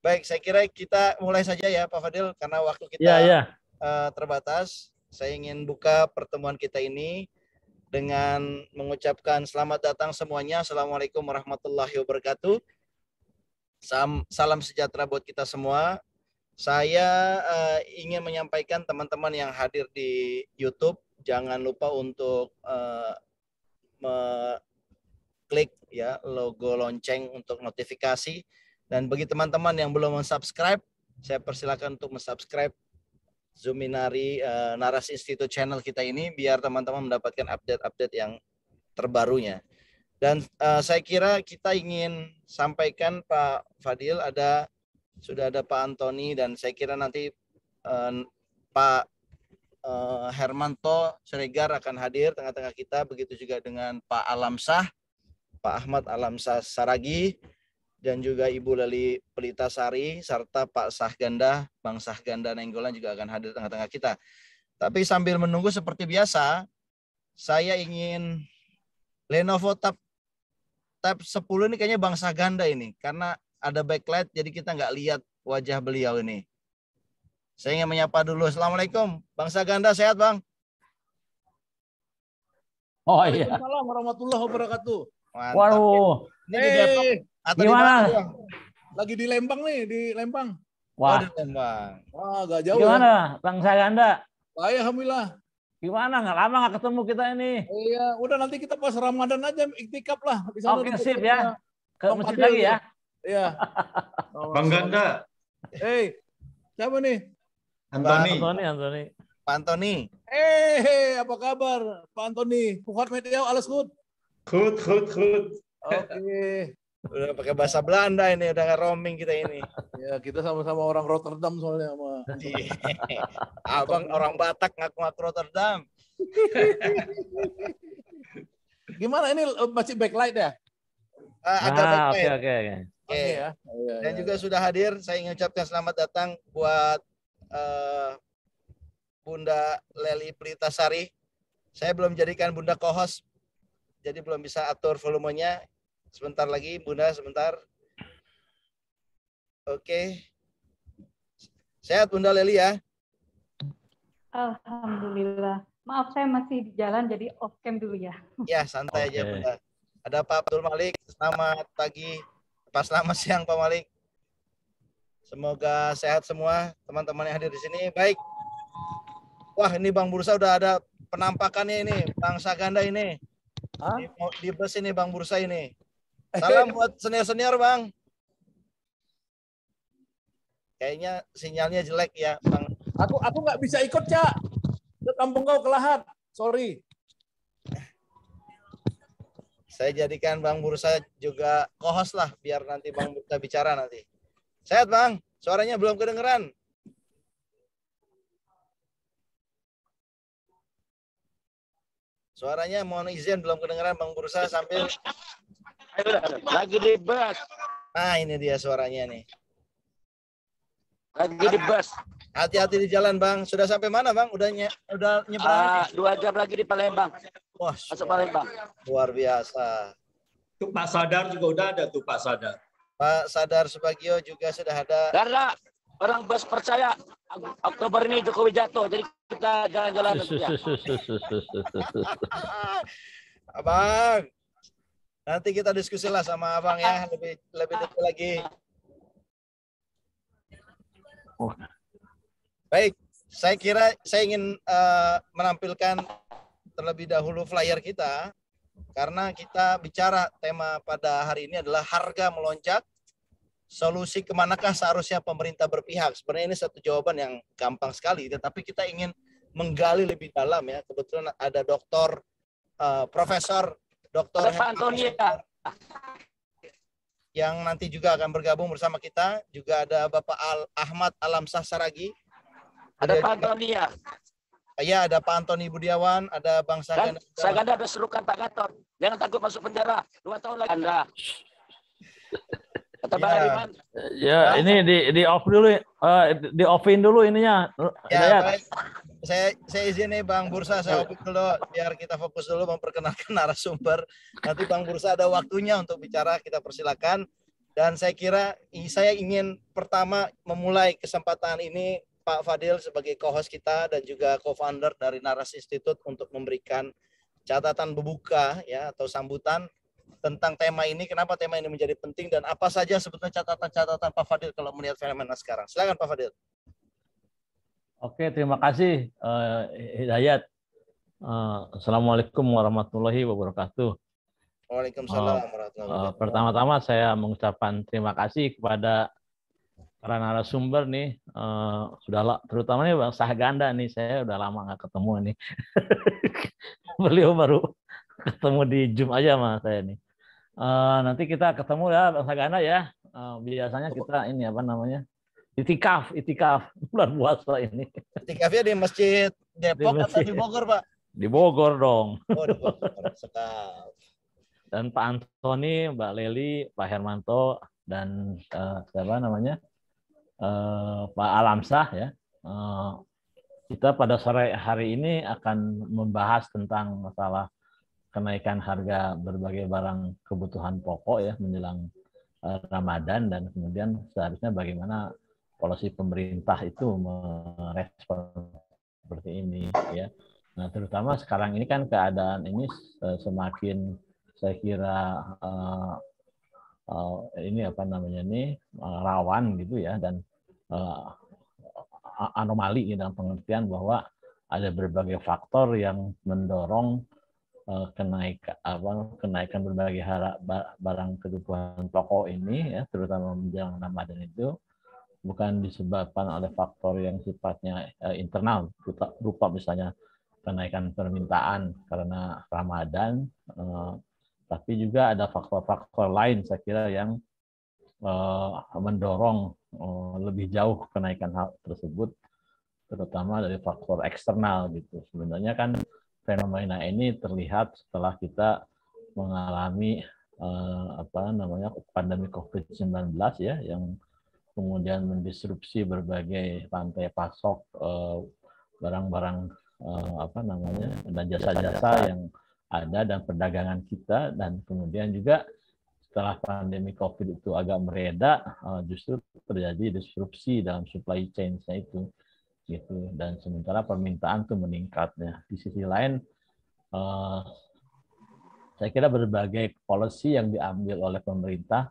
Baik, saya kira kita mulai saja ya Pak Fadil karena waktu kita Ya, ya. uh, terbatas. Saya ingin buka pertemuan kita ini dengan mengucapkan selamat datang semuanya. Assalamualaikum warahmatullahi wabarakatuh. Salam sejahtera buat kita semua. Saya uh, ingin menyampaikan teman-teman yang hadir di YouTube, jangan lupa untuk uh, me- klik ya logo lonceng untuk notifikasi. Dan bagi teman-teman yang belum subscribe, saya persilakan untuk subscribe Zuminari uh, Narasi Institute channel kita ini biar teman-teman mendapatkan update-update yang terbarunya. Dan uh, saya kira kita ingin sampaikan Pak Fadil ada sudah ada Pak Antoni dan saya kira nanti uh, Pak uh, Hermanto Siregar akan hadir tengah-tengah kita begitu juga dengan Pak Alamsah, Pak Ahmad Alamsah Saragi dan juga Ibu Lali Pelitasari serta Pak Sahganda, Bang Sahganda Nenggolan juga akan hadir tengah-tengah kita. Tapi sambil menunggu seperti biasa, saya ingin Lenovo Tab Tab 10 ini kayaknya Bang Sahganda ini karena ada backlight jadi kita nggak lihat wajah beliau ini. Saya ingin menyapa dulu. Assalamualaikum. Bang Saganda sehat Bang? Oh iya. Waalaikumsalam warahmatullahi wabarakatuh. Mantap. Waduh. Ini di Depok atau Gimana? di mana Bang? lagi di Lembang nih, di Lembang. Oh, Wah, di Lembang. Wah, gak jauh ya. gimana Bang Saganda? Baik, alhamdulillah. Gimana? Nggak lama nggak ketemu kita ini. Iya, udah nanti kita pas Ramadan aja iktikaf lah di sana. Oke, sip ya. Ke masjid lagi ya. Iya. Bang Ganda, Hei, siapa nih? Antoni. Antoni, Antoni. Pak Antoni. Eh, apa kabar? Pak Antoni, Fuad Mediau, alles gut? Goed, goed, goed. Oke. Udah pakai bahasa Belanda ini udah nggak roaming kita ini. Ya, kita sama-sama orang Rotterdam soalnya sama. Abang orang Batak ngaku-ngaku Rotterdam. Gimana ini eh, masih backlight ya? Ah, agak Nah, oke, oke, oke. Ya. Iya, Dan iya, juga sudah hadir, saya ingin ucapkan selamat datang buat eh, Bunda Leli Plitasari. Saya belum jadikan Bunda co-host, jadi belum bisa atur volumenya. Sebentar lagi, Bunda, sebentar. Oke. Sehat Bunda Leli ya? Alhamdulillah. Maaf saya masih di jalan jadi off cam dulu ya. Ya, santai aja Oke. Bunda. Ada Pak Abdul Malik, selamat pagi. Pas selamat siang Pak Malik. Semoga sehat semua teman-teman yang hadir di sini. Baik. Wah, ini Bang Bursa udah ada penampakannya ini, Bang Saganda ini. Hah? Di, di bus ini Bang Bursa ini. Salam buat senior-senior, Bang. Kayaknya sinyalnya jelek ya, Bang. Aku aku nggak bisa ikut, Cak. Ke kampung kau kelahat. Sorry. Saya jadikan Bang Bursa juga co-host lah biar nanti Bang Bursa bicara nanti. Sehat Bang, suaranya belum kedengeran. Suaranya mohon izin belum kedengeran Bang Bursa sambil Lagi di bus, Nah, ini dia suaranya nih. lagi di bus. Hati-hati di jalan Bang. Sudah sampai mana Bang? Udah nye, udah nyebrang? Ah, dua jam lagi di Palembang, Wah, masuk Palembang. luar biasa. Tuh Pak Sadar juga udah ada tuh Pak Sadar. Pak Sadar Subagio juga sudah ada. Karena orang bus percaya Oktober ini Jokowi jatuh, jadi kita jalan-jalan nanti ya. Abang, nanti kita diskusi lah sama abang ya lebih lebih detail lagi. Oh. Baik, saya kira saya ingin eh, menampilkan terlebih dahulu flyer kita karena kita bicara tema pada hari ini adalah harga melonjak. Solusi ke manakah seharusnya pemerintah berpihak? Sebenarnya ini satu jawaban yang gampang sekali, tetapi kita ingin menggali lebih dalam ya. Kebetulan ada dokter, eh, profesor, dokter Ada Pak Antoni ya. yang nanti juga akan bergabung bersama kita. Juga ada Bapak Al Ahmad Alamsah Saragi. Ada Pak Antoni ya. Ada Pak Antoni Budiawan, ada Bang Dan Sagan. saya kan ada serukan Pak Gatot. Jangan takut masuk penjara. Dua tahun lagi Anda. Kata Bang Ya. Ariman, Ya, ini di di off dulu, eh, di offin dulu ininya. Ya, baik. Saya saya izin nih Bang Bursa, saya dulu biar kita fokus dulu memperkenalkan narasumber. Nanti Bang Bursa ada waktunya untuk bicara, kita persilakan. Dan saya kira saya ingin pertama memulai kesempatan ini Pak Fadil sebagai co-host kita dan juga co-founder dari Naras Institute untuk memberikan catatan pembuka ya atau sambutan tentang tema ini, kenapa tema ini menjadi penting dan apa saja sebetulnya catatan-catatan Pak Fadil kalau melihat fenomena sekarang. Silakan Pak Fadil. Oke, terima kasih eh, Hidayat. Eh, Assalamualaikum warahmatullahi wabarakatuh. Waalaikumsalam Oh, warahmatullahi wabarakatuh. Pertama-tama saya mengucapkan terima kasih kepada para narasumber nih, eh, sudah terutama nih Bang Sahganda nih, saya udah lama nggak ketemu nih. Beliau baru ketemu di Zoom aja sama saya nih. Eh, nanti kita ketemu ya Bang Sahganda ya. Eh, biasanya kita ini apa namanya? Itikaf, itikaf bulan puasa ini Itikafnya di Masjid Depok Di atau masjid. di Bogor, Pak? di Bogor dong. Oh, di Bogor. Dan Pak Antoni, Mbak Leli, Pak Hermanto, dan eh, siapa namanya Eh, Pak Alamsah ya. Eh, kita pada sore hari ini akan membahas tentang masalah kenaikan harga berbagai barang kebutuhan pokok ya menjelang eh, Ramadan dan kemudian seharusnya bagaimana polisi pemerintah itu merespon seperti ini ya. Nah, terutama sekarang ini kan keadaan ini eh, semakin saya kira eh, ini apa namanya ini rawan gitu ya dan a- anomali dalam pengertian bahwa ada berbagai faktor yang mendorong kenaikan apa kenaikan berbagai ba- barang kebutuhan pokok ini ya terutama menjelang Ramadan itu bukan disebabkan oleh faktor yang sifatnya eh, internal berupa misalnya kenaikan permintaan karena Ramadan eh, tapi juga ada faktor-faktor lain saya kira yang eh, mendorong eh, lebih jauh kenaikan hal tersebut terutama dari faktor eksternal gitu. Sebenarnya kan fenomena ini terlihat setelah kita mengalami eh, apa namanya pandemi COVID-19 ya yang kemudian mendisrupsi berbagai rantai pasok eh, barang-barang eh, apa namanya dan jasa-jasa yang ada dan perdagangan kita. Dan kemudian juga setelah pandemi COVID itu agak mereda, eh, justru terjadi disrupsi dalam supply chain-nya itu, gitu. Dan sementara permintaan tuh meningkatnya. Di sisi lain, eh, saya kira berbagai policy yang diambil oleh pemerintah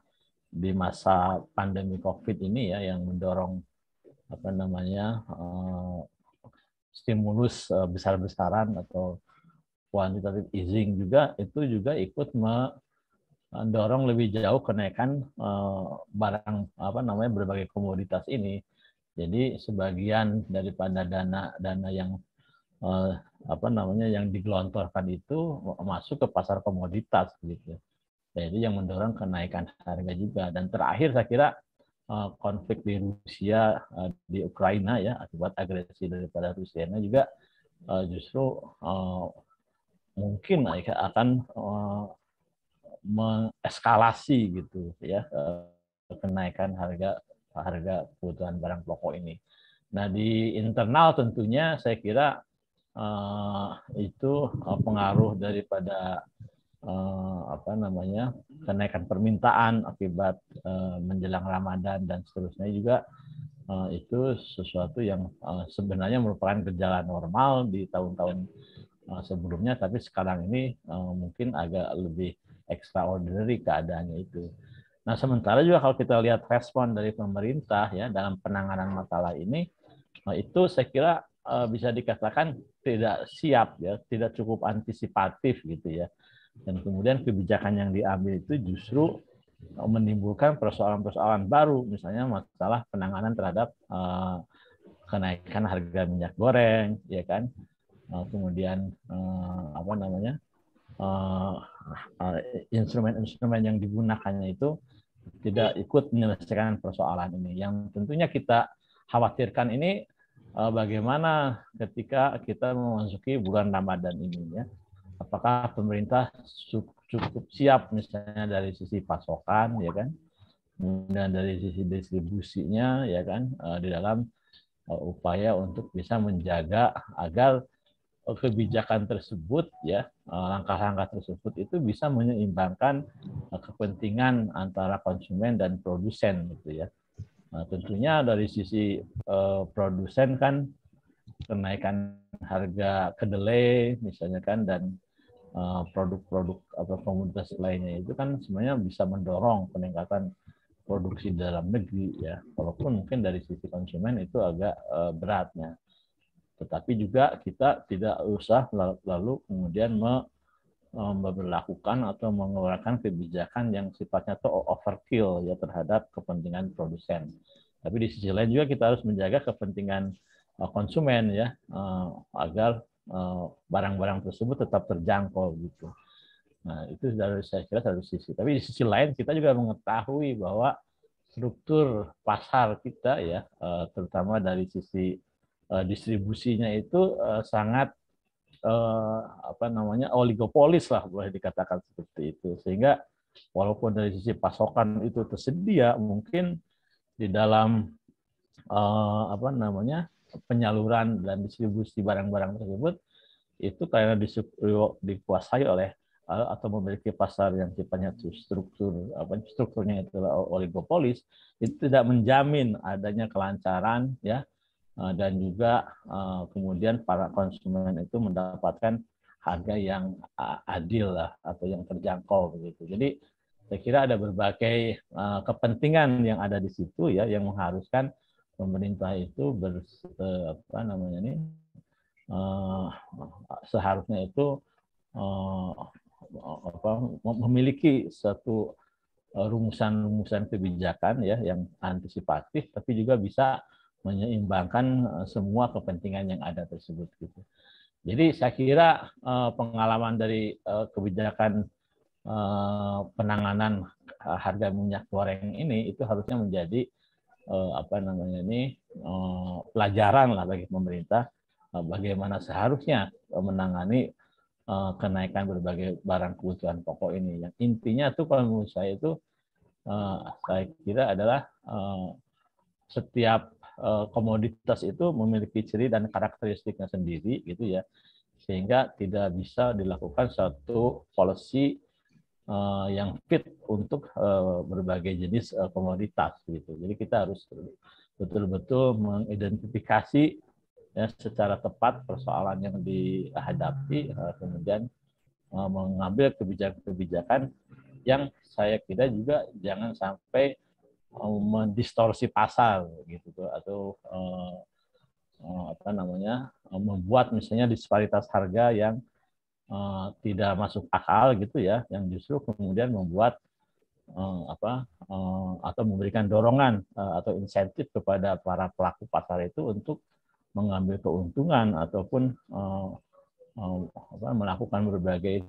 di masa pandemi COVID ini ya, yang mendorong apa namanya eh, stimulus eh, besar-besaran atau quantitative easing juga itu juga ikut me- mendorong lebih jauh kenaikan eh, barang apa namanya berbagai komoditas ini. Jadi sebagian daripada dana dana yang eh, apa namanya yang digelontorkan itu masuk ke pasar komoditas gitu. Jadi yang mendorong kenaikan harga juga. Dan terakhir saya kira eh, konflik di Rusia eh, di Ukraina ya akibat agresi daripada Rusia juga eh, justru eh, mungkin akan eh, mengeskalasi gitu ya kenaikan harga harga kebutuhan barang pokok ini. Nah di internal tentunya saya kira eh, itu eh, pengaruh daripada eh, apa namanya kenaikan permintaan akibat eh, menjelang Ramadan dan seterusnya juga eh, itu sesuatu yang eh, sebenarnya merupakan gejala normal di tahun-tahun eh, sebelumnya, tapi sekarang ini eh, mungkin agak lebih extraordinary keadaannya itu. Nah, sementara juga kalau kita lihat respon dari pemerintah ya dalam penanganan masalah ini, eh, itu saya kira eh, bisa dikatakan tidak siap ya, tidak cukup antisipatif gitu ya. Dan kemudian kebijakan yang diambil itu justru eh, menimbulkan persoalan-persoalan baru, misalnya masalah penanganan terhadap eh, kenaikan harga minyak goreng, ya kan? Eh, kemudian apa namanya? Eh, eh, instrumen-instrumen yang digunakannya itu tidak ikut menyelesaikan persoalan ini. Yang tentunya kita khawatirkan ini eh, bagaimana ketika kita memasuki bulan Ramadan ini ya. Apakah pemerintah cu- cukup siap misalnya dari sisi pasokan ya kan? Dan dari sisi distribusinya ya kan di dalam upaya untuk bisa menjaga agar kebijakan tersebut ya eh, langkah-langkah tersebut itu bisa menyeimbangkan eh, kepentingan antara konsumen dan produsen gitu ya. Nah, tentunya dari sisi eh, produsen kan kenaikan harga kedelai misalnya kan dan produk-produk atau komoditas lainnya itu kan sebenarnya bisa mendorong peningkatan produksi dalam negeri ya walaupun mungkin dari sisi konsumen itu agak eh, beratnya tetapi juga kita tidak usah lalu kemudian me, memperlakukan atau mengeluarkan kebijakan yang sifatnya itu overkill ya terhadap kepentingan produsen. Tapi di sisi lain juga kita harus menjaga kepentingan eh, konsumen ya eh, agar barang-barang tersebut tetap terjangkau gitu. Nah, itu dari saya kira satu sisi. Tapi di sisi lain kita juga mengetahui bahwa struktur pasar kita ya terutama dari sisi distribusinya itu uh, sangat uh, apa namanya oligopolis lah boleh dikatakan seperti itu. Sehingga walaupun dari sisi pasokan itu tersedia mungkin di dalam apa namanya penyaluran dan distribusi barang-barang tersebut itu karena dikuasai oleh atau memiliki pasar yang sifatnya struktur apa strukturnya itu oligopolis itu tidak menjamin adanya kelancaran ya. Eh, dan juga eh, kemudian para konsumen itu mendapatkan harga yang adil lah atau yang terjangkau begitu. Jadi saya kira ada berbagai eh, kepentingan yang ada di situ ya yang mengharuskan pemerintah itu ber, apa namanya ini seharusnya itu apa, memiliki satu rumusan-rumusan kebijakan ya yang antisipatif tapi juga bisa menyeimbangkan eh, semua kepentingan yang ada tersebut gitu. Jadi saya kira eh, pengalaman dari eh, kebijakan penanganan harga minyak goreng ini itu harusnya menjadi apa namanya ini pelajaran lah bagi pemerintah bagaimana seharusnya menangani kenaikan berbagai barang kebutuhan pokok ini. Yang intinya tuh kalau menurut saya itu saya kira adalah setiap komoditas itu memiliki ciri dan karakteristiknya sendiri gitu ya. Sehingga tidak bisa dilakukan satu policy eh, yang fit untuk eh, berbagai jenis komoditas gitu. Jadi kita harus betul-betul mengidentifikasi ya secara tepat persoalan yang dihadapi kemudian mengambil kebijakan-kebijakan yang saya kira juga jangan sampai mendistorsi pasar gitu atau uh, uh, apa namanya uh, membuat misalnya disparitas harga yang tidak masuk akal gitu ya yang justru kemudian membuat apa atau memberikan dorongan atau insentif kepada para pelaku pasar itu untuk mengambil keuntungan ataupun melakukan berbagai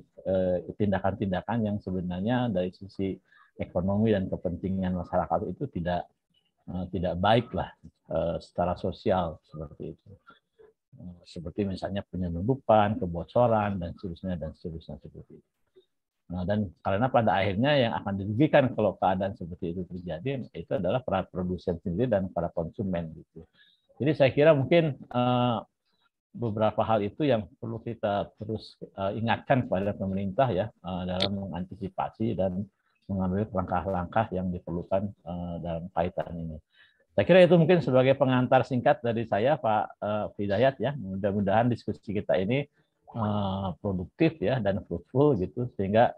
tindakan-tindakan yang sebenarnya dari sisi ekonomi dan kepentingan masyarakat itu tidak uh, tidak baik lah uh, secara sosial seperti itu. Uh, seperti misalnya penyelundupan, kebocoran dan seterusnya dan seterusnya seperti itu. Nah, dan karena pada akhirnya yang akan dirugikan kalau keadaan seperti itu terjadi itu adalah para produsen sendiri dan para konsumen gitu. Jadi saya kira mungkin beberapa hal itu yang perlu kita terus ingatkan kepada pemerintah ya dalam mengantisipasi dan mengambil langkah-langkah yang diperlukan uh, dalam kaitan ini. Saya kira itu mungkin sebagai pengantar singkat dari saya, Pak uh, Hidayat ya. Mudah-mudahan diskusi kita ini uh, produktif ya dan fruitful gitu sehingga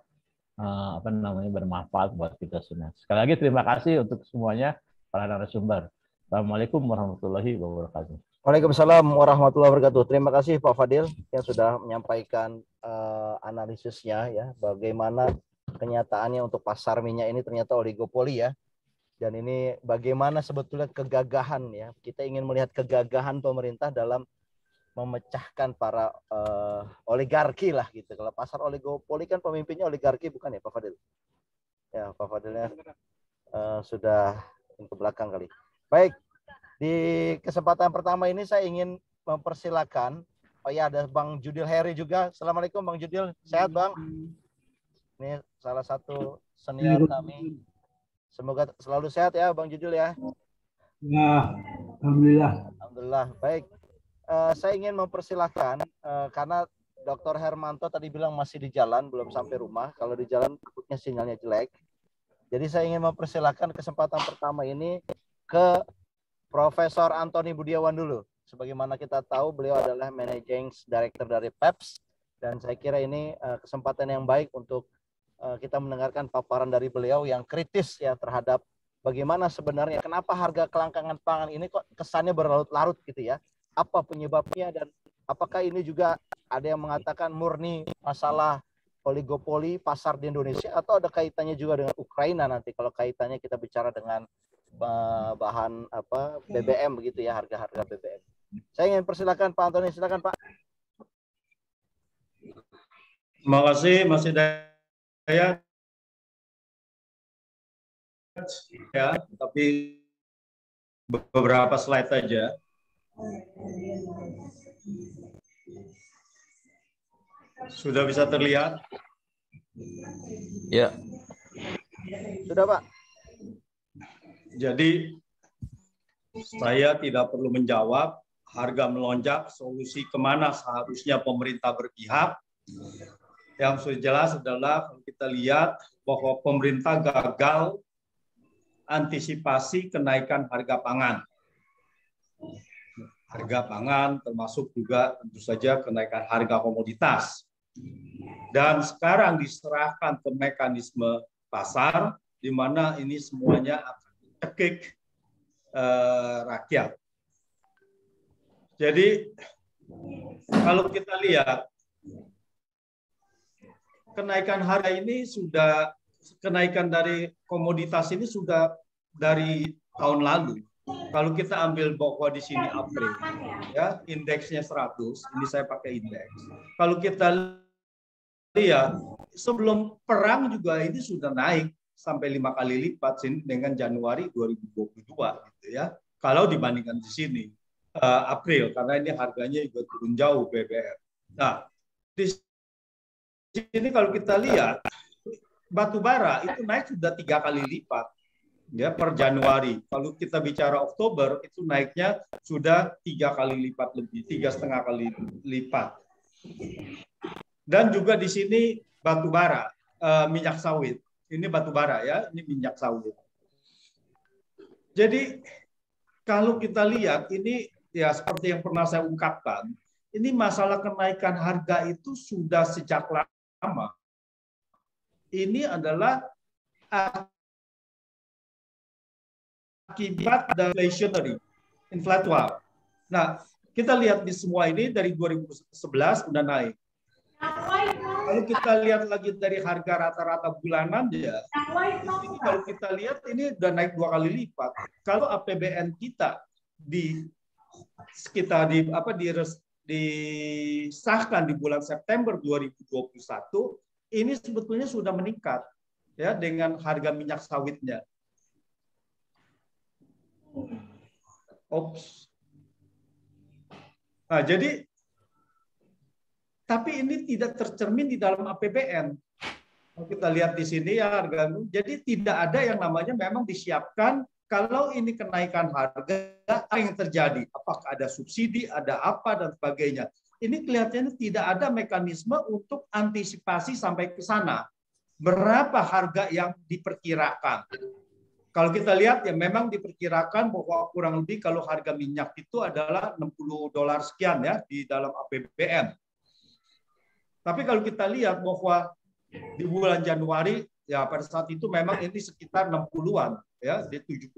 apa namanya bermanfaat buat kita semua. Sekali lagi terima kasih untuk semuanya para narasumber. Assalamualaikum warahmatullahi wabarakatuh. Waalaikumsalam warahmatullahi wabarakatuh. Terima kasih Pak Fadil yang sudah menyampaikan uh, analisisnya ya bagaimana kenyataannya untuk pasar minyak ini ternyata oligopoli ya. Dan ini bagaimana sebetulnya kegagahan ya. Kita ingin melihat kegagahan pemerintah dalam memecahkan para uh, oligarki lah gitu. Kalau pasar oligopoli kan pemimpinnya oligarki bukan ya Pak Fadil? Ya Pak Fadilnya uh, sudah ke belakang kali. Baik, di kesempatan pertama ini saya ingin mempersilahkan Oh ya ada Bang Judil Heri juga. Assalamualaikum Bang Judil. Sehat Bang? Ini salah satu senior kami. Semoga selalu sehat ya Bang Judul ya. Ya, Alhamdulillah. Alhamdulillah. Baik. Uh, saya ingin mempersilahkan eh, karena Dr. Hermanto tadi bilang masih di jalan, belum sampai rumah. Kalau di jalan takutnya sinyalnya jelek. Jadi saya ingin mempersilahkan kesempatan pertama ini ke Profesor Antoni Budiawan dulu. Sebagaimana kita tahu beliau adalah Managing Director dari PEPS dan saya kira ini uh, kesempatan yang baik untuk uh, kita mendengarkan paparan dari beliau yang kritis ya terhadap bagaimana sebenarnya kenapa harga kelangkangan pangan ini kok kesannya berlarut-larut gitu ya. Apa penyebabnya dan apakah ini juga ada yang mengatakan murni masalah oligopoli pasar di Indonesia atau ada kaitannya juga dengan Ukraina nanti kalau kaitannya kita bicara dengan uh, bahan apa BBM begitu ya harga-harga BBM. Saya ingin persilakan Pak Antoni, silakan Pak. Terima kasih Mas Hidayat. Ya, tapi beberapa slide saja. Sudah bisa terlihat? Ya. Sudah Pak. Jadi saya tidak perlu menjawab harga melonjak, solusi ke mana seharusnya pemerintah berpihak. Yang sudah jelas adalah kalau kita lihat bahwa pemerintah gagal antisipasi kenaikan harga pangan. Harga pangan termasuk juga tentu saja kenaikan harga komoditas. Dan sekarang diserahkan ke mekanisme pasar, di mana ini semuanya akan cekik eh, rakyat. Jadi kalau kita lihat kenaikan harga ini sudah kenaikan dari komoditas ini sudah dari tahun lalu. Kalau kita ambil bahwa di sini April, ya indeksnya 100, ini saya pakai indeks. Kalau kita lihat sebelum perang juga ini sudah naik sampai lima kali lipat dengan Januari 2022, gitu ya. Kalau dibandingkan di sini uh, April karena ini harganya juga turun jauh BBM. Nah, di sini kalau kita lihat batu bara itu naik sudah tiga kali lipat ya per Januari. Kalau kita bicara Oktober itu naiknya sudah tiga kali lipat lebih, tiga setengah kali lipat. Dan juga di sini batu bara, uh, minyak sawit. Ini batu bara ya, ini minyak sawit. Jadi kalau kita lihat ini ya seperti yang pernah saya ungkapkan, ini masalah kenaikan harga itu sudah sejak lama. Ini adalah akibat dari inflationary, inflatual. Nah, kita lihat di semua ini dari 2011 udah naik. Kalau kita lihat lagi dari harga rata-rata bulanan ya, kalau kita lihat ini udah naik dua kali lipat. Kalau APBN kita di kita di apa di disahkan di bulan September 2021 ini sebetulnya sudah meningkat ya dengan harga minyak sawitnya. Ops. Nah, jadi tapi ini tidak tercermin di dalam APBN. Kita lihat di sini ya harga jadi tidak ada yang namanya memang disiapkan kalau ini kenaikan harga, apa yang terjadi? Apakah ada subsidi, ada apa, dan sebagainya. Ini kelihatannya tidak ada mekanisme untuk antisipasi sampai ke sana. Berapa harga yang diperkirakan? Kalau kita lihat ya memang diperkirakan bahwa kurang lebih kalau harga minyak itu adalah 60 dolar sekian ya di dalam APBN. Tapi kalau kita lihat bahwa di bulan Januari ya pada saat itu memang ini sekitar 60-an ya di 70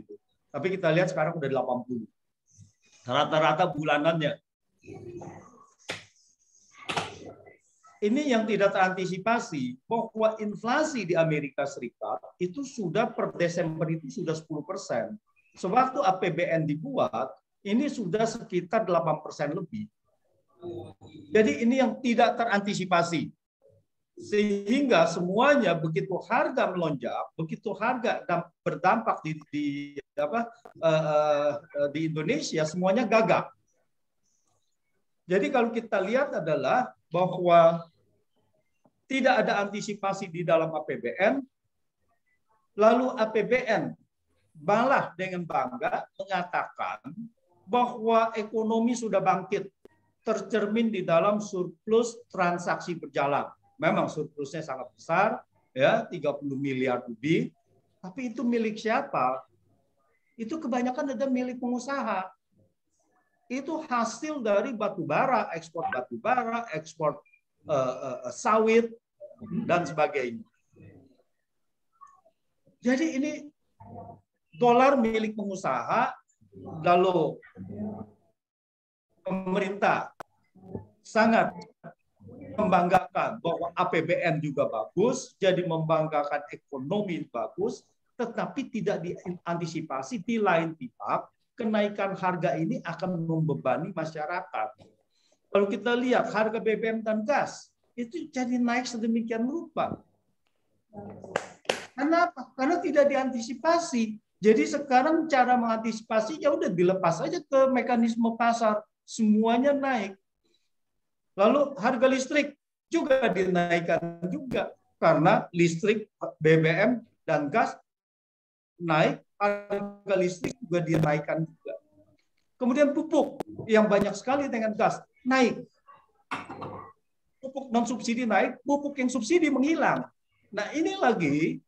gitu. Tapi kita lihat sekarang udah 80. Rata-rata bulanannya. Ini yang tidak terantisipasi bahwa inflasi di Amerika Serikat itu sudah per Desember itu sudah 10 persen. Sewaktu APBN dibuat, ini sudah sekitar 8 persen lebih. Jadi ini yang tidak terantisipasi sehingga semuanya begitu harga melonjak, begitu harga berdampak di, di apa uh, di Indonesia semuanya gagap. Jadi kalau kita lihat adalah bahwa tidak ada antisipasi di dalam APBN, lalu APBN malah dengan bangga mengatakan bahwa ekonomi sudah bangkit tercermin di dalam surplus transaksi berjalan. Memang surplusnya sangat besar, ya 30 miliar lebih. Tapi itu milik siapa? Itu kebanyakan ada milik pengusaha. Itu hasil dari batu bara, ekspor batu bara, ekspor uh, uh, sawit dan sebagainya. Jadi ini dolar milik pengusaha, lalu pemerintah sangat membanggakan bahwa APBN juga bagus, jadi membanggakan ekonomi bagus, tetapi tidak diantisipasi di lain pihak kenaikan harga ini akan membebani masyarakat. Kalau kita lihat harga BBM dan gas itu jadi naik sedemikian rupa. Kenapa? Karena tidak diantisipasi. Jadi sekarang cara mengantisipasi ya udah dilepas aja ke mekanisme pasar, semuanya naik. Lalu harga listrik juga dinaikkan juga karena listrik BBM dan gas naik, harga listrik juga dinaikkan juga. Kemudian pupuk yang banyak sekali dengan gas naik. Pupuk non subsidi naik, pupuk yang subsidi menghilang. Nah ini lagi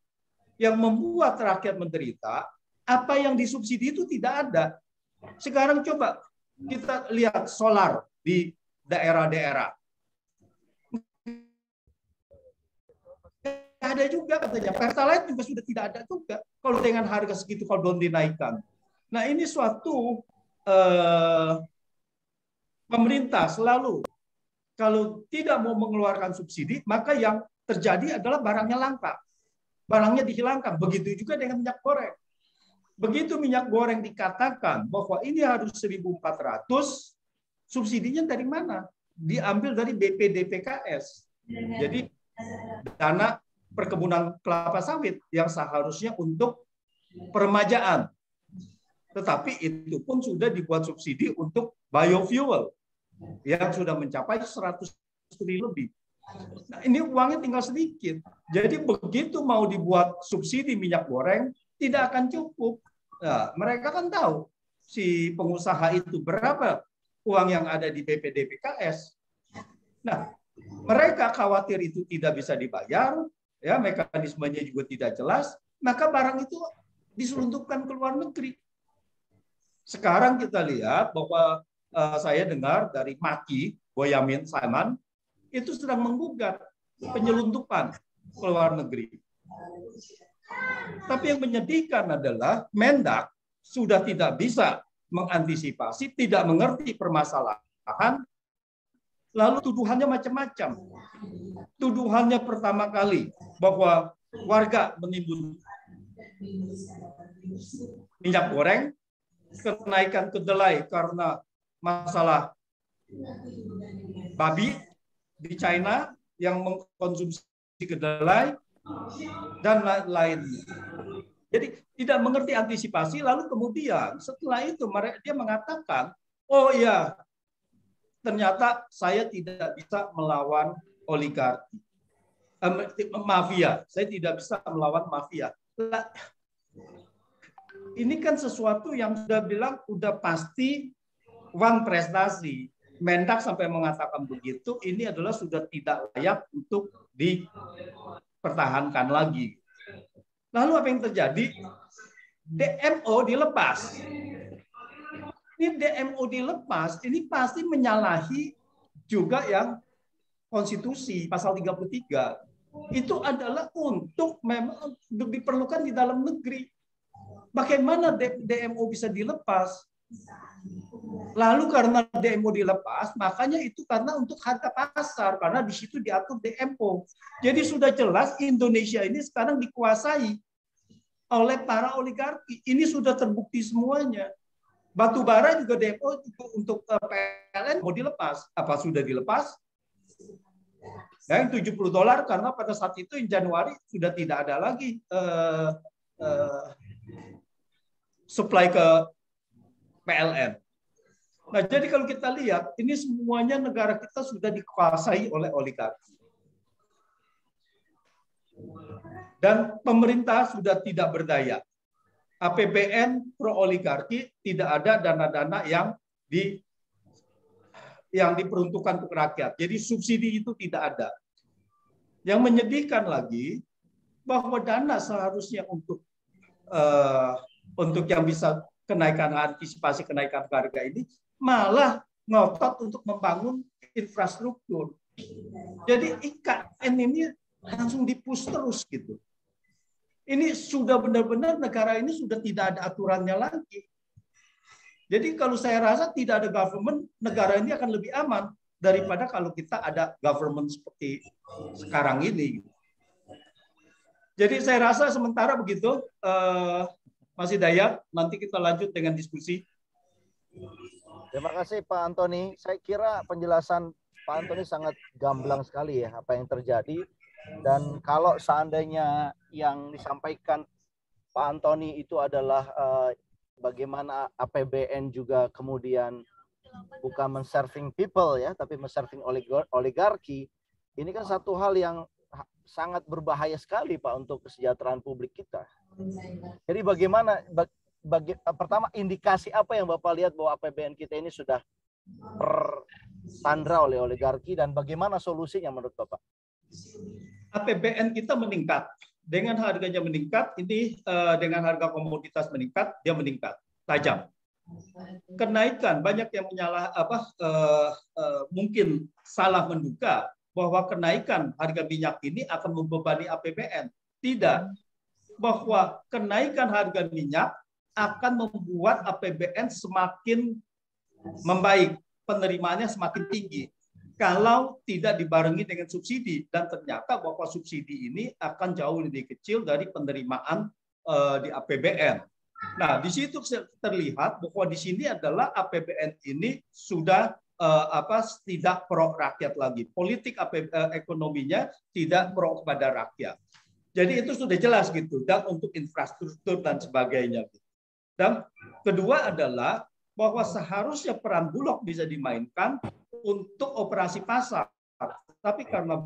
yang membuat rakyat menderita apa yang disubsidi itu tidak ada. Sekarang coba kita lihat solar di daerah-daerah. Ada juga katanya. Pertalite juga sudah tidak ada juga. Kalau dengan harga segitu kalau belum dinaikkan. Nah ini suatu eh, pemerintah selalu kalau tidak mau mengeluarkan subsidi, maka yang terjadi adalah barangnya langka. Barangnya dihilangkan. Begitu juga dengan minyak goreng. Begitu minyak goreng dikatakan bahwa ini harus 1.400, subsidinya dari mana? Diambil dari BPDPKS. Jadi dana perkebunan kelapa sawit yang seharusnya untuk peremajaan. Tetapi itu pun sudah dibuat subsidi untuk biofuel yang sudah mencapai 100 triliun lebih. Nah, ini uangnya tinggal sedikit. Jadi begitu mau dibuat subsidi minyak goreng, tidak akan cukup. Nah, mereka kan tahu si pengusaha itu berapa uang yang ada di BPDPKS. Nah, mereka khawatir itu tidak bisa dibayar, ya mekanismenya juga tidak jelas, maka barang itu diselundupkan ke luar negeri. Sekarang kita lihat bahwa uh, saya dengar dari Maki Boyamin Saiman itu sedang menggugat penyelundupan ke luar negeri. Tapi yang menyedihkan adalah Mendak sudah tidak bisa mengantisipasi, tidak mengerti permasalahan, lalu tuduhannya macam-macam. Tuduhannya pertama kali bahwa warga menimbun minyak goreng, kenaikan kedelai karena masalah babi di China yang mengkonsumsi kedelai, dan lain-lainnya. Jadi tidak mengerti antisipasi, lalu kemudian setelah itu dia mengatakan, oh ya, ternyata saya tidak bisa melawan oligarki, eh, mafia. Saya tidak bisa melawan mafia. Ini kan sesuatu yang sudah bilang sudah pasti uang prestasi. Mendak sampai mengatakan begitu, ini adalah sudah tidak layak untuk dipertahankan lagi. Lalu apa yang terjadi? DMO dilepas. Ini DMO dilepas, ini pasti menyalahi juga yang konstitusi pasal 33. Itu adalah untuk memang diperlukan di dalam negeri. Bagaimana DMO bisa dilepas? Lalu karena DMO dilepas, makanya itu karena untuk harga pasar, karena di situ diatur DMO. Jadi sudah jelas Indonesia ini sekarang dikuasai oleh para oligarki. Ini sudah terbukti semuanya. Batu bara juga DMO untuk eh, PLN mau dilepas. Apa sudah dilepas? Yang 70 dolar karena pada saat itu Januari sudah tidak ada lagi uh, uh, supply ke PLN. Nah, jadi kalau kita lihat, ini semuanya negara kita sudah dikuasai oleh oligarki. Dan pemerintah sudah tidak berdaya. APBN pro oligarki tidak ada dana-dana yang di yang diperuntukkan untuk rakyat. Jadi subsidi itu tidak ada. Yang menyedihkan lagi bahwa dana seharusnya untuk uh, untuk yang bisa kenaikan antisipasi kenaikan harga ini malah ngotot untuk membangun infrastruktur. Jadi IKN ini langsung dipus terus gitu. Ini sudah benar-benar negara ini sudah tidak ada aturannya lagi. Jadi kalau saya rasa tidak ada government, negara ini akan lebih aman daripada kalau kita ada government seperti sekarang ini. Jadi saya rasa sementara begitu, uh, Mas Hidayat, nanti kita lanjut dengan diskusi. Terima kasih Pak Antoni. Saya kira penjelasan Pak Antoni sangat gamblang sekali ya apa yang terjadi dan kalau seandainya yang disampaikan Pak Antoni itu adalah uh, bagaimana APBN juga kemudian bukan menserving people ya, tapi menserving oligarki. Ini kan satu hal yang sangat berbahaya sekali Pak untuk kesejahteraan publik kita. Jadi bagaimana bagi, pertama indikasi apa yang Bapak lihat bahwa APBN kita ini sudah tersandra oleh oligarki dan bagaimana solusinya menurut Bapak? APBN kita meningkat. Dengan harganya meningkat, ini uh, dengan harga komoditas meningkat, dia meningkat tajam. Kenaikan banyak yang menyalah apa uh, uh, mungkin salah menduga bahwa kenaikan harga minyak ini akan membebani APBN. Tidak, bahwa kenaikan harga minyak akan membuat APBN semakin membaik, penerimaannya semakin tinggi kalau tidak dibarengi dengan subsidi dan ternyata bahwa subsidi ini akan jauh lebih kecil dari penerimaan uh, di APBN. Nah, di situ terlihat bahwa di sini adalah APBN ini sudah uh, apa tidak pro rakyat lagi. Politik uh, eh, ekonominya tidak pro kepada rakyat. Jadi itu sudah jelas gitu dan untuk infrastruktur dan sebagainya. Dan kedua adalah bahwa seharusnya peran Bulog bisa dimainkan untuk operasi pasar. Tapi karena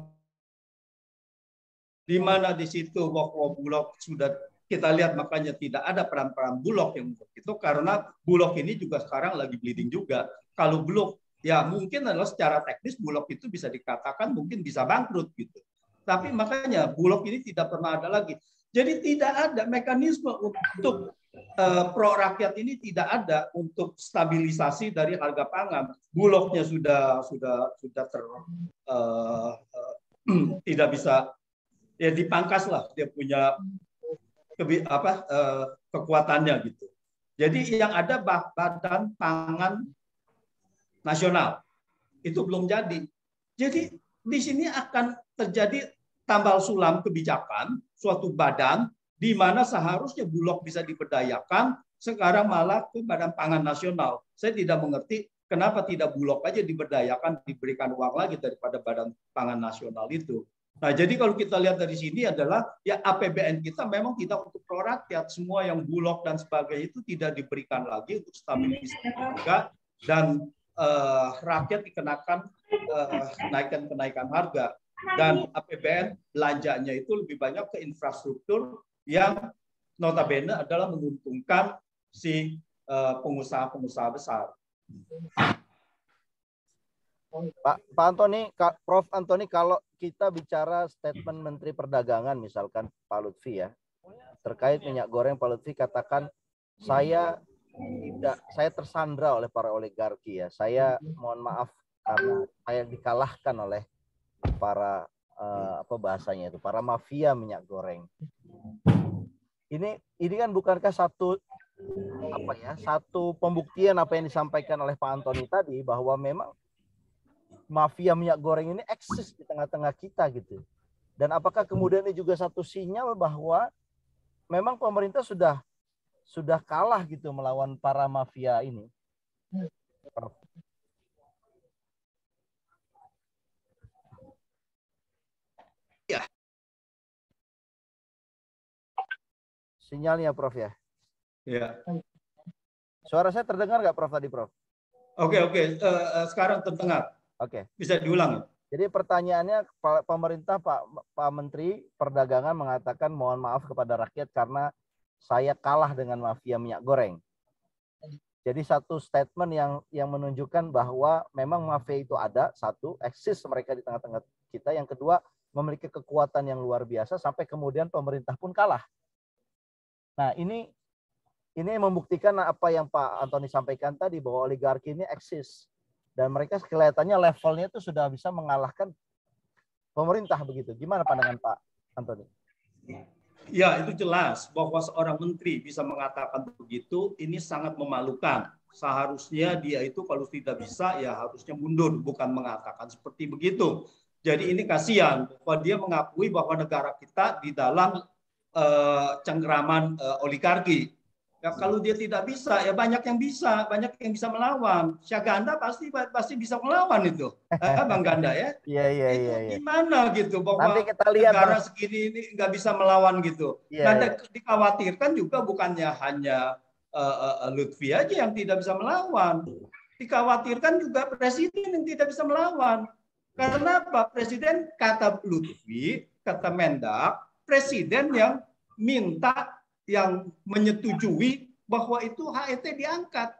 di mana di situ bahwa Bulog sudah kita lihat makanya tidak ada peran-peran Bulog yang untuk itu karena Bulog ini juga sekarang lagi bleeding juga. Kalau Bulog ya mungkin adalah secara teknis Bulog itu bisa dikatakan mungkin bisa bangkrut gitu. Tapi makanya Bulog ini tidak pernah ada lagi. Jadi tidak ada mekanisme untuk uh, pro rakyat ini tidak ada untuk stabilisasi dari harga pangan. Bulognya sudah sudah sudah ter uh, uh, tidak bisa ya dipangkas lah dia punya kebi, apa uh, kekuatannya gitu. Jadi yang ada badan pangan nasional itu belum jadi. Jadi di sini akan terjadi tambal sulam kebijakan suatu badan di mana seharusnya Bulog bisa diberdayakan, sekarang malah ke Badan Pangan Nasional. Saya tidak mengerti kenapa tidak Bulog aja diberdayakan, diberikan uang lagi daripada Badan Pangan Nasional itu. Nah, jadi kalau kita lihat dari sini adalah ya APBN kita memang tidak untuk pro rakyat. Semua yang Bulog dan sebagainya itu tidak diberikan lagi untuk stabilisasi harga dan uh, rakyat dikenakan uh, kenaikan-kenaikan harga dan APBN belanjanya itu lebih banyak ke infrastruktur yang notabene adalah menguntungkan si eh, pengusaha-pengusaha besar. Pak Pak Antoni, Prof Antoni kalau kita bicara statement Menteri Perdagangan misalkan Pak Lutfi ya terkait minyak goreng Pak Lutfi katakan saya tidak saya tersandra oleh para oligarki ya. Saya mohon maaf karena saya dikalahkan oleh para uh, apa bahasanya itu para mafia minyak goreng. Ini ini kan bukankah satu apa ya satu pembuktian apa yang disampaikan oleh Pak Antoni tadi bahwa memang mafia minyak goreng ini eksis di tengah-tengah kita gitu. Dan apakah kemudian ini juga satu sinyal bahwa memang pemerintah sudah sudah kalah gitu melawan para mafia ini? Sinyalnya Prof ya. Ya. Suara saya terdengar nggak Prof tadi Prof? Oke oke. Uh, sekarang terdengar. Oke. Bisa diulang. Jadi pertanyaannya pemerintah Pak Pak Menteri Perdagangan mengatakan mohon maaf kepada rakyat karena saya kalah dengan mafia minyak goreng. Jadi satu statement yang yang menunjukkan bahwa memang mafia itu ada, satu, eksis mereka di tengah-tengah kita. Yang kedua, memiliki kekuatan yang luar biasa sampai kemudian pemerintah pun kalah. Nah, ini ini membuktikan apa yang Pak Antoni sampaikan tadi bahwa oligarki ini eksis dan mereka kelihatannya levelnya itu sudah bisa mengalahkan pemerintah begitu. Gimana pandangan Pak Antoni? Ya, itu jelas bahwa seorang menteri bisa mengatakan begitu, ini sangat memalukan. Seharusnya dia itu kalau tidak bisa ya harusnya mundur, bukan mengatakan seperti begitu. Jadi ini kasihan bahwa dia mengakui bahwa negara kita di dalam uh, cengkeraman uh, oligarki. Ya, kalau dia tidak bisa, ya banyak yang bisa, banyak yang bisa melawan. Syaganda pasti pasti bisa melawan itu, eh, Bang Ganda ya. Iya iya iya. Ya. Gimana gitu bahwa Nanti kita lihat negara segini ini nggak bisa melawan gitu. Iya, nah, iya. dikhawatirkan juga bukannya hanya uh, uh, Lutfi aja yang tidak bisa melawan. Dikhawatirkan juga presiden yang tidak bisa melawan. Karena apa? Presiden kata Lutfi, kata Mendak, presiden yang minta yang menyetujui bahwa itu HET diangkat.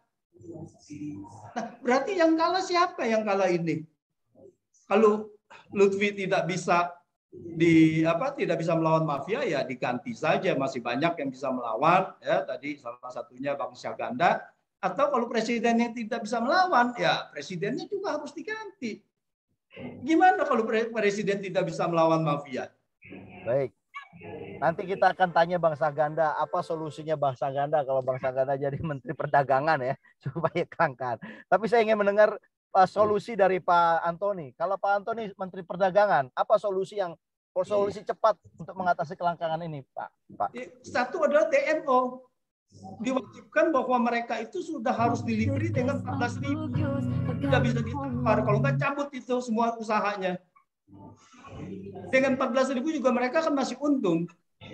Nah, berarti yang kalah siapa yang kalah ini? Kalau Lutfi tidak bisa di apa tidak bisa melawan mafia ya diganti saja masih banyak yang bisa melawan ya tadi salah satunya Bang Syaganda atau kalau presiden yang tidak bisa melawan ya presidennya juga harus diganti. Gimana kalau presiden tidak bisa melawan mafia? Baik. Nanti kita akan tanya Bang Saganda apa solusinya Bang Saganda kalau Bang Saganda jadi Menteri Perdagangan ya supaya kelangkaan. Tapi saya ingin mendengar uh, solusi dari Pak Antoni. Kalau Pak Antoni Menteri Perdagangan, apa solusi yang solusi cepat untuk mengatasi kelangkaan ini, Pak? Pak. Satu adalah DMO. Diwajibkan bahwa mereka itu sudah harus delivery dengan 14 ribu. Tidak bisa ditawar. Kalau nggak cabut itu semua usahanya. Dengan 14 ribu juga mereka kan masih untung.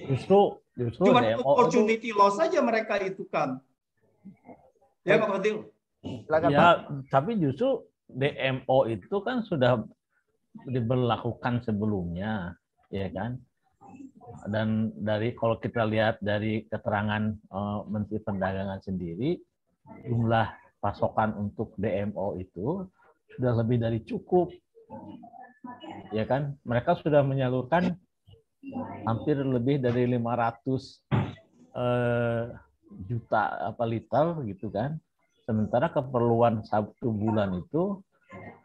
Justru, justru Cuma DMO opportunity loss saja mereka itu kan. Ya Pak Fadil. Ya, tapi justru DMO itu kan sudah diberlakukan sebelumnya, ya kan? Dan dari kalau kita lihat dari keterangan eh, Menteri Perdagangan sendiri, jumlah pasokan untuk DMO itu sudah lebih dari cukup, ya kan? Mereka sudah menyalurkan hampir lebih dari 500 eh, juta apa liter gitu kan. Sementara keperluan satu bulan itu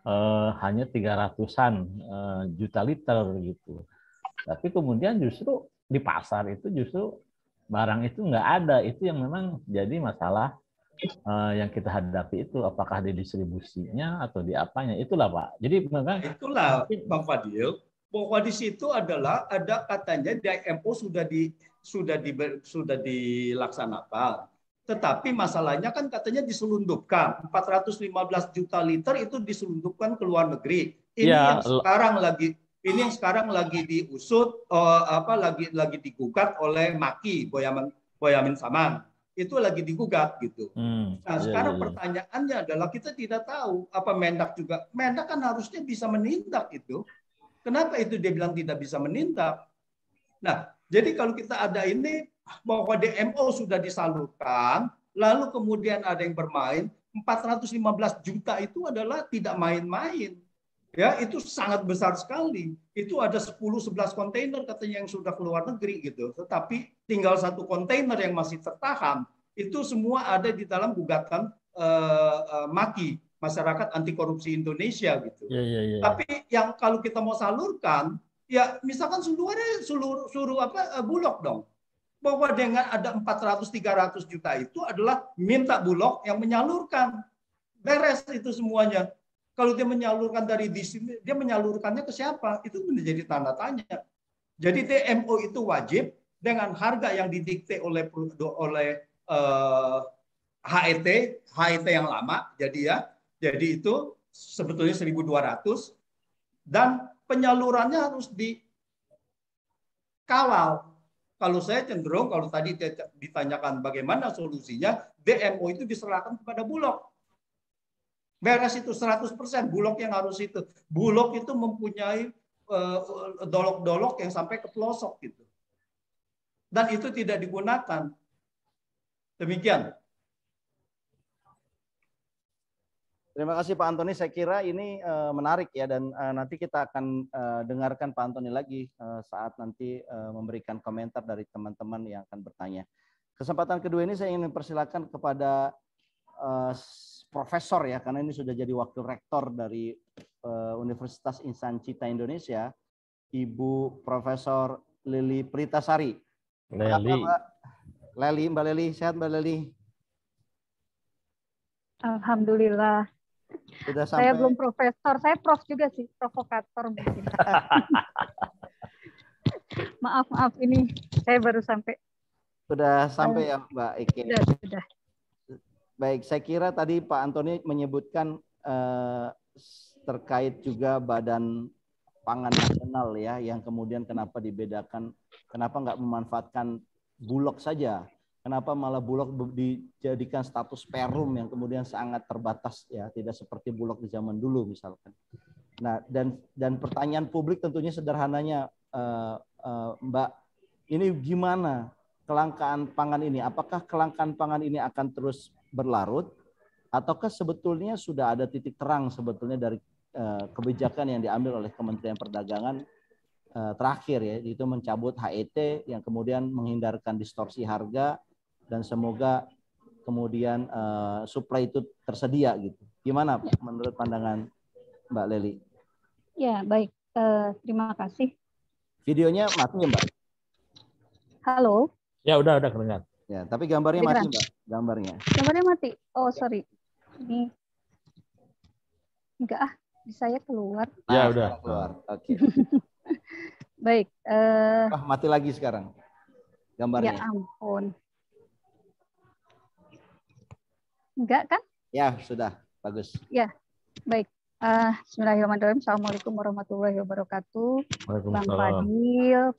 eh, hanya 300-an eh, juta liter gitu. Tapi kemudian justru di pasar itu justru barang itu nggak ada. Itu yang memang jadi masalah eh, yang kita hadapi itu apakah di distribusinya atau di apanya. Itulah Pak. Jadi memang Itulah Bang Fadil bahwa di situ adalah ada katanya DMO sudah di sudah di sudah dilaksanakan. Tetapi masalahnya kan katanya diselundupkan 415 juta liter itu diselundupkan ke luar negeri. Ini Ya, yang sekarang lagi ini yang sekarang lagi diusut eh, apa lagi lagi digugat oleh Maki Boyamin Boyamin Saman. Itu lagi digugat gitu. hmm, Nah, iya, sekarang iya, iya. pertanyaannya adalah kita tidak tahu apa Mendak juga. Mendak kan harusnya bisa menindak itu. Kenapa itu dia bilang tidak bisa menindak? Nah, jadi kalau kita ada ini bahwa DMO sudah disalurkan, lalu kemudian ada yang bermain, 415 juta itu adalah tidak main-main. Ya, itu sangat besar sekali. Itu ada 10 11 kontainer katanya yang sudah keluar negeri gitu. Tetapi tinggal satu kontainer yang masih tertahan. Itu semua ada di dalam gugatan eh, eh, Maki masyarakat anti korupsi Indonesia gitu. Iya, iya, iya. Tapi yang kalau kita mau salurkan, ya misalkan seluruhnya suruh, suruh apa eh, bulog dong. Bahwa dengan ada 400 300 juta itu adalah minta bulog yang menyalurkan. Beres itu semuanya. Kalau dia menyalurkan dari di sini, dia menyalurkannya ke siapa? Itu menjadi tanda tanya. Jadi DMO itu wajib dengan harga yang didikte oleh oleh eh, HET, HET yang lama. Jadi ya, jadi itu sebetulnya 1.200 dan penyalurannya harus dikawal. Kalau saya cenderung, kalau tadi ditanyakan bagaimana solusinya, DMO itu diserahkan kepada Bulog. Beres itu 100%, Bulog yang harus itu. Bulog itu mempunyai eh, dolok-dolok yang sampai ke pelosok gitu. Dan itu tidak digunakan. Demikian. Terima kasih Pak Antoni. Saya kira ini uh, menarik ya dan uh, nanti kita akan uh, dengarkan Pak Antoni lagi uh, saat nanti uh, memberikan komentar dari teman-teman yang akan bertanya. Kesempatan kedua ini saya ingin mempersilakan kepada uh, profesor ya karena ini sudah jadi wakil rektor dari uh, Universitas Insan Cita Indonesia, Ibu Profesor Lili Pritasari. Leli. Mbak Leli, Mbak Leli, sehat Mbak Leli? Alhamdulillah. Sudah sampai... Saya belum profesor, saya prof juga sih, provokator mungkin. maaf, maaf ini saya baru sampai. Sudah sampai ya Mbak Ike. Sudah, sudah. Baik, saya kira tadi Pak Antoni menyebutkan eh, terkait juga Badan Pangan Nasional ya, yang kemudian kenapa dibedakan, kenapa nggak memanfaatkan bulog saja Kenapa malah Bulog dijadikan status perum yang kemudian sangat terbatas ya, tidak seperti Bulog di zaman dulu misalkan. Nah, dan dan pertanyaan publik tentunya sederhananya uh, uh, Mbak, ini gimana kelangkaan pangan ini? Apakah kelangkaan pangan ini akan terus berlarut ataukah sebetulnya sudah ada titik terang sebetulnya dari kebijakan yang diambil oleh Kementerian Perdagangan terakhir ya, itu mencabut HET yang kemudian menghindarkan distorsi harga dan semoga kemudian uh, supply itu tersedia gitu. Gimana ya. menurut pandangan Mbak Leli? Ya baik, uh, terima kasih. Videonya mati ya Mbak? Halo. Ya udah udah kedengar. Ya tapi gambarnya Jadi mati Mbak, gambarnya. Gambarnya mati. Oh sorry. Ini enggak ah, saya keluar. Ya nah, udah keluar. Oke. Okay. baik. Uh, oh, mati lagi sekarang gambarnya. Ya ampun. Enggak kan? Ya, sudah. Bagus. Ya, baik. Uh, Bismillahirrahmanirrahim. Assalamualaikum warahmatullahi wabarakatuh. Bang Fadil,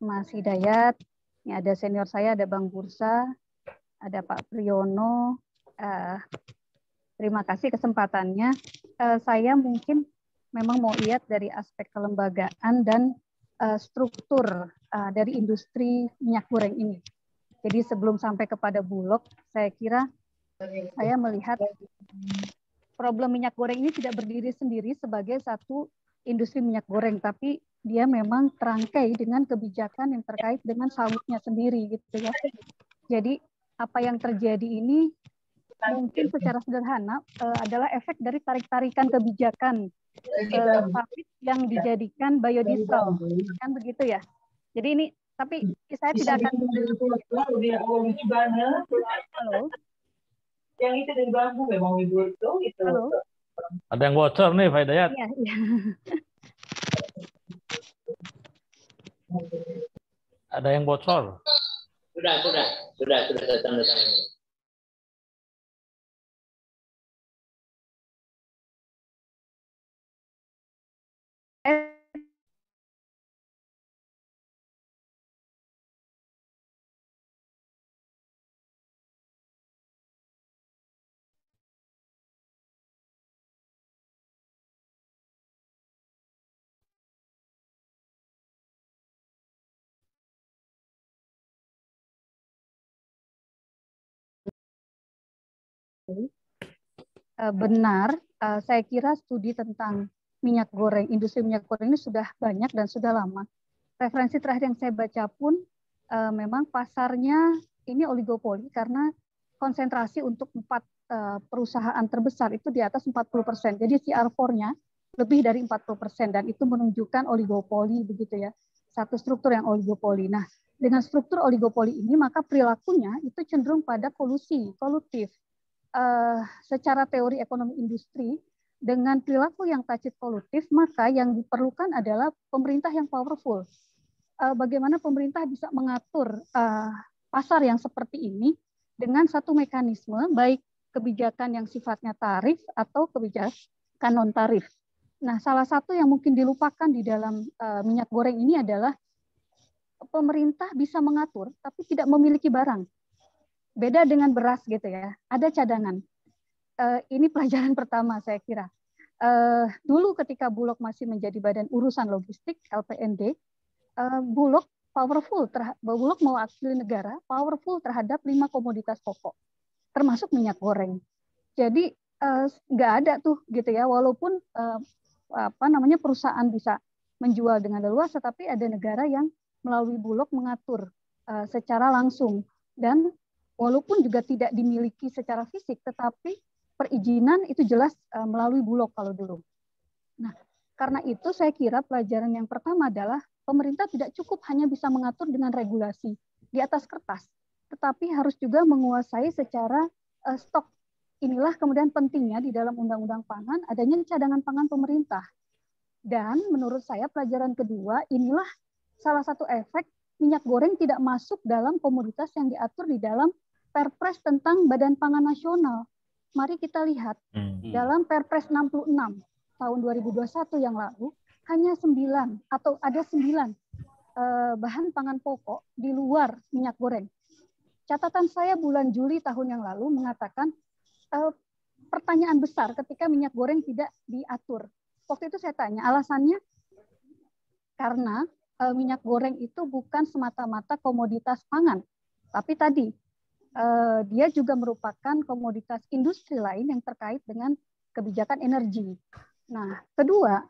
Mas Hidayat. Ini ada senior saya, ada Bang Bursa, ada Pak Priyono. Uh, terima kasih kesempatannya. Uh, saya mungkin memang mau lihat dari aspek kelembagaan dan uh, struktur uh, dari industri minyak goreng ini. Jadi sebelum sampai kepada Bulog, saya kira saya melihat problem minyak goreng ini tidak berdiri sendiri sebagai satu industri minyak goreng, tapi dia memang terangkai dengan kebijakan yang terkait dengan sawitnya sendiri gitu ya. Jadi apa yang terjadi ini mungkin secara sederhana uh, adalah efek dari tarik-tarikan kebijakan uh, sawit yang dijadikan biodiesel, kan begitu ya. Jadi ini tapi saya tidak akan Halo? Yang itu dari bambu memang ibu itu itu Halo? ada yang bocor nih Pak Hidayat. Iya, iya. ada yang bocor. Sudah sudah. Sudah sudah saya tanda tangan Eh, benar, eh, saya kira studi tentang minyak goreng, industri minyak goreng ini sudah banyak dan sudah lama. Referensi terakhir yang saya baca pun eh, memang pasarnya ini oligopoli karena konsentrasi untuk empat perusahaan terbesar itu di atas 40 persen. Jadi CR4-nya lebih dari 40 persen dan itu menunjukkan oligopoli begitu ya. Satu struktur yang oligopoli. Nah, dengan struktur oligopoli ini maka perilakunya itu cenderung pada kolusi, kolutif uh, secara teori ekonomi industri dengan perilaku yang tacit kolutif, maka yang diperlukan adalah pemerintah yang powerful. Uh, bagaimana pemerintah bisa mengatur uh, pasar yang seperti ini dengan satu mekanisme, baik kebijakan yang sifatnya tarif atau kebijakan non tarif. Nah, salah satu yang mungkin dilupakan di dalam uh, minyak goreng ini adalah pemerintah bisa mengatur, tapi tidak memiliki barang. Beda dengan beras gitu ya, ada cadangan. Uh, ini pelajaran pertama saya kira. Uh, dulu ketika Bulog masih menjadi badan urusan logistik LPND, uh, eh, Bulog powerful, Bulog mewakili negara powerful terhadap lima komoditas pokok, termasuk minyak goreng. Jadi nggak uh, ada tuh gitu ya walaupun uh, apa namanya perusahaan bisa menjual dengan leluasa tapi ada negara yang melalui bulog mengatur uh, secara langsung dan walaupun juga tidak dimiliki secara fisik tetapi perizinan itu jelas uh, melalui bulog kalau dulu. Nah, karena itu saya kira pelajaran yang pertama adalah pemerintah tidak cukup hanya bisa mengatur dengan regulasi di atas kertas, tetapi harus juga menguasai secara uh, stok. Inilah kemudian pentingnya di dalam undang-undang pangan adanya cadangan pangan pemerintah. Dan menurut saya pelajaran kedua inilah salah satu efek minyak goreng tidak masuk dalam komoditas yang diatur di dalam Perpres tentang Badan Pangan Nasional. Mari kita lihat hmm. dalam Perpres 66 tahun 2021 yang lalu hanya 9 atau ada 9 eh, bahan pangan pokok di luar minyak goreng. Catatan saya bulan Juli tahun yang lalu mengatakan eh, pertanyaan besar ketika minyak goreng tidak diatur waktu itu saya tanya alasannya karena e, minyak goreng itu bukan semata-mata komoditas pangan, tapi tadi dia juga merupakan komoditas industri lain yang terkait dengan kebijakan energi. Nah, kedua,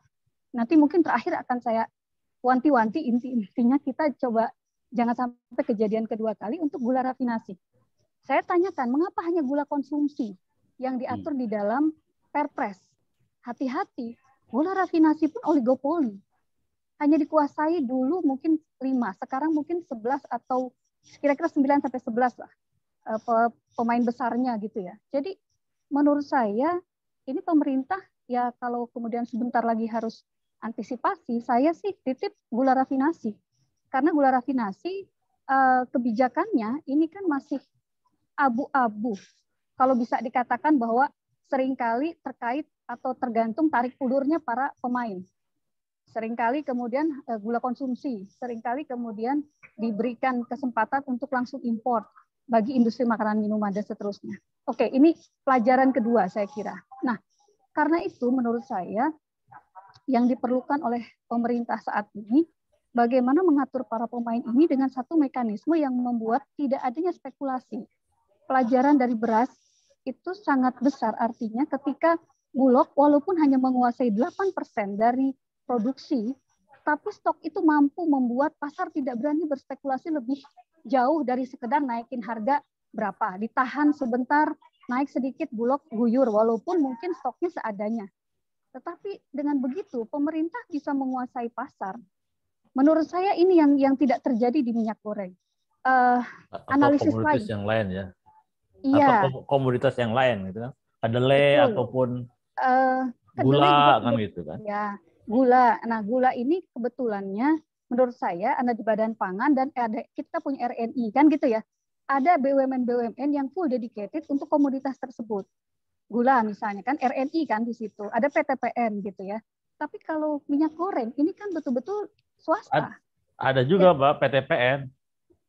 nanti mungkin terakhir akan saya wanti-wanti inti-intinya kita coba jangan sampai kejadian kedua kali untuk gula rafinasi. Saya tanyakan mengapa hanya gula konsumsi yang diatur di dalam Perpres. Hati-hati, Gula rafinasi pun oligopoli. Hanya dikuasai dulu mungkin 5, sekarang mungkin 11 atau kira-kira 9 sampai 11 lah eh, pemain besarnya gitu ya. Jadi menurut saya ini pemerintah ya kalau kemudian sebentar lagi harus antisipasi, saya sih titip gula rafinasi. Karena gula rafinasi eh, kebijakannya ini kan masih abu-abu. Kalau bisa dikatakan bahwa sering kali terkait atau tergantung tarik ulurnya para pemain. Seringkali kemudian uh, gula konsumsi, sering kali kemudian diberikan kesempatan untuk langsung import bagi industri makanan minuman dan seterusnya. Oke, ini pelajaran kedua saya kira. Nah, karena itu menurut saya yang diperlukan oleh pemerintah saat ini bagaimana mengatur para pemain ini dengan satu mekanisme yang membuat tidak adanya spekulasi. Pelajaran dari beras itu sangat besar artinya ketika Bulog walaupun hanya menguasai 8% dari produksi, tapi stok itu mampu membuat pasar tidak berani berspekulasi lebih jauh dari sekedar naikin harga berapa. Ditahan sebentar, naik sedikit bulog guyur, walaupun mungkin stoknya seadanya. Tetapi dengan begitu, pemerintah bisa menguasai pasar. Menurut saya ini yang yang tidak terjadi di minyak goreng. Uh, analisis komoditas lain. yang lain ya. Iya. Atau komoditas yang lain gitu kan. Kedelai ataupun uh, gula kan gitu kan. Ya, gula. Nah, gula ini kebetulannya menurut saya ada di Badan Pangan dan ada kita punya RNI kan gitu ya. Ada BUMN-BUMN yang full dedicated untuk komoditas tersebut. Gula misalnya kan RNI kan di situ. Ada PTPN gitu ya. Tapi kalau minyak goreng ini kan betul-betul swasta. Ada juga, Mbak, PTPN.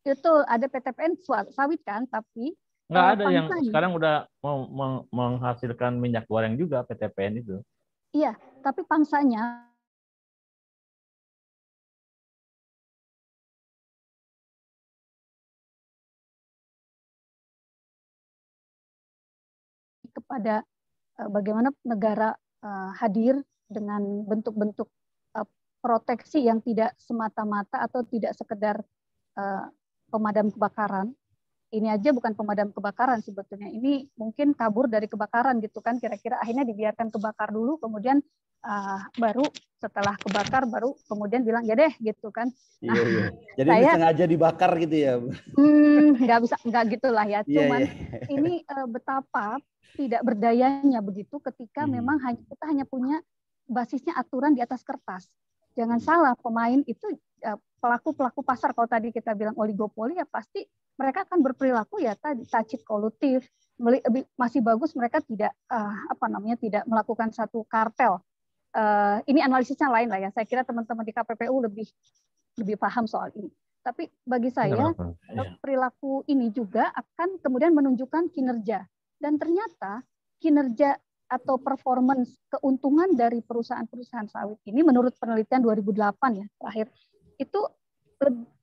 Itu ada PTPN sawit kan, tapi Nggak ada yang sekarang udah menghasilkan minyak goreng juga PTPN itu. Iya, tapi pangsanya kepada uh, bagaimana negara uh, hadir dengan bentuk-bentuk uh, proteksi yang tidak semata-mata atau tidak sekedar pemadam kebakaran, ini aja bukan pemadam kebakaran sebetulnya. Ini mungkin kabur dari kebakaran gitu kan. Kira-kira akhirnya dibiarkan kebakar dulu, kemudian uh, baru setelah kebakar baru kemudian bilang ya deh gitu kan. Iya, nah, iya. Jadi saya, sengaja dibakar gitu ya. Hmm, nggak bisa nggak gitulah ya. Iya, Cuman iya, iya. ini uh, betapa tidak berdayanya begitu ketika hmm. memang hanya, kita hanya punya basisnya aturan di atas kertas. Jangan salah, pemain itu eh, pelaku-pelaku pasar kalau tadi kita bilang oligopoli ya pasti mereka akan berperilaku ya tadi tacit kolutif masih bagus mereka tidak uh, apa namanya tidak melakukan satu kartel uh, ini analisisnya lain lah ya saya kira teman-teman di KPPU lebih lebih paham soal ini tapi bagi saya ya. perilaku ini juga akan kemudian menunjukkan kinerja dan ternyata kinerja atau performance keuntungan dari perusahaan-perusahaan sawit ini menurut penelitian 2008 ya terakhir itu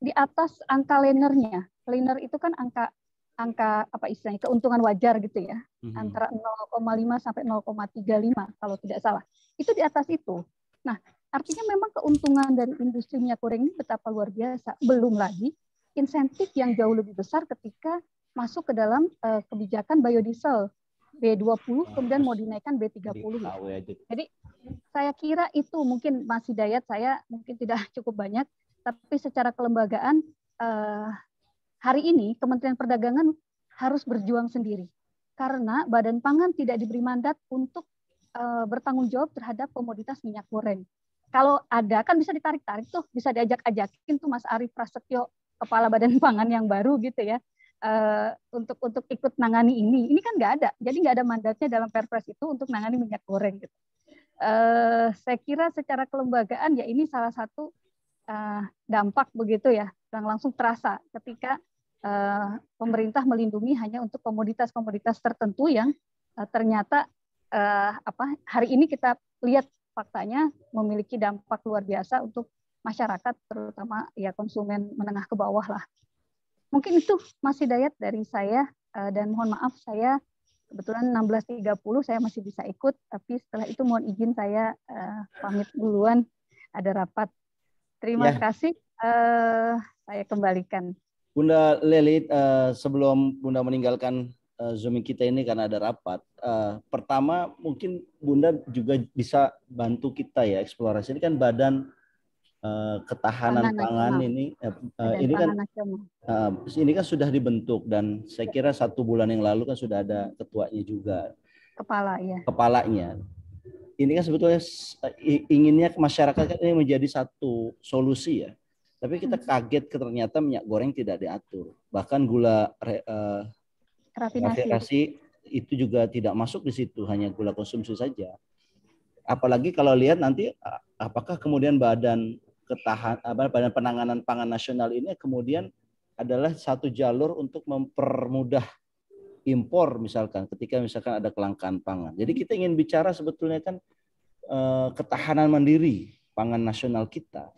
di atas angka linernya. Liner itu kan angka angka apa istilahnya keuntungan wajar gitu ya Mhm. antara 0,5 sampai 0,35 kalau tidak salah itu di atas itu. Nah artinya memang keuntungan dari industri minyak goreng ini betapa luar biasa. Belum lagi insentif yang jauh lebih besar ketika masuk ke dalam eh, kebijakan biodiesel B20 kemudian mau dinaikkan B30 KW aja. jadi saya kira itu mungkin masih dayat saya mungkin tidak cukup banyak, tapi secara kelembagaan eh, hari ini Kementerian Perdagangan harus berjuang sendiri. Karena Badan Pangan tidak diberi mandat untuk eh, bertanggung jawab terhadap komoditas minyak goreng. Kalau ada kan bisa ditarik-tarik tuh, bisa diajak-ajakin tuh Mas Arief Prasetyo kepala Badan Pangan yang baru gitu ya eh, untuk untuk ikut nangani ini. Ini kan nggak ada, jadi nggak ada mandatnya dalam Perpres itu untuk nangani minyak goreng gitu eh, saya kira secara kelembagaan ya ini salah satu eh, dampak begitu ya yang langsung terasa ketika eh, pemerintah melindungi hanya untuk komoditas-komoditas tertentu yang eh, ternyata eh, apa hari ini kita lihat faktanya memiliki dampak luar biasa untuk masyarakat terutama ya konsumen menengah ke bawah lah. Mungkin itu masih dayat dari saya eh, dan mohon maaf saya kebetulan 16.30 saya masih bisa ikut, tapi setelah itu mohon izin saya eh, pamit duluan, ada rapat. Terima Ya. kasih, eh, saya kembalikan. Bunda Leli, eh, sebelum Bunda meninggalkan eh, Zoom kita ini karena ada rapat, eh, pertama mungkin Bunda juga bisa bantu kita ya eksplorasi ini kan Badan eh, Ketahanan Pangan Pangan Nasional. ini, Dan ini kan nasional. eh, ini kan sudah dibentuk dan saya kira satu bulan yang lalu kan sudah ada ketuanya juga, Kepala ya. kepalanya. Ini kan sebetulnya inginnya masyarakat kan ini menjadi satu solusi ya. Tapi kita kaget ke ternyata minyak goreng tidak diatur. Bahkan gula re- eh, Rafinasi. rafinasi itu juga tidak masuk di situ, hanya gula konsumsi saja. Apalagi kalau lihat nanti apakah kemudian badan ketahan badan penanganan pangan nasional ini kemudian adalah satu jalur untuk mempermudah impor misalkan ketika misalkan ada kelangkaan pangan. Jadi kita ingin bicara sebetulnya kan eh, ketahanan mandiri pangan nasional kita.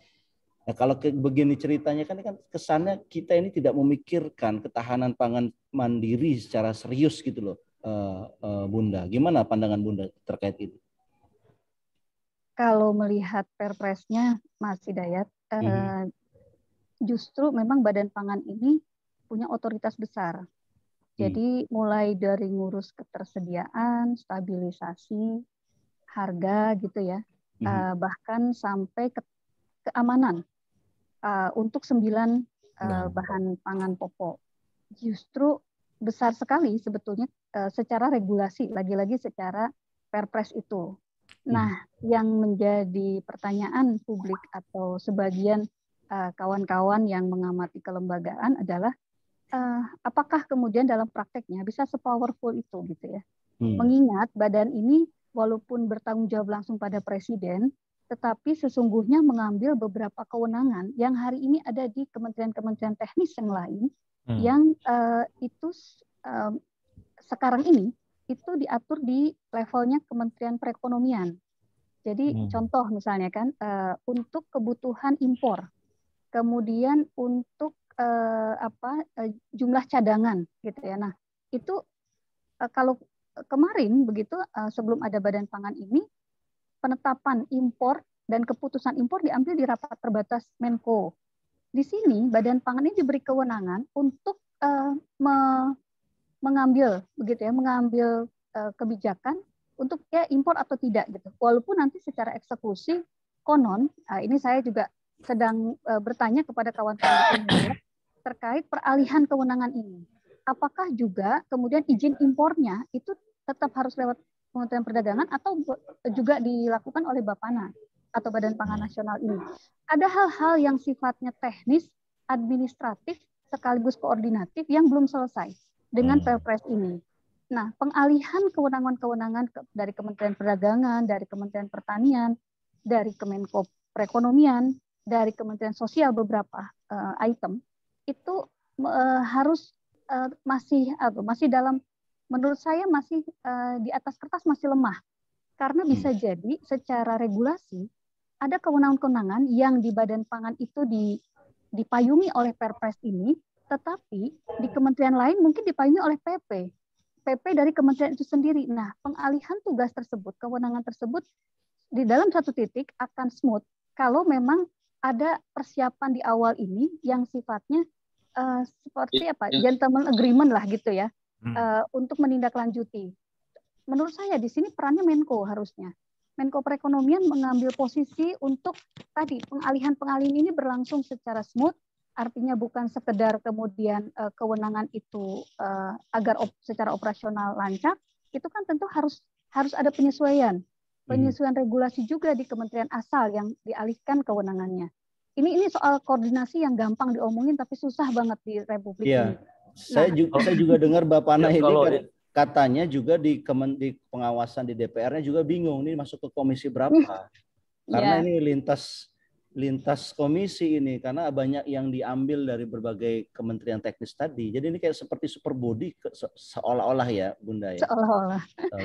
Nah, kalau begini ceritanya kan kan kesannya kita ini tidak memikirkan ketahanan pangan mandiri secara serius gitu loh, eh, eh, Bunda. Gimana pandangan Bunda terkait itu? Kalau melihat perpresnya Mas Hidayat, Mhm. justru memang Badan Pangan ini punya otoritas besar. Jadi mulai dari ngurus ketersediaan, stabilisasi, harga gitu ya, Mhm. eh, bahkan sampai ke keamanan eh, untuk sembilan eh, Bahan pangan pokok. Justru besar sekali sebetulnya secara regulasi, lagi-lagi secara perpres itu. Nah, yang menjadi pertanyaan publik atau sebagian eh, kawan-kawan yang mengamati kelembagaan adalah eh, apakah kemudian dalam prakteknya bisa sepowerful itu gitu ya? Hmm. Mengingat badan ini walaupun bertanggung jawab langsung pada presiden, tetapi sesungguhnya mengambil beberapa kewenangan yang hari ini ada di kementerian-kementerian teknis yang lain Hmm. yang eh, itu eh, sekarang ini itu diatur di levelnya Kementerian Perekonomian. Jadi Hmm. contoh misalnya kan eh, untuk kebutuhan impor, kemudian untuk eh, apa eh, jumlah cadangan gitu ya. Nah itu eh, kalau kemarin begitu eh, sebelum ada Badan Pangan ini penetapan impor dan keputusan impor diambil di rapat terbatas Menko. Di sini Badan Pangan ini diberi kewenangan untuk eh, me- mengambil begitu ya, mengambil eh, kebijakan untuk ya impor atau tidak gitu. Walaupun nanti secara eksekusi konon, ah, ini saya juga sedang eh, bertanya kepada kawan-kawan media terkait peralihan kewenangan ini. Apakah juga kemudian izin impornya itu tetap harus lewat Kementerian Perdagangan atau juga dilakukan oleh Bapana atau Badan Pangan Nasional ini? Ada hal-hal yang sifatnya teknis, administratif, sekaligus koordinatif yang belum selesai dengan Hmm. Perpres ini. Nah, pengalihan kewenangan-kewenangan ke- dari Kementerian Perdagangan, dari Kementerian Pertanian, dari Kemenko Perekonomian, dari Kementerian Sosial beberapa eh, item itu eh, harus eh, masih apa, masih dalam menurut saya masih eh, di atas kertas masih lemah karena bisa jadi secara regulasi ada kewenangan-kewenangan yang di Badan Pangan itu di, dipayungi oleh Perpres ini tetapi di kementerian lain mungkin dipayungi oleh PP. PP dari kementerian itu sendiri. Nah, pengalihan tugas tersebut, kewenangan tersebut di dalam satu titik akan smooth kalau memang ada persiapan di awal ini yang sifatnya uh, seperti apa Ya. gentleman agreement lah gitu ya uh, untuk menindaklanjuti. Menurut saya di sini perannya Menko harusnya. Menko Perekonomian mengambil posisi untuk tadi pengalihan-pengalihan ini berlangsung secara smooth, artinya bukan sekedar kemudian uh, kewenangan itu uh, agar op secara operasional lancar, itu kan tentu harus harus ada penyesuaian, penyesuaian regulasi juga di kementerian asal yang dialihkan kewenangannya. Ini ini soal koordinasi yang gampang diomongin tapi susah banget di Republik Iya. ini. Saya Nah. juga saya juga dengar Bapak Ana Ya, ini kalau- kan katanya juga di kemen, di pengawasan di DPR-nya juga bingung ini masuk ke komisi berapa. Karena Iya. ini lintas lintas komisi ini karena banyak yang diambil dari berbagai kementerian teknis tadi. Jadi ini kayak seperti super body se- seolah-olah ya, Bunda ya. Seolah-olah.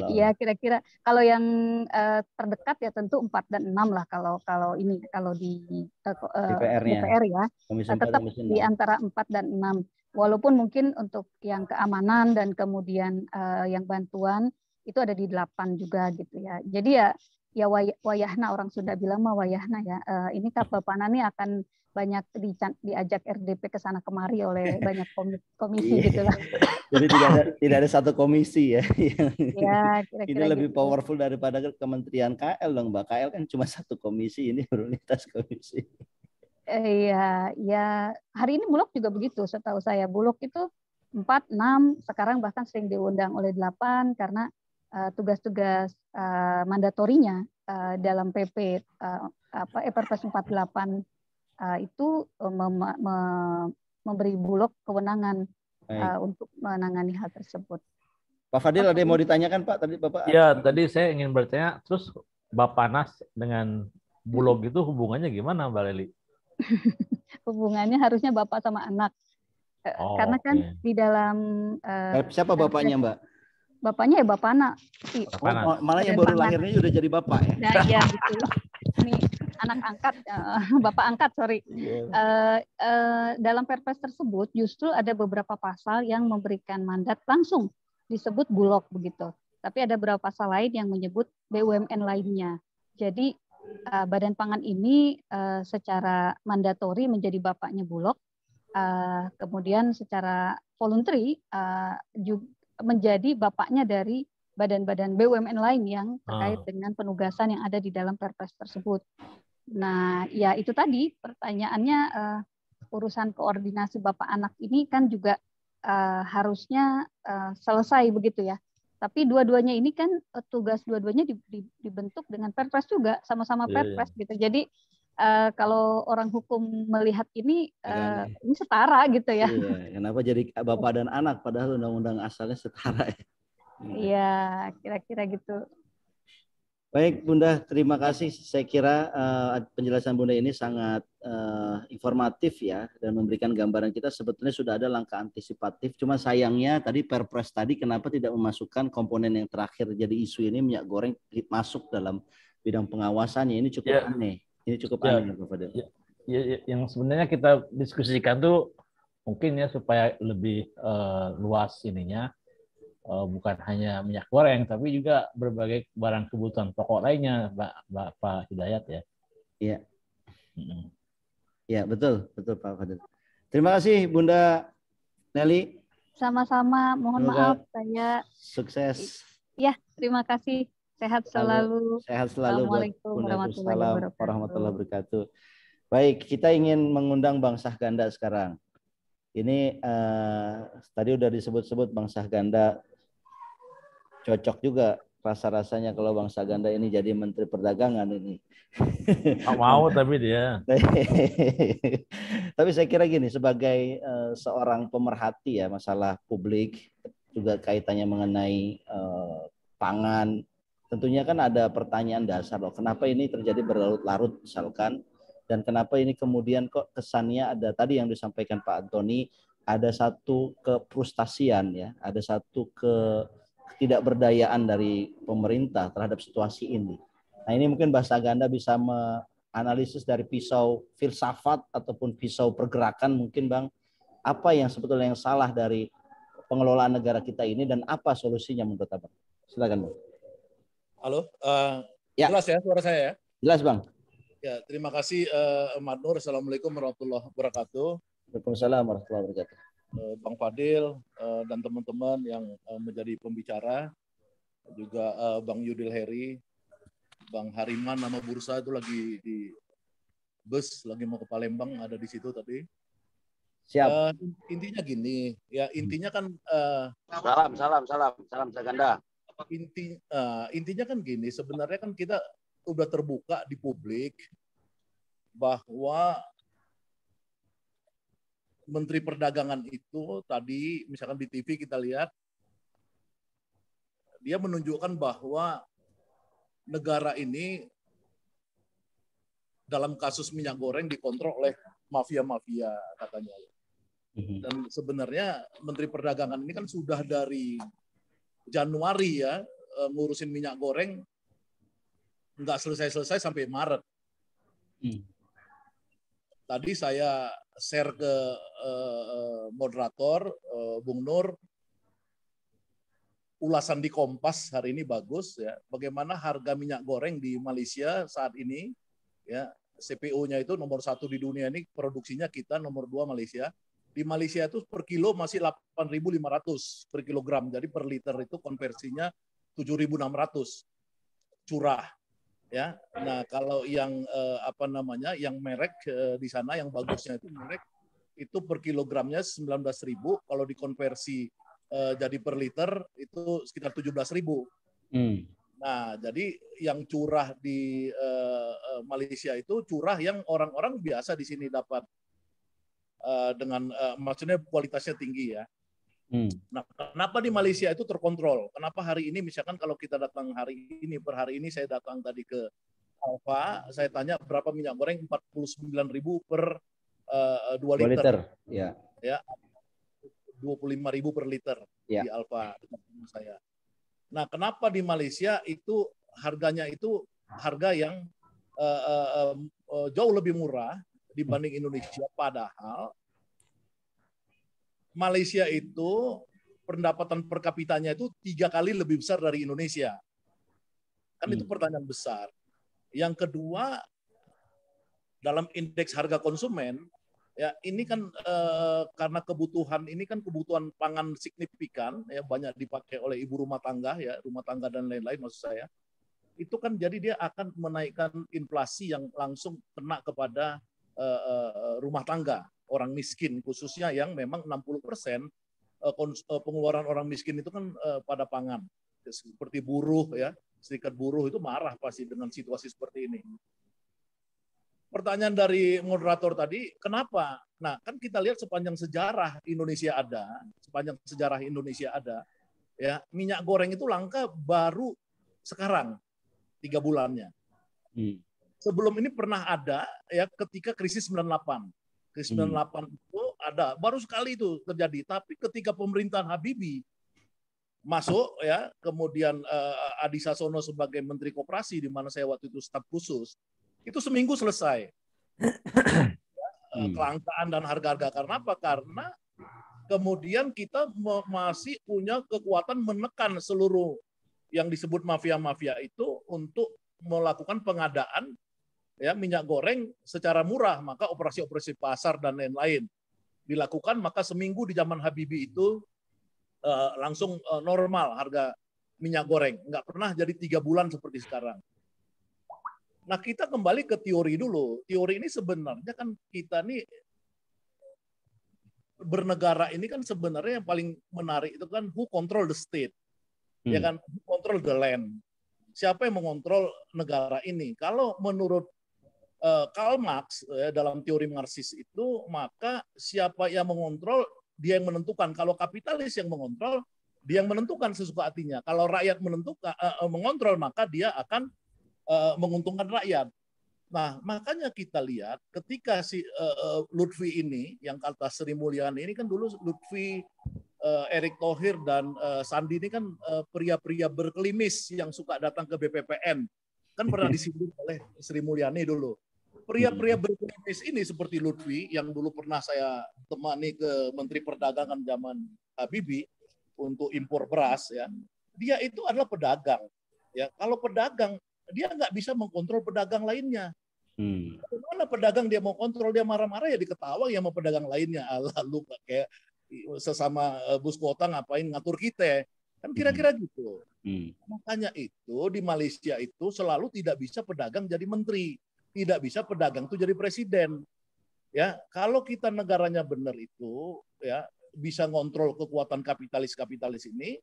Iya, kira-kira kalau yang eh, terdekat ya tentu 4 dan 6 lah kalau kalau ini kalau di eh, ko- eh, DPR-nya. DPR ya. Komisi Eh, 4 tetap komisi di 6. antara 4 dan 6. Walaupun mungkin untuk yang keamanan dan kemudian eh, yang bantuan itu ada di 8 juga gitu ya. Jadi ya ya way- wayahna orang sudah bilang mah wayahna ya. Eh, ini Kak Bapak Nani akan banyak dican- diajak RDP ke sana kemari oleh banyak komi- komisi Iya. gitu lah. Jadi tidak ada tidak ada satu komisi ya. Ya, ini kira-kira lebih gitu. powerful daripada Kementerian KL dong, Mbak. KL kan cuma satu komisi, ini baru lintas komisi. Eh, Iya, ya hari ini Bulog juga begitu setahu saya. Bulog itu 4, 6, sekarang bahkan sering diundang oleh 8 karena tugas-tugas eh, mandatorinya eh, dalam PP eh, apa Perpres 48 eh, itu eh, mem- me- memberi Bulog kewenangan Baik. eh, untuk menangani hal tersebut. Pak Fadil ada yang mau ditanyakan Pak tadi Bapak? Ya, tadi saya ingin bertanya, terus Bapak Nas dengan Bulog itu hubungannya gimana, Mbak Leli? Hubungannya harusnya bapak sama anak. Eh, Oh, karena kan oke. di dalam eh, Eh, Siapa bapaknya Mbak? Bapaknya ya bapak anak. Si- Oh, malah yang baru lahirnya udah jadi bapak ya? Nah, iya gitu. Ini anak angkat, eh, bapak angkat, sorry. Eh, eh, dalam Perpres tersebut justru ada beberapa pasal yang memberikan mandat langsung disebut bulog begitu. Tapi ada beberapa pasal lain yang menyebut BUMN lainnya. Jadi eh, Badan Pangan ini eh, secara mandatori menjadi bapaknya bulog, eh, kemudian secara voluntary eh, ju- menjadi bapaknya dari badan-badan BUMN lain yang terkait Ah. dengan penugasan yang ada di dalam Perpres tersebut. Nah, ya itu tadi pertanyaannya eh, urusan koordinasi bapak anak ini kan juga eh, harusnya eh, selesai begitu ya. Tapi dua-duanya ini kan tugas dua-duanya di- di- dibentuk dengan Perpres juga, sama-sama Iya, iya. Perpres gitu. Jadi eh, kalau orang hukum melihat ini eh, Iya, ini setara gitu ya. Iya, kenapa jadi bapak dan anak padahal undang-undang asalnya setara ya? Iya, kira-kira gitu. Baik Bunda, terima kasih. Saya kira eh, penjelasan Bunda ini sangat eh, informatif ya dan memberikan gambaran kita sebetulnya sudah ada langkah antisipatif. Cuma sayangnya tadi Perpres tadi kenapa tidak memasukkan komponen yang terakhir jadi isu ini minyak goreng masuk dalam bidang pengawasannya ini cukup Ya. aneh. Ini cukup Ya. aneh Bapak Fadil. Ya, ya, yang sebenarnya kita diskusikan tuh mungkin ya supaya lebih eh, luas ininya eh, bukan hanya minyak goreng tapi juga berbagai barang kebutuhan pokok lainnya Mbak, Mbak Pak Hidayat ya. Iya. Mm-mm. Ya betul betul Pak Fadil. Terima kasih Bunda Nelly. Sama-sama, mohon Semoga maaf saya Sukses. ya terima kasih sehat selalu. Sehat selalu Assalamualaikum warahmatullahi wabarakatuh. warahmatullahi wabarakatuh. Baik, kita ingin mengundang Bang Sah Ganda sekarang. Ini eh, tadi udah disebut-sebut Bang Sah Ganda cocok juga rasa-rasanya kalau Bang Sah Ganda ini jadi Menteri Perdagangan ini. Nggak mau tapi dia. Tapi saya kira gini, sebagai eh, seorang pemerhati ya masalah publik, juga kaitannya mengenai eh, pangan, tentunya kan ada pertanyaan dasar loh, kenapa ini terjadi berlarut-larut misalkan, dan kenapa ini kemudian kok kesannya ada tadi yang disampaikan Pak Antoni, ada satu kefrustasian ya, ada satu ke ketidakberdayaan dari pemerintah terhadap situasi ini. Nah ini mungkin bahasa Ganda bisa menganalisis dari pisau filsafat ataupun pisau pergerakan mungkin Bang apa yang sebetulnya yang salah dari pengelolaan negara kita ini dan apa solusinya menurut Abang? Silakan Bang. Halo, uh, Ya. jelas ya suara saya ya? Jelas Bang. Ya, terima kasih uh, Ahmad Nur. Assalamualaikum warahmatullahi wabarakatuh. Waalaikumsalam warahmatullahi wabarakatuh. Uh, Bang Fadil uh, dan teman-teman yang uh, menjadi pembicara, juga uh, Bang Yudil Heri, Bang Hariman nama bursa itu lagi di bus lagi mau ke Palembang ada di situ tadi. Siap. Uh, intinya gini, ya intinya kan uh, Salam, salam, salam, salam Saganda. Inti uh, intinya kan gini sebenarnya kan kita udah terbuka di publik bahwa Menteri Perdagangan itu tadi misalkan di TV kita lihat dia menunjukkan bahwa negara ini dalam kasus minyak goreng dikontrol oleh mafia-mafia katanya. Mhm. Dan sebenarnya Menteri Perdagangan ini kan sudah dari Januari ya eh, ngurusin minyak goreng nggak selesai-selesai sampai Maret. Hmm. Tadi saya share ke eh, moderator eh, Bung Nur ulasan di Kompas hari ini bagus ya. Bagaimana harga minyak goreng di Malaysia saat ini ya CPO-nya itu nomor satu di dunia ini produksinya kita nomor dua Malaysia. Di Malaysia itu per kilo masih 8.500 per kilogram. Jadi per liter itu konversinya 7.600 curah ya. Nah, kalau yang eh, apa namanya? yang merek eh, di sana yang bagusnya itu merek itu per kilogramnya 19.000 kalau dikonversi eh, jadi per liter itu sekitar 17.000. Hmm. Nah, jadi yang curah di eh, eh, Malaysia itu curah yang orang-orang biasa di sini dapat eh, dengan eh, maksudnya kualitasnya tinggi ya. Hmm. Nah, kenapa di Malaysia itu terkontrol? Kenapa hari ini misalkan kalau kita datang hari ini per hari ini saya datang tadi ke Alfa, saya tanya berapa minyak goreng 49.000 per eh, 2 Dua liter. liter. Ya. ya 25.000 per liter Ya. di Alfa saya. Nah, kenapa di Malaysia itu harganya itu harga yang eh, eh, eh, jauh lebih murah dibanding Indonesia padahal Malaysia itu pendapatan per kapitanya itu tiga kali lebih besar dari Indonesia. Kan itu Hmm. pertanyaan besar. Yang kedua, dalam indeks harga konsumen, ya ini kan eh, karena kebutuhan ini kan kebutuhan pangan signifikan, ya banyak dipakai oleh ibu rumah tangga, ya rumah tangga dan lain-lain maksud saya. Itu kan jadi dia akan menaikkan inflasi yang langsung kena kepada rumah tangga orang miskin khususnya yang memang 60 persen pengeluaran orang miskin itu kan eh, pada pangan seperti buruh ya serikat buruh itu marah pasti dengan situasi seperti ini. Pertanyaan dari moderator tadi, kenapa? Nah, kan kita lihat sepanjang sejarah Indonesia ada, sepanjang sejarah Indonesia ada, ya minyak goreng itu langka baru sekarang tiga bulannya. Hmm. Sebelum ini pernah ada ya ketika krisis 98. Krisis Hmm. 98 itu ada, baru sekali itu terjadi. Tapi ketika pemerintahan Habibie masuk ya kemudian eh, Adi Sasono sebagai Menteri Koperasi di mana saya waktu itu staf khusus itu seminggu selesai Eh, Hmm. kelangkaan dan harga-harga karena apa karena kemudian kita masih punya kekuatan menekan seluruh yang disebut mafia-mafia itu untuk melakukan pengadaan ya minyak goreng secara murah maka operasi-operasi pasar dan lain-lain dilakukan maka seminggu di zaman Habibie itu eh, langsung eh, normal harga minyak goreng. Nggak pernah jadi tiga bulan seperti sekarang. Nah kita kembali ke teori dulu. Teori ini sebenarnya kan kita nih bernegara ini kan sebenarnya yang paling menarik itu kan who control the state ya Hmm. kan? Who control the land. Siapa yang mengontrol negara ini? Kalau menurut Karl Marx ya, dalam teori Marxis itu maka siapa yang mengontrol dia yang menentukan kalau kapitalis yang mengontrol dia yang menentukan sesuka hatinya kalau rakyat menentukan eh, eh, mengontrol maka dia akan eh, menguntungkan rakyat Nah, makanya kita lihat ketika si eh, eh, Lutfi ini yang kata Sri Mulyani ini kan dulu Lutfi eh, Erick Thohir dan eh, Sandi ini kan eh, pria-pria berkelimis yang suka datang ke BPPN. Kan pernah disinggung oleh Sri Mulyani dulu. Pria-pria berbisnis ini seperti Lutfi yang dulu pernah saya temani ke Menteri Perdagangan zaman Habibie untuk impor beras ya dia itu adalah pedagang ya. Kalau pedagang dia nggak bisa mengkontrol pedagang lainnya. Hmm. Bagaimana pedagang dia mau kontrol dia marah-marah ya diketawa ya sama pedagang lainnya. Lalu kayak sesama eh, bus kota ngapain ngatur kita? Kan kira-kira gitu. Hmm. makanya itu di Malaysia itu selalu tidak bisa pedagang jadi menteri tidak bisa pedagang itu jadi presiden. Ya kalau kita negaranya benar itu ya bisa ngontrol kekuatan kapitalis kapitalis ini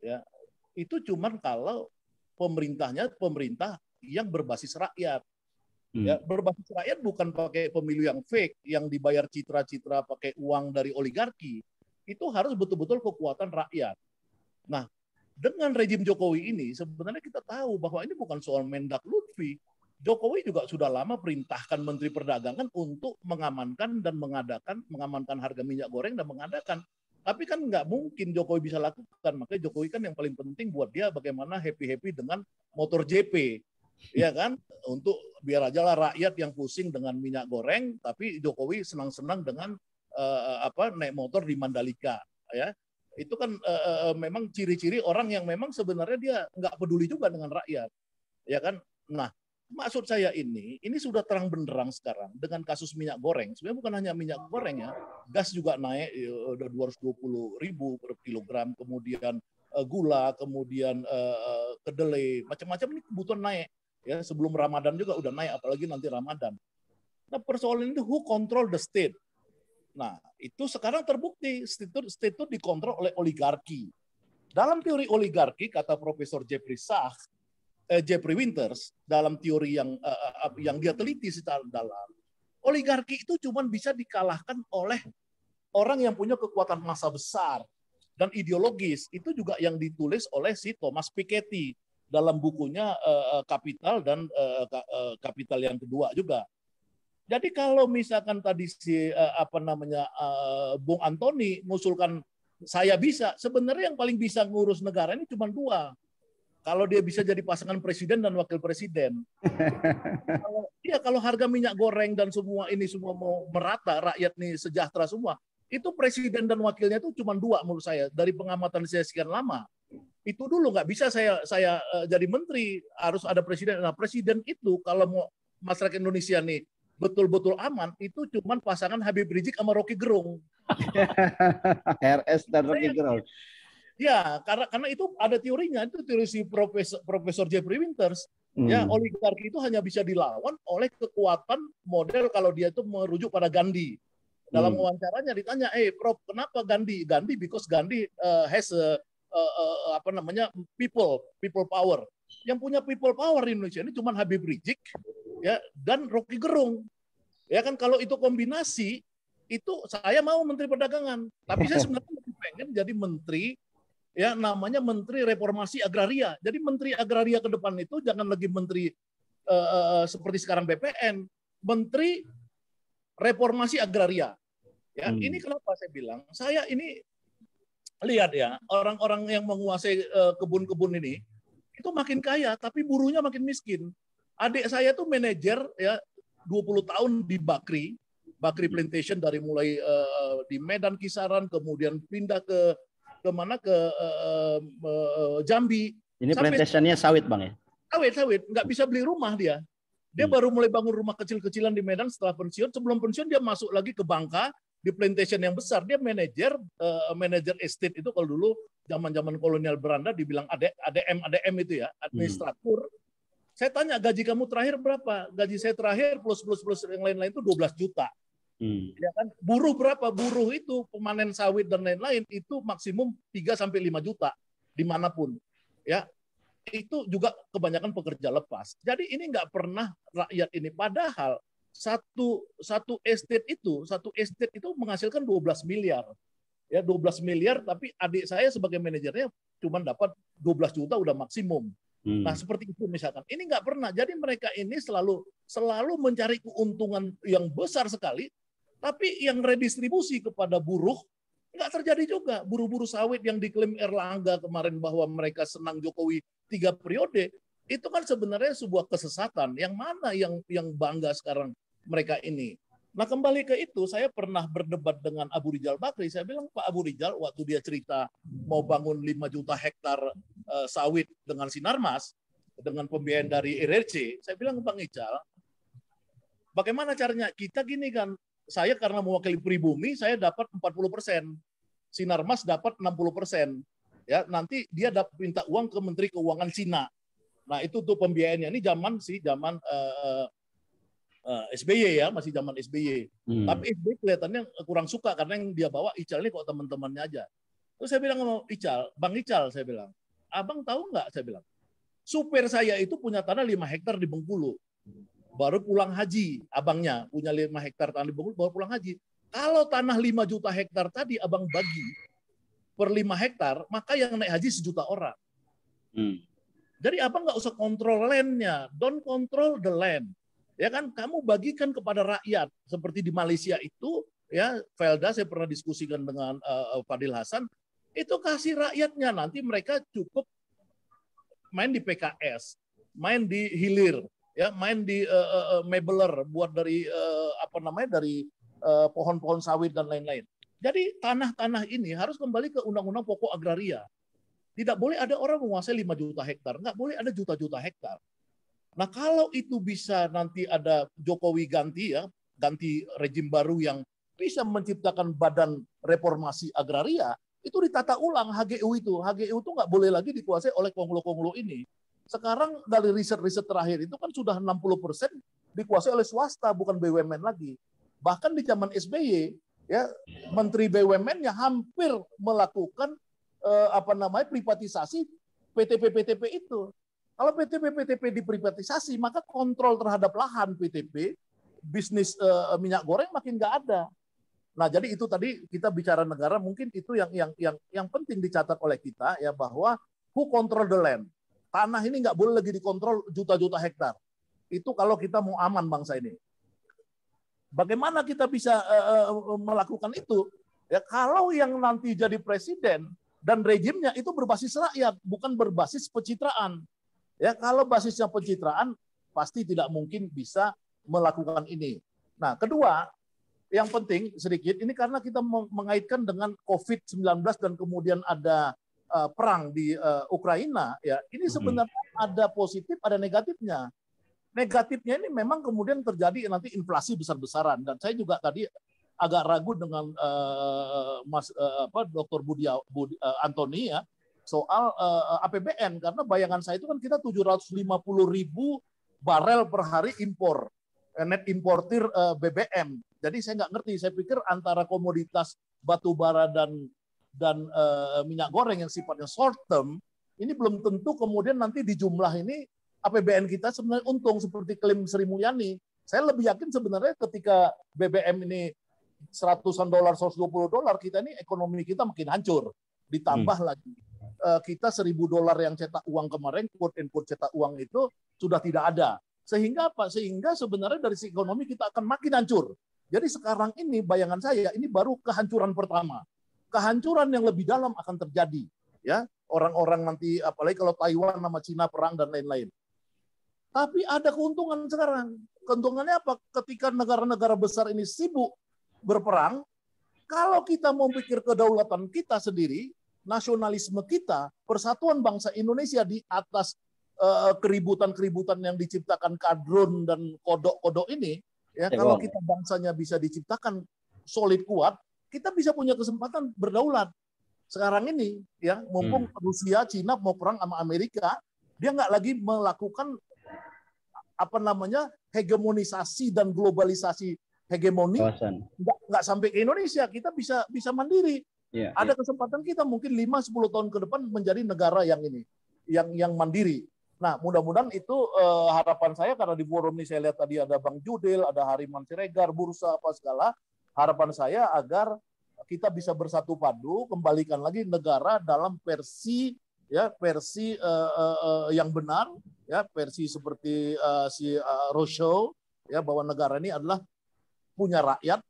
ya itu cuman kalau pemerintahnya pemerintah yang berbasis rakyat. Hmm. ya berbasis rakyat bukan pakai pemilu yang fake yang dibayar citra-citra pakai uang dari oligarki. Itu harus betul-betul kekuatan rakyat. Nah dengan rejim Jokowi ini sebenarnya kita tahu bahwa ini bukan soal Mendak Lutfi Jokowi juga sudah lama perintahkan Menteri Perdagangan untuk mengamankan dan mengadakan mengamankan harga minyak goreng dan mengadakan. Tapi kan nggak mungkin Jokowi bisa lakukan. Makanya Jokowi kan yang paling penting buat dia bagaimana happy happy dengan motor JP ya kan? Untuk biar aja lah rakyat yang pusing dengan minyak goreng tapi Jokowi senang-senang dengan eh, apa naik motor di Mandalika ya. Itu kan eh, memang ciri-ciri orang yang memang sebenarnya dia nggak peduli juga dengan rakyat ya kan? Nah maksud saya ini ini sudah terang benderang sekarang dengan kasus minyak goreng sebenarnya bukan hanya minyak goreng ya gas juga naik ya, udah 220 ribu per kilogram kemudian eh, gula kemudian eh, eh, kedelai macam-macam ini kebutuhan naik ya sebelum Ramadan juga udah naik apalagi nanti Ramadan. Nah persoalan itu who control the state. Nah itu sekarang terbukti state itu, state itu dikontrol oleh oligarki. Dalam teori oligarki kata Profesor Jeffrey Sachs, Jeffrey Winters dalam teori yang eh, eh, yang dia teliti secara dalam, oligarki itu cuma bisa dikalahkan oleh orang yang punya kekuatan massa besar dan ideologis. Itu juga yang ditulis oleh si Thomas Piketty dalam bukunya Kapital dan Kapital yang kedua juga. Jadi kalau misalkan tadi si apa namanya Bung Antoni mengusulkan saya bisa, sebenarnya yang paling bisa ngurus negara ini cuma dua. Kalau dia bisa jadi pasangan presiden dan wakil presiden. kalau, ya kalau harga minyak goreng dan semua ini semua mau merata, rakyat nih sejahtera semua, itu presiden dan wakilnya itu cuma dua menurut saya. Dari pengamatan saya sekian lama itu dulu nggak bisa saya saya uh, jadi menteri. Harus ada presiden. Nah presiden itu kalau mau masyarakat Indonesia nih betul-betul aman itu cuman pasangan Habib Rizik sama Rocky Gerung. RS dan Rocky Gerung ya karena karena itu ada teorinya itu teori si profesor profesor Jeffrey Winters. Hmm. ya oligarki itu hanya bisa dilawan oleh kekuatan model kalau dia itu merujuk pada Gandhi. Dalam hmm. wawancaranya ditanya eh Prof kenapa Gandhi? Gandhi because Gandhi uh, has a uh, uh, apa namanya people people power. Yang punya people power di Indonesia ini cuma Habib Rizik ya dan Rocky Gerung. Ya kan kalau itu kombinasi itu saya mau menteri perdagangan. Tapi saya sebenarnya lebih pengen jadi menteri ya namanya menteri reformasi agraria jadi menteri agraria ke depan itu jangan lagi menteri uh, uh, seperti sekarang BPN menteri reformasi agraria ya hmm. ini kenapa saya bilang saya ini lihat ya orang-orang yang menguasai kebun-kebun ini itu makin kaya tapi buruhnya makin miskin. Adik saya tuh manajer ya 20 tahun di Bakri, Bakri Plantation dari mulai uh, di Medan Kisaran kemudian pindah ke ke mana ke uh, uh, Jambi. Ini plantationnya sawit bang ya? Sawit sawit, nggak bisa beli rumah dia. Dia hmm. baru mulai bangun rumah kecil-kecilan di Medan setelah pensiun. Sebelum pensiun dia masuk lagi ke Bangka, di plantation yang besar dia manajer uh, manajer estate itu kalau dulu zaman-zaman kolonial Belanda dibilang ADM ADM itu ya administratur. Hmm. Saya tanya gaji kamu terakhir berapa? Gaji saya terakhir plus plus plus yang lain-lain itu 12 juta. Hmm. Ya kan? Buruh berapa? Buruh itu pemanen sawit dan lain-lain itu maksimum 3 sampai 5 juta di mana pun. Ya, itu juga kebanyakan pekerja lepas. Jadi ini nggak pernah rakyat ini. Padahal satu satu estate itu satu estate itu menghasilkan 12 miliar ya 12 miliar tapi adik saya sebagai manajernya cuma dapat 12 juta udah maksimum hmm. nah seperti itu misalkan ini nggak pernah jadi mereka ini selalu selalu mencari keuntungan yang besar sekali tapi yang redistribusi kepada buruh nggak terjadi juga buruh-buruh sawit yang diklaim Erlangga kemarin bahwa mereka senang Jokowi tiga periode Itu kan sebenarnya sebuah kesesatan. Yang mana yang yang bangga sekarang mereka ini? Nah kembali ke itu, saya pernah berdebat dengan Abu Rijal Bakri. Saya bilang Pak Abu Rijal waktu dia cerita mau bangun 5 juta hektar uh, sawit dengan Sinarmas, dengan pembiayaan dari RRC, saya bilang Bang Ical, bagaimana caranya? Kita gini kan, saya karena mewakili pribumi, saya dapat 40 persen. Sinarmas dapat 60 persen. Ya, nanti dia dapat minta uang ke Menteri Keuangan Cina. Nah itu tuh pembiayaannya. Ini zaman sih, zaman uh, uh, SBY ya, masih zaman SBY. Hmm. Tapi SBY kelihatannya kurang suka karena yang dia bawa Ical ini kok teman-temannya aja. Terus saya bilang sama Ical, Bang Ical, saya bilang, abang tahu nggak? Saya bilang, supir saya itu punya tanah 5 hektar di Bengkulu. Baru pulang haji, abangnya punya 5 hektar tanah di Bengkulu, baru pulang haji. Kalau tanah 5 juta hektar tadi abang bagi per 5 hektar, maka yang naik haji sejuta orang. Hmm. Jadi abang nggak usah kontrol landnya, don't control the land. Ya kan? Kamu bagikan kepada rakyat. Seperti di Malaysia itu ya Felda saya pernah diskusikan dengan uh, Fadil Hasan. Itu kasih rakyatnya. Nanti mereka cukup main di PKS main di hilir ya main di uh, uh, mebeler buat dari uh, apa namanya dari pohon-pohon uh, sawit dan lain-lain jadi tanah-tanah ini harus kembali ke undang-undang pokok agraria tidak boleh ada orang menguasai 5 juta hektar nggak boleh ada juta-juta hektar Nah kalau itu bisa nanti ada Jokowi ganti ya, ganti rejim baru yang bisa menciptakan badan reformasi agraria, itu ditata ulang HGU itu. HGU itu nggak boleh lagi dikuasai oleh konglo-konglo ini. Sekarang dari riset-riset terakhir itu kan sudah 60% dikuasai oleh swasta, bukan BUMN lagi. Bahkan di zaman SBY, ya Menteri BUMN yang hampir melakukan eh, apa namanya privatisasi PTP-PTP itu. Kalau PTP-PTP diprivatisasi, maka kontrol terhadap lahan PTP, bisnis uh, minyak goreng makin nggak ada. Nah, jadi itu tadi kita bicara negara, mungkin itu yang yang yang yang penting dicatat oleh kita ya bahwa who control the land. Tanah ini nggak boleh lagi dikontrol juta-juta hektar. Itu kalau kita mau aman bangsa ini. Bagaimana kita bisa uh, melakukan itu? Ya kalau yang nanti jadi presiden dan rejimnya itu berbasis rakyat, bukan berbasis pencitraan. Ya, kalau basisnya pencitraan pasti tidak mungkin bisa melakukan ini. Nah, kedua, yang penting sedikit ini karena kita mengaitkan dengan COVID-19 dan kemudian ada uh, perang di uh, Ukraina ya. Ini hmm. sebenarnya ada positif, ada negatifnya. Negatifnya ini memang kemudian terjadi nanti inflasi besar-besaran dan saya juga tadi agak ragu dengan uh, Mas uh, apa Dr. Budi, Budi uh, Antoni ya soal uh, APBN karena bayangan saya itu kan kita 750 ribu barel per hari impor net importir uh, BBM. Jadi saya nggak ngerti. Saya pikir antara komoditas batu bara dan dan uh, minyak goreng yang sifatnya short term ini belum tentu kemudian nanti di jumlah ini APBN kita sebenarnya untung seperti klaim Sri Mulyani. Saya lebih yakin sebenarnya ketika BBM ini seratusan dolar, 120 dolar, kita ini ekonomi kita makin hancur. Ditambah hmm. lagi Eh, kita seribu dolar yang cetak uang kemarin, quote and quote cetak uang itu sudah tidak ada. Sehingga apa? Sehingga sebenarnya dari sisi ekonomi kita akan makin hancur. Jadi sekarang ini bayangan saya ini baru kehancuran pertama. Kehancuran yang lebih dalam akan terjadi. Ya, orang-orang nanti apalagi kalau Taiwan sama Cina perang dan lain-lain. Tapi ada keuntungan sekarang. Keuntungannya apa? Ketika negara-negara besar ini sibuk berperang, kalau kita mau pikir kedaulatan kita sendiri, nasionalisme kita, persatuan bangsa Indonesia di atas eh, keributan-keributan yang diciptakan kadrun dan kodok-kodok ini, ya, ya kalau kita bangsanya bisa diciptakan solid kuat, kita bisa punya kesempatan berdaulat. Sekarang ini, ya, mumpung hmm. Rusia, Cina mau perang sama Amerika, dia nggak lagi melakukan apa namanya hegemonisasi dan globalisasi hegemoni nggak nggak sampai ke Indonesia kita bisa bisa mandiri Yeah, ada yeah. kesempatan kita mungkin 5-10 tahun ke depan menjadi negara yang ini, yang yang mandiri. Nah, mudah-mudahan itu uh, harapan saya karena di forum ini saya lihat tadi ada Bang Judil, ada Hariman Siregar, bursa apa segala. Harapan saya agar kita bisa bersatu padu, kembalikan lagi negara dalam versi ya versi uh, uh, uh, yang benar, ya versi seperti uh, si uh, Rousseau ya bahwa negara ini adalah punya rakyat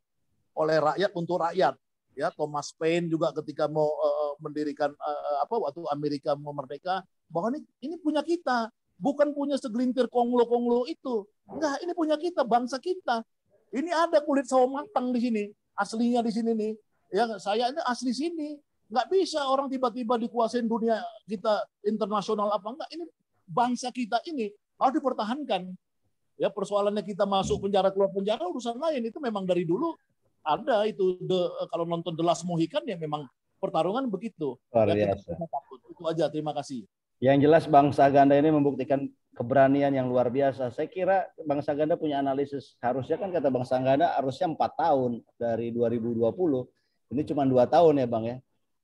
oleh rakyat untuk rakyat ya Thomas Paine juga ketika mau uh, mendirikan uh, apa waktu Amerika mau merdeka bahwa ini ini punya kita bukan punya segelintir konglo-konglo itu. Enggak, ini punya kita, bangsa kita. Ini ada kulit sawo matang di sini, aslinya di sini nih. Ya, saya ini asli sini. Nggak bisa orang tiba-tiba dikuasain dunia kita internasional apa enggak. Ini bangsa kita ini harus dipertahankan. Ya persoalannya kita masuk penjara keluar penjara urusan lain itu memang dari dulu ada itu the, kalau nonton The Last Mohican ya memang pertarungan begitu. Luar Ya, biasa. takut. Itu aja. Terima kasih. Yang jelas bangsa Ganda ini membuktikan keberanian yang luar biasa. Saya kira bangsa Ganda punya analisis. Harusnya kan kata bangsa Ganda harusnya empat tahun dari 2020. Ini cuma dua tahun ya bang ya.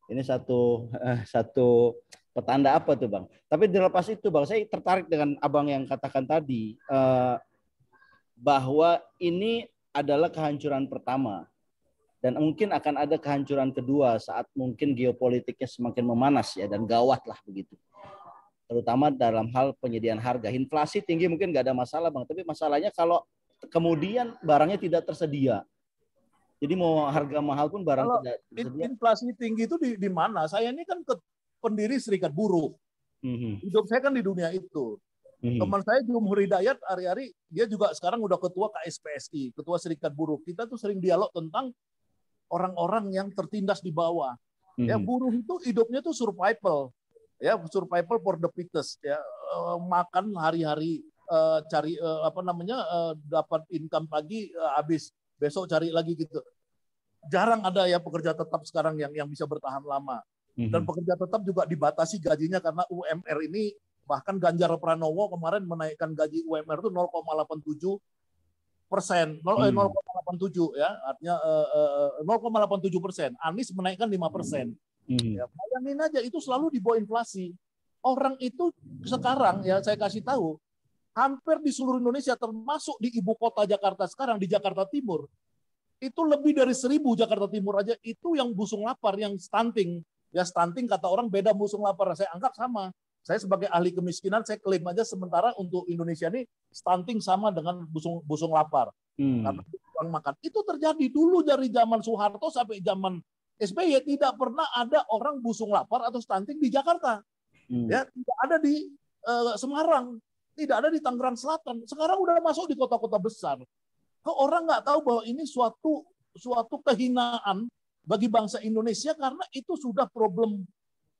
Ini satu eh, satu petanda apa tuh bang? Tapi dilepas itu bang, saya tertarik dengan abang yang katakan tadi eh, bahwa ini adalah kehancuran pertama dan mungkin akan ada kehancuran kedua saat mungkin geopolitiknya semakin memanas ya dan gawat lah begitu terutama dalam hal penyediaan harga inflasi tinggi mungkin nggak ada masalah bang tapi masalahnya kalau kemudian barangnya tidak tersedia jadi mau harga mahal pun barang Kalau tidak tersedia Inflasi tinggi itu di, di mana? Saya ini kan ke, pendiri Serikat Buruh. Mhm, Hidup saya kan di dunia itu. mhm. Teman saya Jumhur Hidayat hari-hari dia juga sekarang udah ketua KSPSI, ketua Serikat Buruh. Kita tuh sering dialog tentang orang-orang yang tertindas di bawah. Ya Mhm. buruh itu hidupnya tuh survival. Ya survival for the fittest ya. Eh, makan hari-hari eh, cari eh, apa namanya dapat income pagi habis besok cari lagi gitu. Jarang ada ya pekerja tetap sekarang yang yang bisa bertahan lama dan Mhm. pekerja tetap juga dibatasi gajinya karena UMR ini bahkan Ganjar Pranowo kemarin menaikkan gaji UMR itu 0,87 persen, nol- eh, Hmm. 0,87 ya, artinya eh, eh, 0,87 persen. Anies menaikkan 5 persen. Mhm. Ya, bayangin aja itu selalu di bawah inflasi. Orang itu sekarang ya saya kasih tahu hampir di seluruh Indonesia termasuk di ibu kota Jakarta sekarang di Jakarta Timur itu lebih dari seribu Jakarta Timur aja itu yang busung lapar yang stunting ya stunting kata orang beda busung lapar saya anggap sama saya sebagai ahli kemiskinan saya klaim aja sementara untuk Indonesia ini stunting sama dengan busung busung lapar Mhm. karena kurang makan. Itu terjadi dulu dari zaman Soeharto sampai zaman SBY tidak pernah ada orang busung lapar atau stunting di Jakarta. Mhm. Ya, tidak ada di eh, Semarang, tidak ada di Tangerang Selatan. Sekarang udah masuk di kota-kota besar. Kok orang nggak tahu bahwa ini suatu suatu kehinaan bagi bangsa Indonesia karena itu sudah problem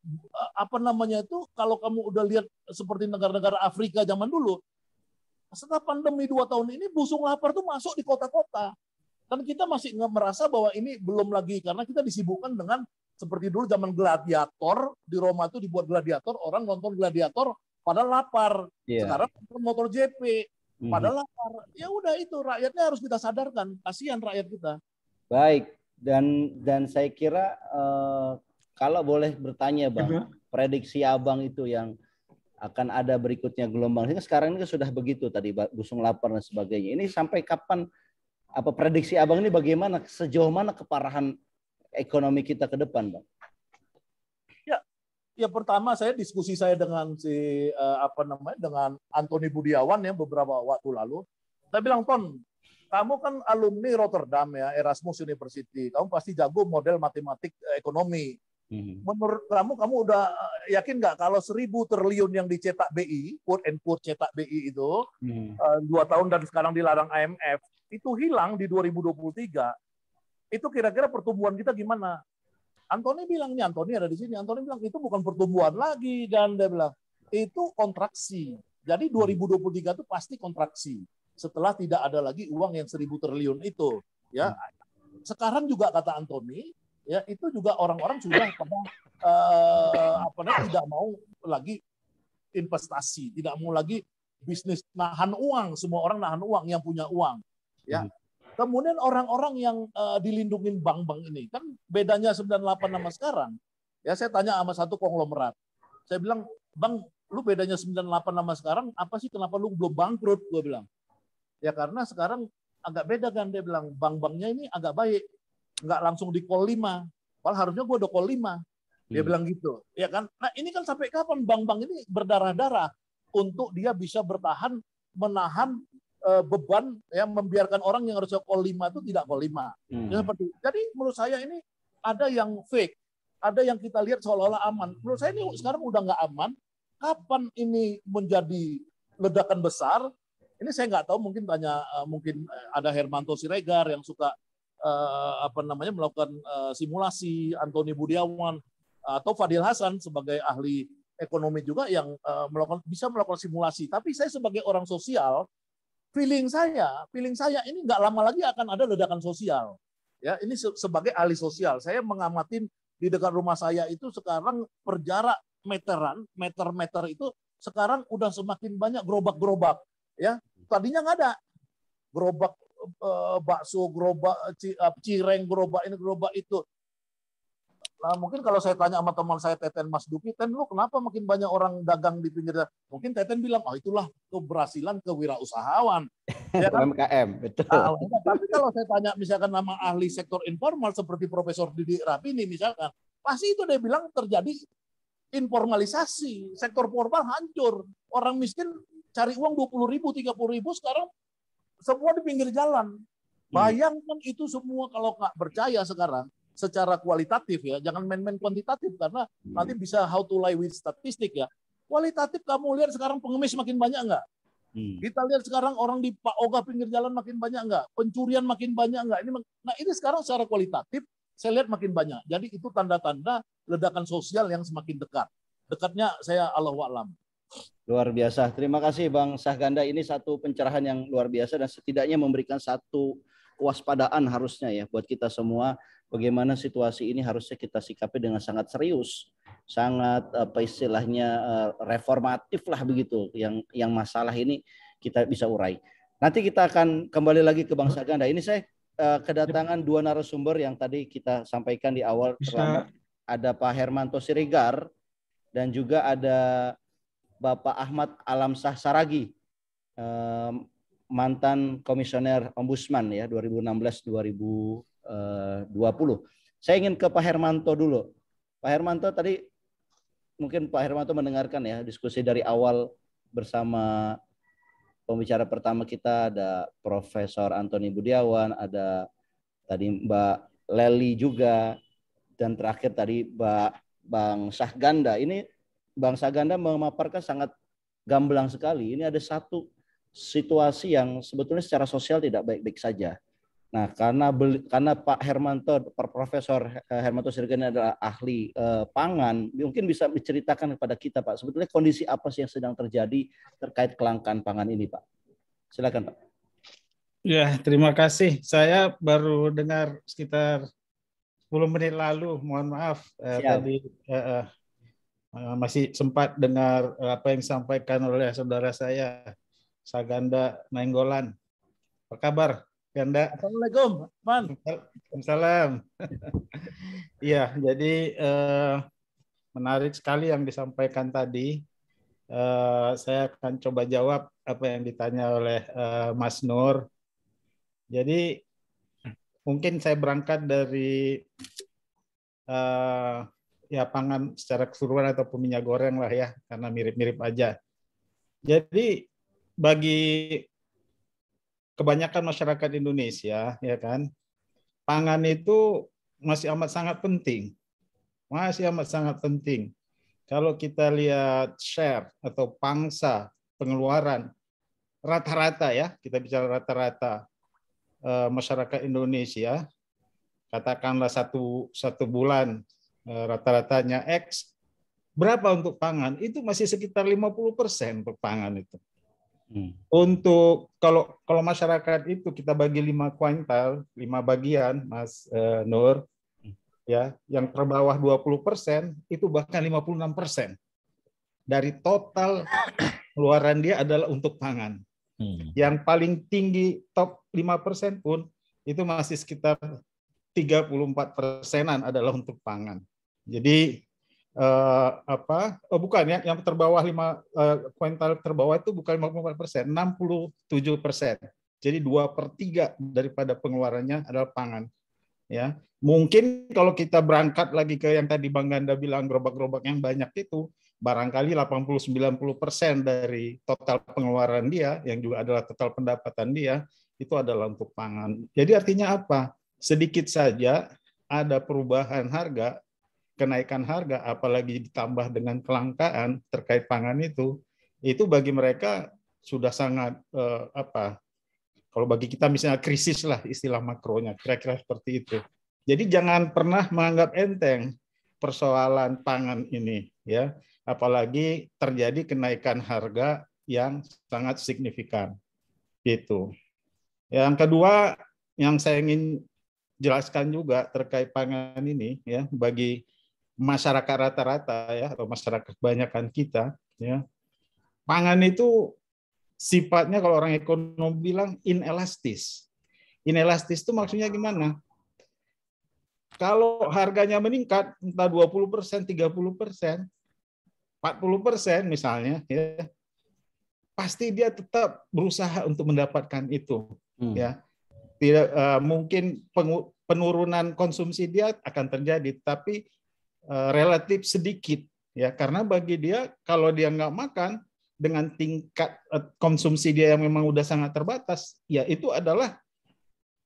eh, apa namanya itu kalau kamu udah lihat seperti negara-negara Afrika zaman dulu setelah pandemi dua tahun ini busung lapar tuh masuk di kota-kota dan kita masih merasa bahwa ini belum lagi karena kita disibukkan dengan seperti dulu zaman gladiator di Roma itu dibuat gladiator orang nonton gladiator padahal lapar Iya. sekarang nonton motor JP Mhm. padahal lapar ya udah itu rakyatnya harus kita sadarkan kasihan rakyat kita Baik, dan dan saya kira eh, kalau boleh bertanya bang, prediksi abang itu yang akan ada berikutnya gelombang. Ini sekarang ini kan sudah begitu tadi busung lapar dan sebagainya. Ini sampai kapan? Apa prediksi abang ini bagaimana? Sejauh mana keparahan ekonomi kita ke depan, bang? ya pertama saya diskusi saya dengan si eh, apa namanya dengan Antoni Budiawan ya beberapa waktu lalu saya bilang Ton kamu kan alumni Rotterdam ya Erasmus University kamu pasti jago model matematik eh, ekonomi Mhm. menurut kamu kamu udah eh, yakin nggak kalau seribu triliun yang dicetak BI quote and quote cetak BI itu eh, dua tahun dan sekarang dilarang IMF itu hilang di 2023 itu kira-kira pertumbuhan kita gimana? Antoni bilang nih Antoni ada di sini. Antoni bilang itu bukan pertumbuhan lagi. Dan dia bilang itu kontraksi. Jadi 2023 itu pasti kontraksi setelah tidak ada lagi uang yang seribu triliun itu ya. Sekarang juga kata Antoni ya itu juga orang-orang sudah pada eh, apa namanya tidak mau lagi investasi tidak mau lagi bisnis nahan uang semua orang nahan uang yang punya uang ya. Kemudian orang-orang yang eh, dilindungin bank-bank ini kan bedanya 98 sama sekarang. Ya saya tanya sama satu konglomerat. Saya bilang bang lu bedanya 98 sama sekarang apa sih kenapa lu belum bangkrut? Gue bilang. Ya karena sekarang agak beda kan dia bilang. Bank-banknya ini agak baik. Nggak langsung di call 5 padahal harusnya gue udah call 5 dia Hmm. bilang gitu. Ya kan? Nah ini kan sampai kapan bank-bank ini berdarah-darah untuk dia bisa bertahan menahan eh, beban ya membiarkan orang yang harusnya call 5 itu tidak call 5 Mhm. Ya, seperti jadi menurut saya ini ada yang fake ada yang kita lihat seolah-olah aman menurut saya ini sekarang udah nggak aman kapan ini menjadi ledakan besar? Ini saya nggak tahu, mungkin tanya uh, mungkin ada Hermanto Siregar yang suka uh, apa namanya melakukan uh, simulasi, Antoni Budiawan atau Fadil Hasan sebagai ahli ekonomi juga yang uh, melakukan bisa melakukan simulasi. Tapi saya sebagai orang sosial, feeling saya, feeling saya ini nggak lama lagi akan ada ledakan sosial. Ya, ini se sebagai ahli sosial, saya mengamati di dekat rumah saya itu sekarang perjarak meteran, meter-meter itu sekarang udah semakin banyak gerobak-gerobak. Ya, tadinya nggak ada gerobak uh, bakso, gerobak cireng, gerobak ini, gerobak itu. Nah, mungkin kalau saya tanya sama teman saya Teten Mas Duki, Ten lu kenapa makin banyak orang dagang di pinggir jalan? Mungkin Teten bilang, oh itulah keberhasilan kewirausahawan. Ya kan? UMKM, betul. Nah, tapi kalau saya tanya misalkan nama ahli sektor informal seperti Profesor Didi Rapini misalkan, pasti itu dia bilang terjadi informalisasi, sektor formal hancur. Orang miskin cari uang 20 ribu, 30 ribu, sekarang semua di pinggir jalan. Bayangkan itu semua kalau nggak percaya sekarang, secara kualitatif ya, jangan main-main kuantitatif karena hmm. nanti bisa how to lie with statistik ya. Kualitatif kamu lihat sekarang pengemis makin banyak nggak? Hmm. Kita lihat sekarang orang di Pak Oga pinggir jalan makin banyak nggak? Pencurian makin banyak nggak? Ini nah ini sekarang secara kualitatif saya lihat makin banyak. Jadi itu tanda-tanda ledakan sosial yang semakin dekat. Dekatnya saya Allah alam. Luar biasa. Terima kasih Bang Sahganda. Ini satu pencerahan yang luar biasa dan setidaknya memberikan satu kewaspadaan harusnya ya buat kita semua bagaimana situasi ini harusnya kita sikapi dengan sangat serius, sangat apa istilahnya eh, reformatif lah begitu. Yang yang masalah ini kita bisa urai. Nanti kita akan kembali lagi ke bangsa ganda. Ini saya uh, kedatangan dua narasumber yang tadi kita sampaikan di awal terlambat. Ada Pak Hermanto Siregar dan juga ada Bapak Ahmad Alamsah Saragi, eh, mantan komisioner ombudsman ya 2016 2000 20. Eh, Saya ingin ke Pak Hermanto dulu. Pak Hermanto tadi mungkin Pak Hermanto mendengarkan ya diskusi dari awal bersama pembicara pertama kita ada Profesor Antoni Budiawan, ada tadi Mbak Leli juga dan terakhir tadi Mbak Bang Sahganda. Ini Bang Sahganda memaparkan sangat gamblang sekali. Ini ada satu situasi yang sebetulnya secara sosial tidak baik-baik saja. Nah, karena beli, karena Pak Hermanto, Profesor eh, Hermanto Sirgen adalah ahli eh, pangan, mungkin bisa diceritakan kepada kita, Pak, sebetulnya kondisi apa sih yang sedang terjadi terkait kelangkaan pangan ini, Pak? Silakan, Pak. Ya, terima kasih. Saya baru dengar sekitar 10 menit lalu, mohon maaf eh, tadi eh, eh, masih sempat dengar eh, apa yang disampaikan oleh saudara saya, Saganda Nainggolan. Apa kabar? Ganda. Assalamualaikum, Man. Salam. Iya, jadi eh, menarik sekali yang disampaikan tadi. Eh, saya akan coba jawab apa yang ditanya oleh eh, Mas Nur. Jadi mungkin saya berangkat dari eh, ya pangan secara keseluruhan atau minyak goreng lah ya, karena mirip-mirip aja. Jadi bagi kebanyakan masyarakat Indonesia ya kan? Pangan itu masih amat sangat penting. Masih amat sangat penting. Kalau kita lihat share atau pangsa pengeluaran rata-rata ya kita bicara rata-rata eh, masyarakat Indonesia katakanlah satu satu bulan eh, rata-ratanya X berapa untuk pangan? Itu masih sekitar 50 persen untuk pangan itu Hmm. Untuk kalau kalau masyarakat itu kita bagi lima kuintal, lima bagian, Mas uh, Nur, hmm. ya, yang terbawah 20 persen itu bahkan 56 persen dari total keluaran dia adalah untuk pangan. Hmm. Yang paling tinggi top 5 persen pun itu masih sekitar 34 persenan adalah untuk pangan. Jadi uh, apa oh bukan ya yang terbawah lima uh, kuintal terbawah itu bukan 54 persen 67 persen. Jadi dua per tiga daripada pengeluarannya adalah pangan ya. Mungkin kalau kita berangkat lagi ke yang tadi bang Ganda bilang gerobak-gerobak yang banyak itu barangkali 80-90 persen dari total pengeluaran dia yang juga adalah total pendapatan dia itu adalah untuk pangan. Jadi artinya apa? Sedikit saja ada perubahan harga kenaikan harga, apalagi ditambah dengan kelangkaan terkait pangan itu, itu bagi mereka sudah sangat eh, apa? Kalau bagi kita misalnya krisis lah istilah makronya, kira-kira seperti itu. Jadi jangan pernah menganggap enteng persoalan pangan ini, ya. Apalagi terjadi kenaikan harga yang sangat signifikan. Gitu. Yang kedua, yang saya ingin jelaskan juga terkait pangan ini ya bagi masyarakat rata-rata ya atau masyarakat kebanyakan kita ya. Pangan itu sifatnya kalau orang ekonom bilang inelastis. Inelastis itu maksudnya gimana? Kalau harganya meningkat entah 20 persen 30 persen 40 persen misalnya ya pasti dia tetap berusaha untuk mendapatkan itu hmm. ya. Tidak uh, mungkin penurunan konsumsi dia akan terjadi tapi relatif sedikit ya karena bagi dia kalau dia nggak makan dengan tingkat uh, konsumsi dia yang memang udah sangat terbatas ya itu adalah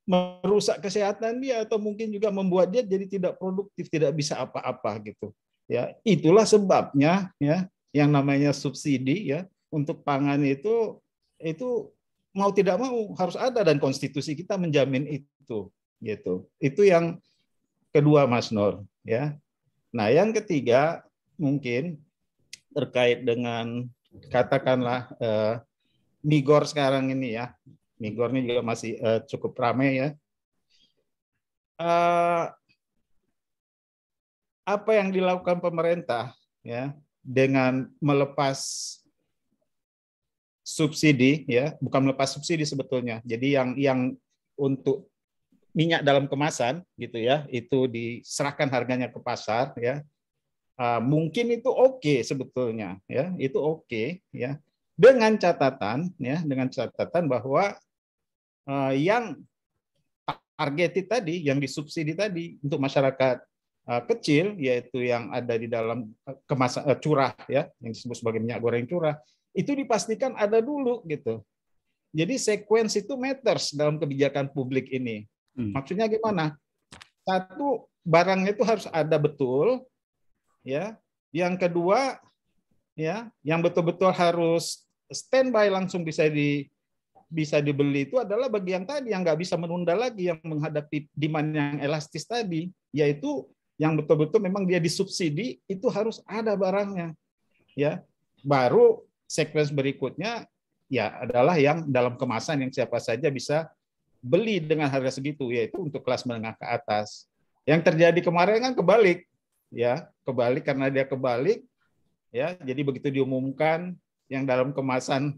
merusak kesehatan dia atau mungkin juga membuat dia jadi tidak produktif tidak bisa apa-apa gitu ya itulah sebabnya ya yang namanya subsidi ya untuk pangan itu itu mau tidak mau harus ada dan konstitusi kita menjamin itu gitu. Itu yang kedua Mas Nur ya. Nah, yang ketiga mungkin terkait dengan katakanlah eh, Migor sekarang ini ya. Migor ini juga masih eh, cukup ramai ya. Eh, apa yang dilakukan pemerintah ya dengan melepas subsidi ya, bukan melepas subsidi sebetulnya. Jadi yang yang untuk minyak dalam kemasan gitu ya, itu diserahkan harganya ke pasar ya. Uh, mungkin itu oke okay sebetulnya ya, itu oke okay, ya. Dengan catatan ya, dengan catatan bahwa uh, yang targeted tadi, yang disubsidi tadi untuk masyarakat uh, kecil yaitu yang ada di dalam kemasan curah ya, yang disebut sebagai minyak goreng curah itu dipastikan ada dulu gitu. Jadi sequence itu matters dalam kebijakan publik ini. Hmm. Maksudnya gimana? Satu, barangnya itu harus ada betul, ya. Yang kedua, ya, yang betul-betul harus standby langsung bisa di bisa dibeli itu adalah bagian tadi yang nggak bisa menunda lagi yang menghadapi demand yang elastis tadi, yaitu yang betul-betul memang dia disubsidi itu harus ada barangnya, ya. Baru sequence berikutnya ya adalah yang dalam kemasan yang siapa saja bisa beli dengan harga segitu yaitu untuk kelas menengah ke atas. Yang terjadi kemarin kan kebalik ya, kebalik karena dia kebalik ya. Jadi begitu diumumkan yang dalam kemasan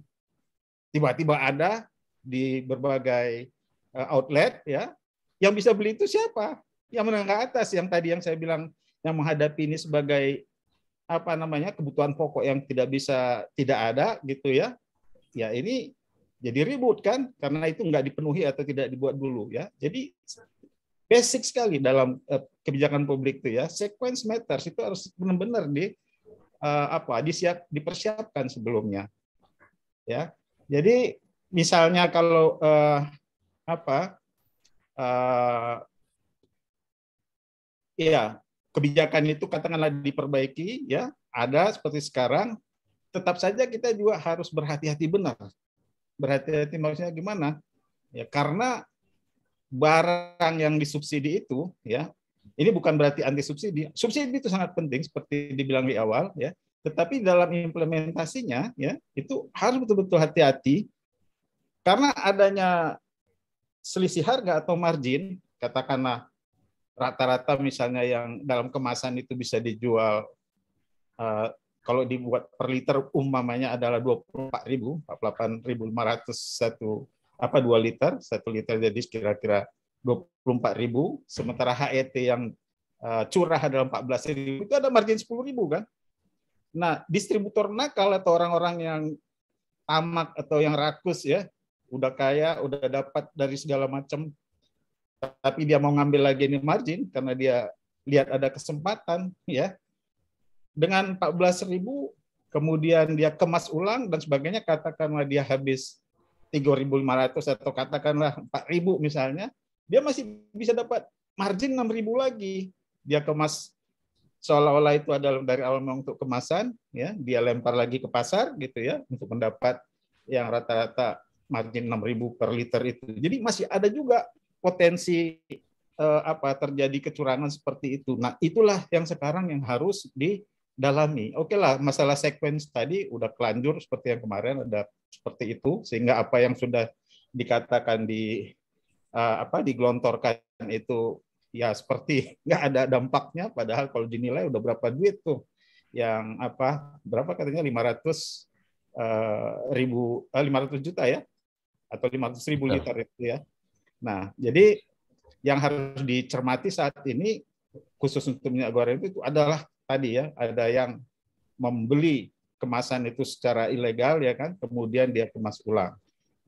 tiba-tiba ada di berbagai eh, outlet ya, yang bisa beli itu siapa? Yang menengah ke atas yang tadi yang saya bilang yang menghadapi ini sebagai apa namanya kebutuhan pokok yang tidak bisa tidak ada gitu ya ya ini jadi ribut kan karena itu nggak dipenuhi atau tidak dibuat dulu ya. Jadi basic sekali dalam uh, kebijakan publik itu ya. Sequence matters itu harus benar-benar di uh, apa disiap dipersiapkan sebelumnya ya. Jadi misalnya kalau uh, apa uh, ya kebijakan itu katakanlah diperbaiki ya ada seperti sekarang tetap saja kita juga harus berhati-hati benar berhati-hati maksudnya gimana? Ya karena barang yang disubsidi itu ya ini bukan berarti anti subsidi subsidi itu sangat penting seperti dibilang di awal ya. Tetapi dalam implementasinya ya itu harus betul-betul hati-hati. Karena adanya selisih harga atau margin katakanlah rata-rata misalnya yang dalam kemasan itu bisa dijual uh, kalau dibuat per liter umpamanya adalah 24.000, 48.500 satu apa 2 liter, satu liter jadi kira-kira 24.000, sementara HET yang uh, curah adalah 14.000 itu ada margin 10.000 kan. Nah, distributor nakal atau orang-orang yang tamak atau yang rakus ya, udah kaya, udah dapat dari segala macam tapi dia mau ngambil lagi ini margin karena dia lihat ada kesempatan ya dengan 14.000 kemudian dia kemas ulang dan sebagainya katakanlah dia habis 3.500 atau katakanlah 4.000 misalnya dia masih bisa dapat margin 6.000 lagi dia kemas seolah-olah itu adalah dari awal memang untuk kemasan, ya dia lempar lagi ke pasar gitu ya untuk mendapat yang rata-rata margin 6.000 per liter itu. Jadi masih ada juga potensi eh, apa terjadi kecurangan seperti itu. Nah itulah yang sekarang yang harus didalami. Oke lah masalah sequence tadi udah kelanjur seperti yang kemarin ada seperti itu sehingga apa yang sudah dikatakan di uh, apa digelontorkan itu ya seperti nggak ada dampaknya padahal kalau dinilai udah berapa duit tuh yang apa berapa katanya 500 uh, ribu uh, 500 juta ya atau 500 ribu liter itu ya nah jadi yang harus dicermati saat ini khusus untuk minyak goreng itu adalah tadi ya ada yang membeli kemasan itu secara ilegal ya kan kemudian dia kemas ulang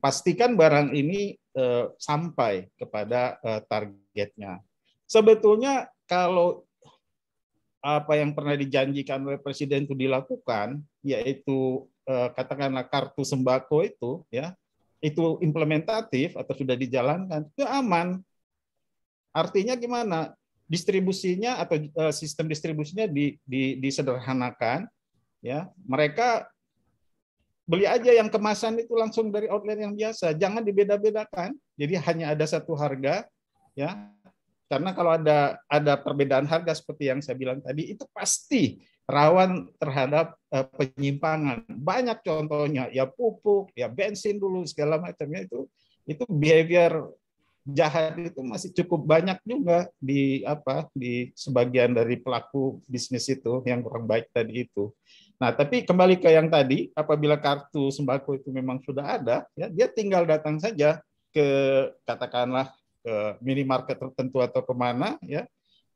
pastikan barang ini uh, sampai kepada uh, targetnya sebetulnya kalau apa yang pernah dijanjikan oleh presiden itu dilakukan, yaitu eh, katakanlah kartu sembako itu, ya itu implementatif atau sudah dijalankan, itu aman. Artinya gimana? Distribusinya atau eh, sistem distribusinya di, di, disederhanakan, ya mereka beli aja yang kemasan itu langsung dari outlet yang biasa, jangan dibeda-bedakan. Jadi hanya ada satu harga, ya karena kalau ada ada perbedaan harga seperti yang saya bilang tadi, itu pasti rawan terhadap uh, penyimpangan. Banyak contohnya, ya pupuk, ya bensin dulu segala macamnya itu itu behavior jahat itu masih cukup banyak juga di apa di sebagian dari pelaku bisnis itu yang kurang baik tadi itu. Nah, tapi kembali ke yang tadi, apabila kartu sembako itu memang sudah ada, ya dia tinggal datang saja ke katakanlah ke minimarket tertentu atau ke mana ya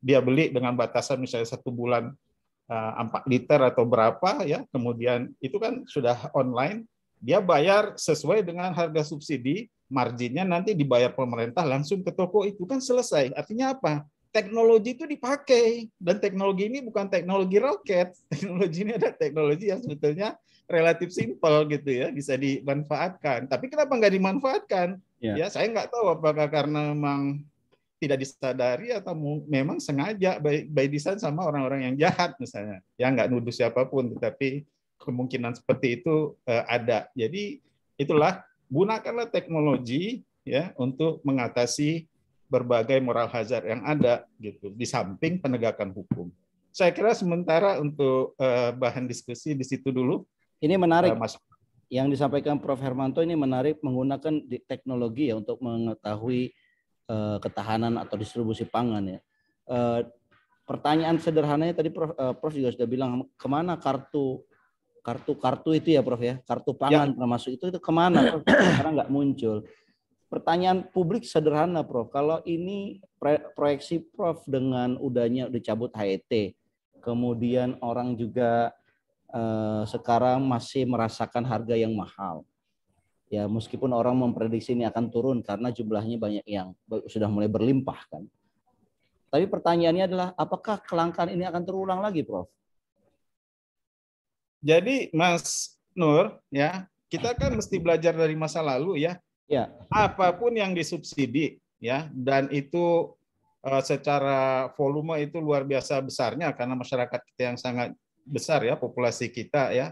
dia beli dengan batasan misalnya satu bulan eh, empat liter atau berapa ya kemudian itu kan sudah online dia bayar sesuai dengan harga subsidi marginnya nanti dibayar pemerintah langsung ke toko itu. Kan selesai. Artinya apa? Teknologi itu dipakai. Dan teknologi ini bukan teknologi roket. Teknologi ini ada teknologi yang sebetulnya relatif simpel gitu ya. Bisa dimanfaatkan. Tapi kenapa nggak dimanfaatkan? Ya, ya saya nggak tahu apakah karena memang tidak disadari atau memang sengaja by, by design sama orang-orang yang jahat misalnya. Ya nggak nuduh siapa pun, tetapi kemungkinan seperti itu uh, ada. Jadi itulah gunakanlah teknologi ya untuk mengatasi berbagai moral hazard yang ada gitu di samping penegakan hukum. Saya kira sementara untuk uh, bahan diskusi di situ dulu. Ini menarik. Uh, Mas yang disampaikan Prof. Hermanto ini menarik menggunakan teknologi ya untuk mengetahui uh, ketahanan atau distribusi pangan ya. Uh, pertanyaan sederhananya tadi Prof, uh, Prof juga sudah bilang ke mana kartu kartu kartu itu ya Prof ya kartu pangan ya. termasuk itu itu ke mana Prof? Karena nggak muncul. Pertanyaan publik sederhana Prof. Kalau ini proyeksi Prof dengan udahnya dicabut HET, kemudian orang juga Eh, sekarang masih merasakan harga yang mahal. Ya, meskipun orang memprediksi ini akan turun karena jumlahnya banyak yang sudah mulai berlimpah kan. Tapi pertanyaannya adalah apakah kelangkaan ini akan terulang lagi, Prof? Jadi Mas Nur, ya, kita kan mesti belajar dari masa lalu ya. Ya. Apa pun yang disubsidi ya dan itu uh, secara volume itu luar biasa besarnya karena masyarakat kita yang sangat besar ya populasi kita ya.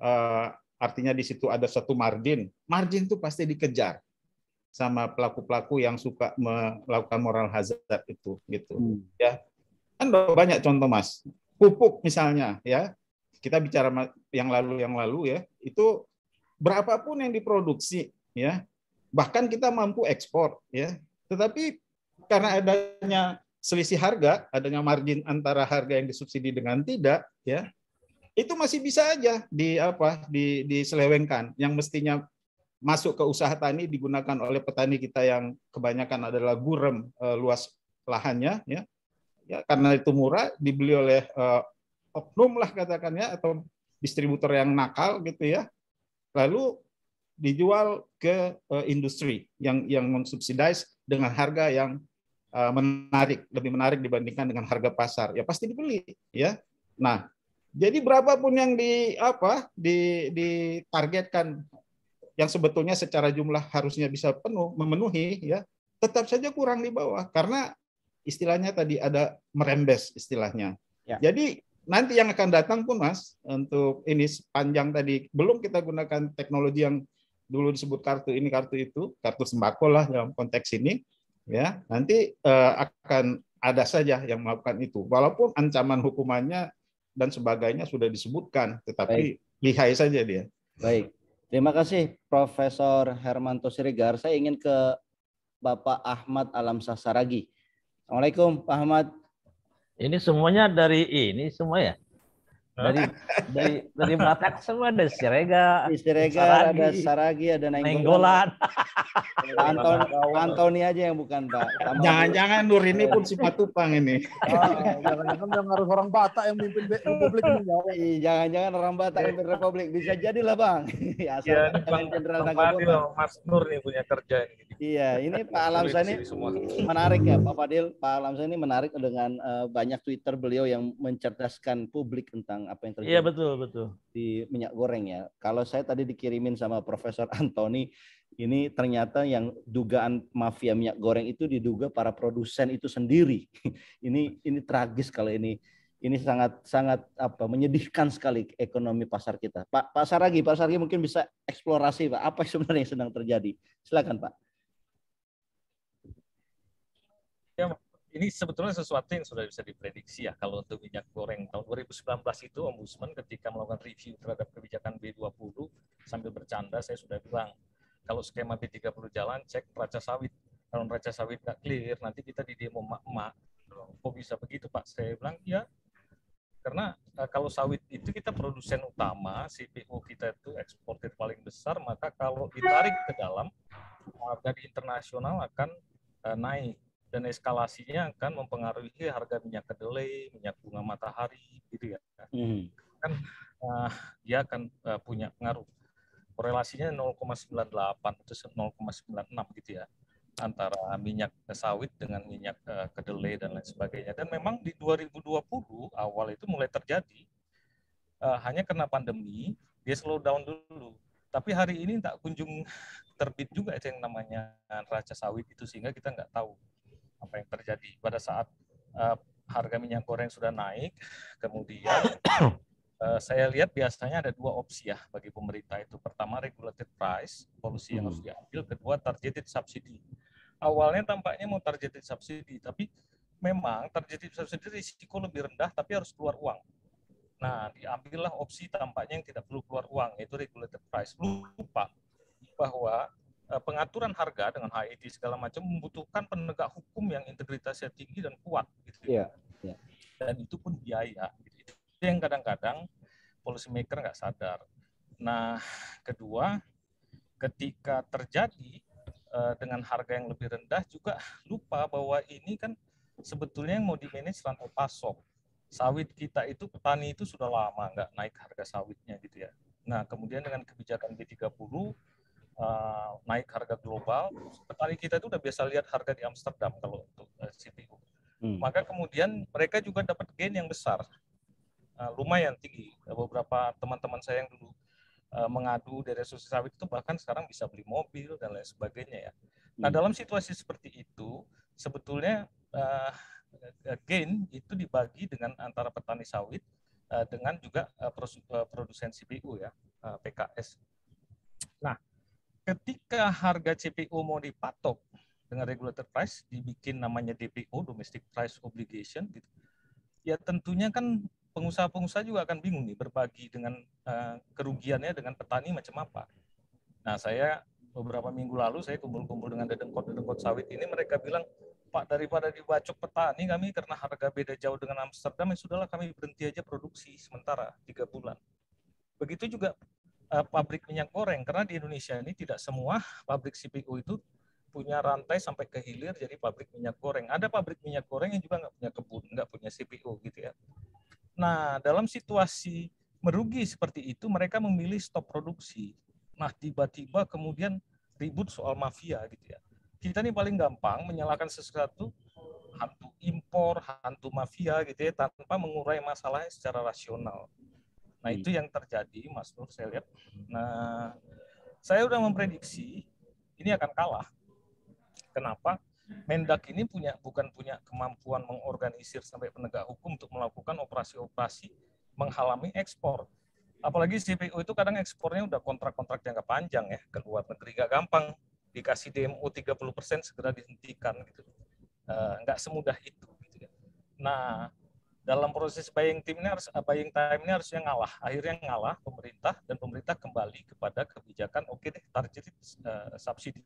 Uh, artinya di situ ada satu margin. Margin itu pasti dikejar sama pelaku-pelaku yang suka melakukan moral hazard itu gitu. Hmm. Ya. Kan banyak contoh Mas. Pupuk misalnya ya. Kita bicara yang lalu yang lalu ya, itu berapapun yang diproduksi ya. Bahkan kita mampu ekspor ya. Tetapi karena adanya selisih harga, adanya margin antara harga yang disubsidi dengan tidak, ya itu masih bisa aja di apa di diselewengkan. Yang mestinya masuk ke usaha tani digunakan oleh petani kita yang kebanyakan adalah gurem e, luas lahannya, ya. Ya karena itu murah dibeli oleh e, oknum lah katakannya atau distributor yang nakal gitu ya. Lalu dijual ke e, industri yang yang mensubsidize dengan harga yang Eh, menarik, lebih menarik dibandingkan dengan harga pasar, ya pasti dibeli, ya. Nah, jadi berapapun yang di apa di ditargetkan yang sebetulnya secara jumlah harusnya bisa penuh memenuhi, ya, tetap saja kurang di bawah karena istilahnya tadi ada merembes istilahnya. Ya. Jadi nanti yang akan datang pun Mas untuk ini sepanjang tadi belum kita gunakan teknologi yang dulu disebut kartu ini kartu itu kartu sembako lah dalam konteks ini ya nanti uh, akan ada saja yang melakukan itu walaupun ancaman hukumannya dan sebagainya sudah disebutkan tetapi Baik. lihai saja dia. Baik. Terima kasih Profesor Hermanto Siregar. Saya ingin ke Bapak Ahmad Alam Sasaragi. Assalamualaikum Pak Ahmad. Ini semuanya dari ini semua ya? dari dari dari Batak semua ada Sirega, Sirega, ada Saragi, ada Nenggolan. Anton, Antoni aja yang bukan Pak. Jangan-jangan Nur ini pun si Matupang ini. Jangan-jangan yang harus orang Batak yang mimpin Republik ini. Jangan-jangan orang Batak yang mimpin Republik. Bisa jadilah Bang. Ya, ya Bang Jenderal Mas Nur nih punya kerja ini. Iya, ini Pak Alamsa ini menarik ya Pak Fadil. Pak Alamsa ini menarik dengan uh, banyak Twitter beliau yang mencerdaskan publik tentang apa yang terjadi. Iya betul betul di minyak goreng ya. Kalau saya tadi dikirimin sama Profesor Antoni, ini ternyata yang dugaan mafia minyak goreng itu diduga para produsen itu sendiri. ini ini tragis kalau ini ini sangat sangat apa menyedihkan sekali ekonomi pasar kita. Pak Pak Saragi, Pak Saragi mungkin bisa eksplorasi Pak apa sebenarnya yang sedang terjadi. Silakan Pak. Ya, ini sebetulnya sesuatu yang sudah bisa diprediksi ya kalau untuk minyak goreng tahun 2019 itu Ombudsman ketika melakukan review terhadap kebijakan B20 sambil bercanda saya sudah bilang kalau skema B30 jalan cek raca sawit. Kalau raca sawit nggak clear nanti kita di demo mak-mak kok bisa begitu Pak? Saya bilang ya. Karena uh, kalau sawit itu kita produsen utama CPO kita itu eksportir paling besar maka kalau ditarik ke dalam harga di internasional akan uh, naik dan eskalasinya akan mempengaruhi harga minyak kedelai, minyak bunga matahari, gitu ya. Hmm. Kan uh, dia akan uh, punya pengaruh. Korelasinya 0,98 itu 0,96 gitu ya antara minyak sawit dengan minyak uh, kedelai dan lain sebagainya. Dan memang di 2020 awal itu mulai terjadi uh, hanya karena pandemi dia slow down dulu. Tapi hari ini tak kunjung terbit juga itu yang namanya raca sawit itu sehingga kita nggak tahu apa yang terjadi pada saat uh, harga minyak goreng sudah naik, kemudian uh, saya lihat biasanya ada dua opsi ya bagi pemerintah itu. Pertama regulated price, polusi yang harus hmm. diambil. Kedua targeted subsidy. Awalnya tampaknya mau targeted subsidy, tapi memang targeted subsidy risiko lebih rendah tapi harus keluar uang. Nah, diambillah opsi tampaknya yang tidak perlu keluar uang, yaitu regulated price. Lupa bahwa pengaturan harga dengan HIT segala macam membutuhkan penegak hukum yang integritasnya tinggi dan kuat gitu. Yeah. Yeah. Dan itu pun biaya gitu. Itu yang kadang-kadang policy maker nggak sadar. Nah, kedua, ketika terjadi uh, dengan harga yang lebih rendah juga lupa bahwa ini kan sebetulnya yang mau di manage rantai pasok. Sawit kita itu petani itu sudah lama nggak naik harga sawitnya gitu ya. Nah, kemudian dengan kebijakan B30 uh, naik harga global, petani kita itu udah biasa lihat harga di Amsterdam kalau untuk uh, eh, CPO. Hmm. Maka kemudian mereka juga dapat gain yang besar, uh, lumayan tinggi. Beberapa teman-teman saya yang dulu uh, mengadu dari susu sawit itu bahkan sekarang bisa beli mobil dan lain sebagainya ya. Nah hmm. dalam situasi seperti itu sebetulnya uh, gain itu dibagi dengan antara petani sawit uh, dengan juga uh, produsen CPO ya, uh, PKS. Nah, ketika harga CPO mau dipatok dengan regulated price dibikin namanya DPO domestic price obligation gitu ya tentunya kan pengusaha-pengusaha juga akan bingung nih berbagi dengan uh, kerugiannya dengan petani macam apa. Nah saya beberapa minggu lalu saya kumpul-kumpul dengan dedengkot-dedengkot sawit ini mereka bilang Pak daripada dibacok petani kami karena harga beda jauh dengan Amsterdam ya sudahlah kami berhenti aja produksi sementara tiga bulan. Begitu juga pabrik minyak goreng karena di Indonesia ini tidak semua pabrik CPO itu punya rantai sampai ke hilir jadi pabrik minyak goreng. Ada pabrik minyak goreng yang juga nggak punya kebun, nggak punya CPO gitu ya. Nah, dalam situasi merugi seperti itu, mereka memilih stop produksi. Nah, tiba-tiba kemudian ribut soal mafia gitu ya. Kita ini paling gampang menyalahkan sesuatu hantu impor, hantu mafia gitu ya, tanpa mengurai masalahnya secara rasional. Nah itu yang terjadi, Mas Nur, saya lihat. Nah, saya udah memprediksi ini akan kalah. Kenapa? Mendak ini punya bukan punya kemampuan mengorganisir sampai penegak hukum untuk melakukan operasi-operasi menghalangi ekspor. Apalagi CPO itu kadang ekspornya udah kontrak-kontrak jangka panjang ya ke luar negeri gak gampang dikasih DMO 30% segera dihentikan gitu. Uh, nggak semudah itu gitu ya. Nah, dalam proses buying team ini harus buying time ini harusnya ngalah. Akhirnya ngalah pemerintah dan pemerintah kembali kepada kebijakan oke okay deh target uh, subsidi.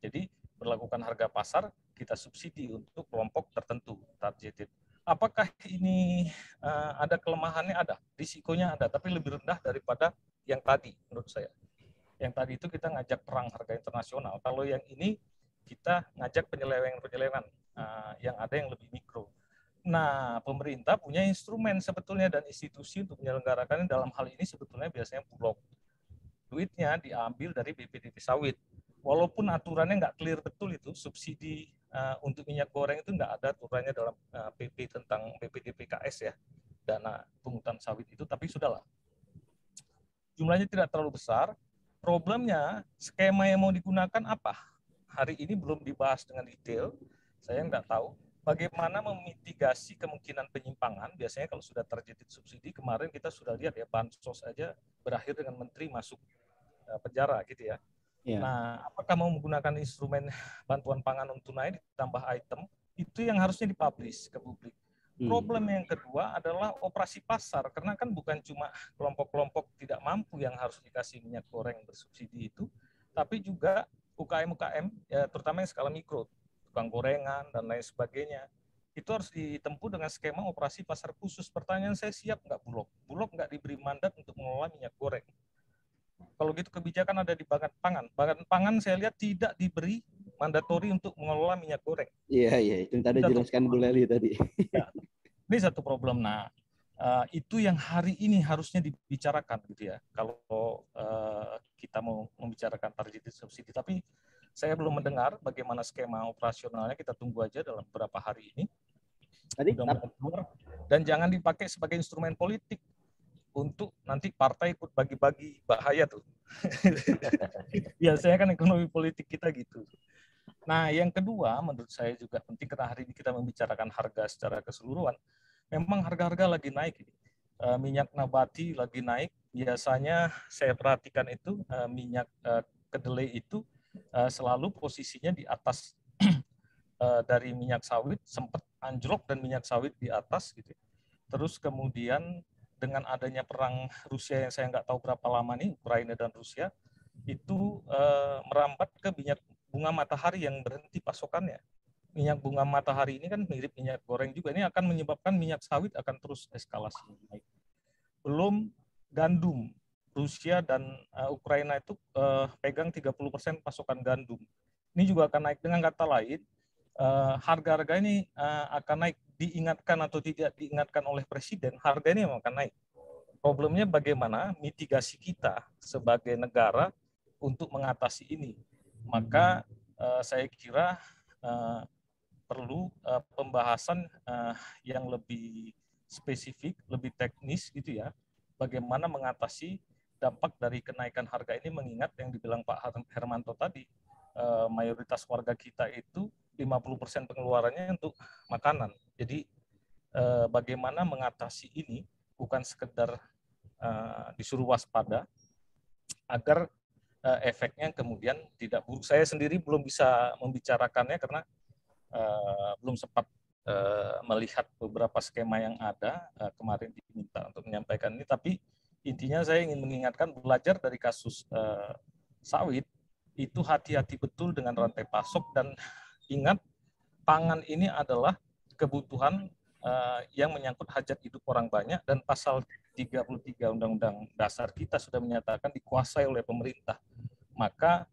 Jadi berlakukan harga pasar kita subsidi untuk kelompok tertentu targeted. Apakah ini uh, ada kelemahannya? Ada, risikonya ada, tapi lebih rendah daripada yang tadi menurut saya. Yang tadi itu kita ngajak perang harga internasional. Kalau yang ini kita ngajak penyelewengan-penyelewengan uh, yang ada yang lebih mikro. Nah, pemerintah punya instrumen sebetulnya dan institusi untuk menyelenggarakan dalam hal ini sebetulnya biasanya bulog. Duitnya diambil dari BPDP sawit. Walaupun aturannya nggak clear betul itu subsidi uh, untuk minyak goreng itu nggak ada aturannya dalam uh, eh, PP tentang BPDPKS ya. Dana pungutan sawit itu tapi sudahlah. Jumlahnya tidak terlalu besar. Problemnya skema yang mau digunakan apa? Hari ini belum dibahas dengan detail. Saya nggak tahu bagaimana memitigasi kemungkinan penyimpangan biasanya kalau sudah terjadi subsidi kemarin kita sudah lihat ya bansos aja berakhir dengan menteri masuk uh, penjara gitu ya Yeah. Nah, apakah mau menggunakan instrumen bantuan pangan non tunai ditambah item itu yang harusnya dipublish ke publik. Hmm. Problem yang kedua adalah operasi pasar karena kan bukan cuma kelompok-kelompok tidak mampu yang harus dikasih minyak goreng bersubsidi itu, tapi juga UKM-UKM ya terutama yang skala mikro, tukang gorengan dan lain sebagainya. Itu harus ditempuh dengan skema operasi pasar khusus. Pertanyaan saya siap nggak Bulog? Bulog nggak diberi mandat untuk mengelola minyak goreng kalau gitu kebijakan ada di bagan pangan. Bagan pangan saya lihat tidak diberi mandatori untuk mengelola minyak goreng. Iya, iya. Itu tadi jelaskan Bu Leli tadi. Ya. Ini satu problem. Nah, uh, itu yang hari ini harusnya dibicarakan gitu ya. Kalau uh, kita mau membicarakan target subsidi. Tapi saya belum mendengar bagaimana skema operasionalnya. Kita tunggu aja dalam beberapa hari ini. Tadi, dan jangan dipakai sebagai instrumen politik untuk nanti partai ikut bagi-bagi bahaya tuh. Biasanya kan ekonomi politik kita gitu. Nah, yang kedua menurut saya juga penting karena hari ini kita membicarakan harga secara keseluruhan. Memang harga-harga lagi naik ini. Uh, minyak nabati lagi naik. Biasanya saya perhatikan itu uh, minyak uh, kedelai itu uh, selalu posisinya di atas uh, dari minyak sawit sempat anjlok dan minyak sawit di atas gitu. Terus kemudian dengan adanya perang Rusia yang saya nggak tahu berapa lama nih Ukraina dan Rusia itu uh, merambat ke minyak bunga matahari yang berhenti pasokannya. Minyak bunga matahari ini kan mirip minyak goreng juga. Ini akan menyebabkan minyak sawit akan terus eskalasi naik. Belum gandum. Rusia dan uh, Ukraina itu uh, pegang 30% pasokan gandum. Ini juga akan naik. Dengan kata lain, harga-harga uh, ini uh, akan naik diingatkan atau tidak diingatkan oleh presiden, harga ini akan naik. Problemnya bagaimana mitigasi kita sebagai negara untuk mengatasi ini. Maka uh, saya kira uh, perlu uh, pembahasan uh, yang lebih spesifik, lebih teknis gitu ya. Bagaimana mengatasi dampak dari kenaikan harga ini mengingat yang dibilang Pak Hermanto tadi, uh, mayoritas warga kita itu 50% pengeluarannya untuk makanan. Jadi eh, bagaimana mengatasi ini bukan sekedar eh, disuruh waspada agar eh, efeknya kemudian tidak buruk. Saya sendiri belum bisa membicarakannya karena eh, belum sempat eh, melihat beberapa skema yang ada eh, kemarin diminta untuk menyampaikan ini. Tapi intinya saya ingin mengingatkan belajar dari kasus eh, sawit itu hati-hati betul dengan rantai pasok dan Ingat, pangan ini adalah kebutuhan uh, yang menyangkut hajat hidup orang banyak dan pasal 33 Undang-Undang Dasar kita sudah menyatakan dikuasai oleh pemerintah. Maka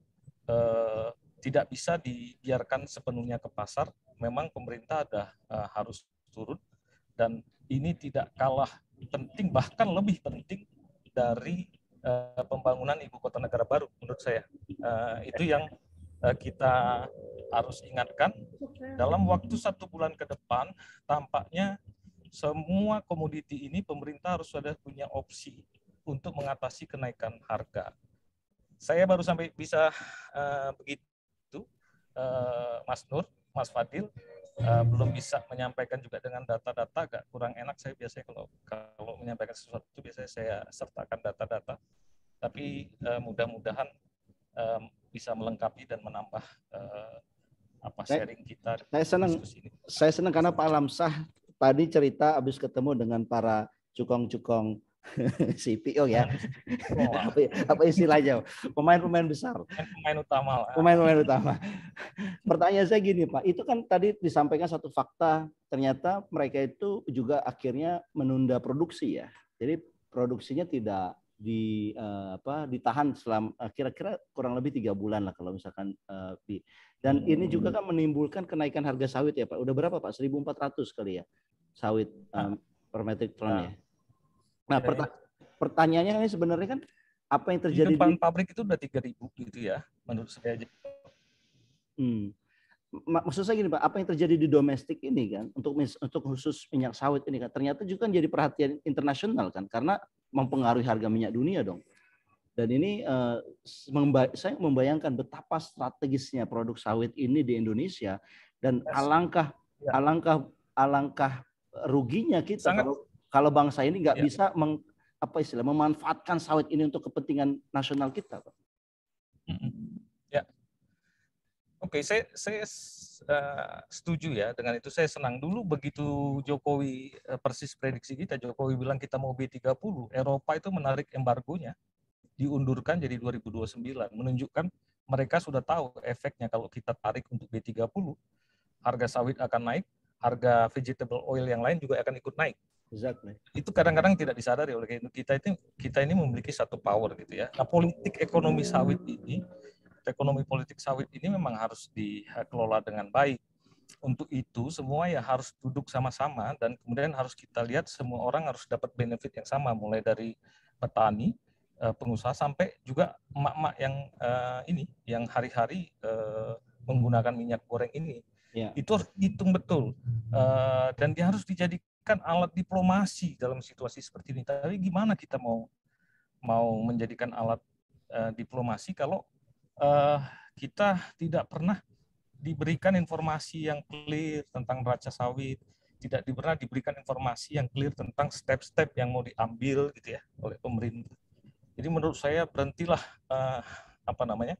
uh, tidak bisa dibiarkan sepenuhnya ke pasar. Memang pemerintah ada uh, harus turun dan ini tidak kalah penting bahkan lebih penting dari uh, pembangunan ibu kota negara baru menurut saya. Uh, itu yang uh, kita harus ingatkan dalam waktu satu bulan ke depan tampaknya semua komoditi ini pemerintah harus sudah punya opsi untuk mengatasi kenaikan harga. Saya baru sampai bisa uh, begitu, uh, Mas Nur. Mas Fadil uh, belum bisa menyampaikan juga dengan data-data agak kurang enak saya biasanya kalau kalau menyampaikan sesuatu itu biasanya saya sertakan data-data. Tapi uh, mudah-mudahan um, bisa melengkapi dan menambah uh, apa sharing kita saya senang saya senang karena Pak Alamsah tadi cerita habis ketemu dengan para cukong-cukong CPO ya. Oh. apa, apa istilahnya? Pemain-pemain besar. Pemain utama. Pemain-pemain utama. Pertanyaan saya gini Pak, itu kan tadi disampaikan satu fakta, ternyata mereka itu juga akhirnya menunda produksi ya. Jadi produksinya tidak di uh, apa ditahan selama uh, kira-kira kurang lebih tiga bulan lah kalau misalkan uh, di dan ini juga kan menimbulkan kenaikan harga sawit ya Pak. Udah berapa Pak? 1.400 kali ya sawit um, per metric ton ya. Nah, perta pertanyaannya ini sebenarnya kan apa yang terjadi di depan di... pabrik itu udah 3000 gitu ya menurut saya aja. Hmm. Maksud saya gini Pak, apa yang terjadi di domestik ini kan untuk untuk khusus minyak sawit ini kan ternyata juga kan jadi perhatian internasional kan karena mempengaruhi harga minyak dunia dong. Dan ini uh, memba saya membayangkan betapa strategisnya produk sawit ini di Indonesia dan alangkah ya. alangkah alangkah ruginya kita Sangat, kalau kalau bangsa ini nggak ya. bisa meng, apa istilah memanfaatkan sawit ini untuk kepentingan nasional kita, Pak. Ya, oke, saya saya uh, setuju ya dengan itu. Saya senang dulu begitu Jokowi uh, persis prediksi kita, Jokowi bilang kita mau B30, Eropa itu menarik embargonya, diundurkan jadi 2029, menunjukkan mereka sudah tahu efeknya kalau kita tarik untuk B30, harga sawit akan naik, harga vegetable oil yang lain juga akan ikut naik. Exactly. Itu kadang-kadang tidak disadari oleh kita itu kita ini memiliki satu power gitu ya. Nah, politik ekonomi sawit ini, ekonomi politik sawit ini memang harus dikelola dengan baik. Untuk itu semua ya harus duduk sama-sama dan kemudian harus kita lihat semua orang harus dapat benefit yang sama mulai dari petani, eh, pengusaha sampai juga emak-emak yang uh, ini yang hari-hari uh, menggunakan minyak goreng ini. Yeah. Itu harus hitung betul uh, dan dia harus dijadikan kan alat diplomasi dalam situasi seperti ini. Tapi gimana kita mau mau menjadikan alat uh, diplomasi kalau uh, kita tidak pernah diberikan informasi yang clear tentang raca sawit, tidak pernah diberikan informasi yang clear tentang step-step yang mau diambil gitu ya oleh pemerintah. Jadi menurut saya berhentilah uh, apa namanya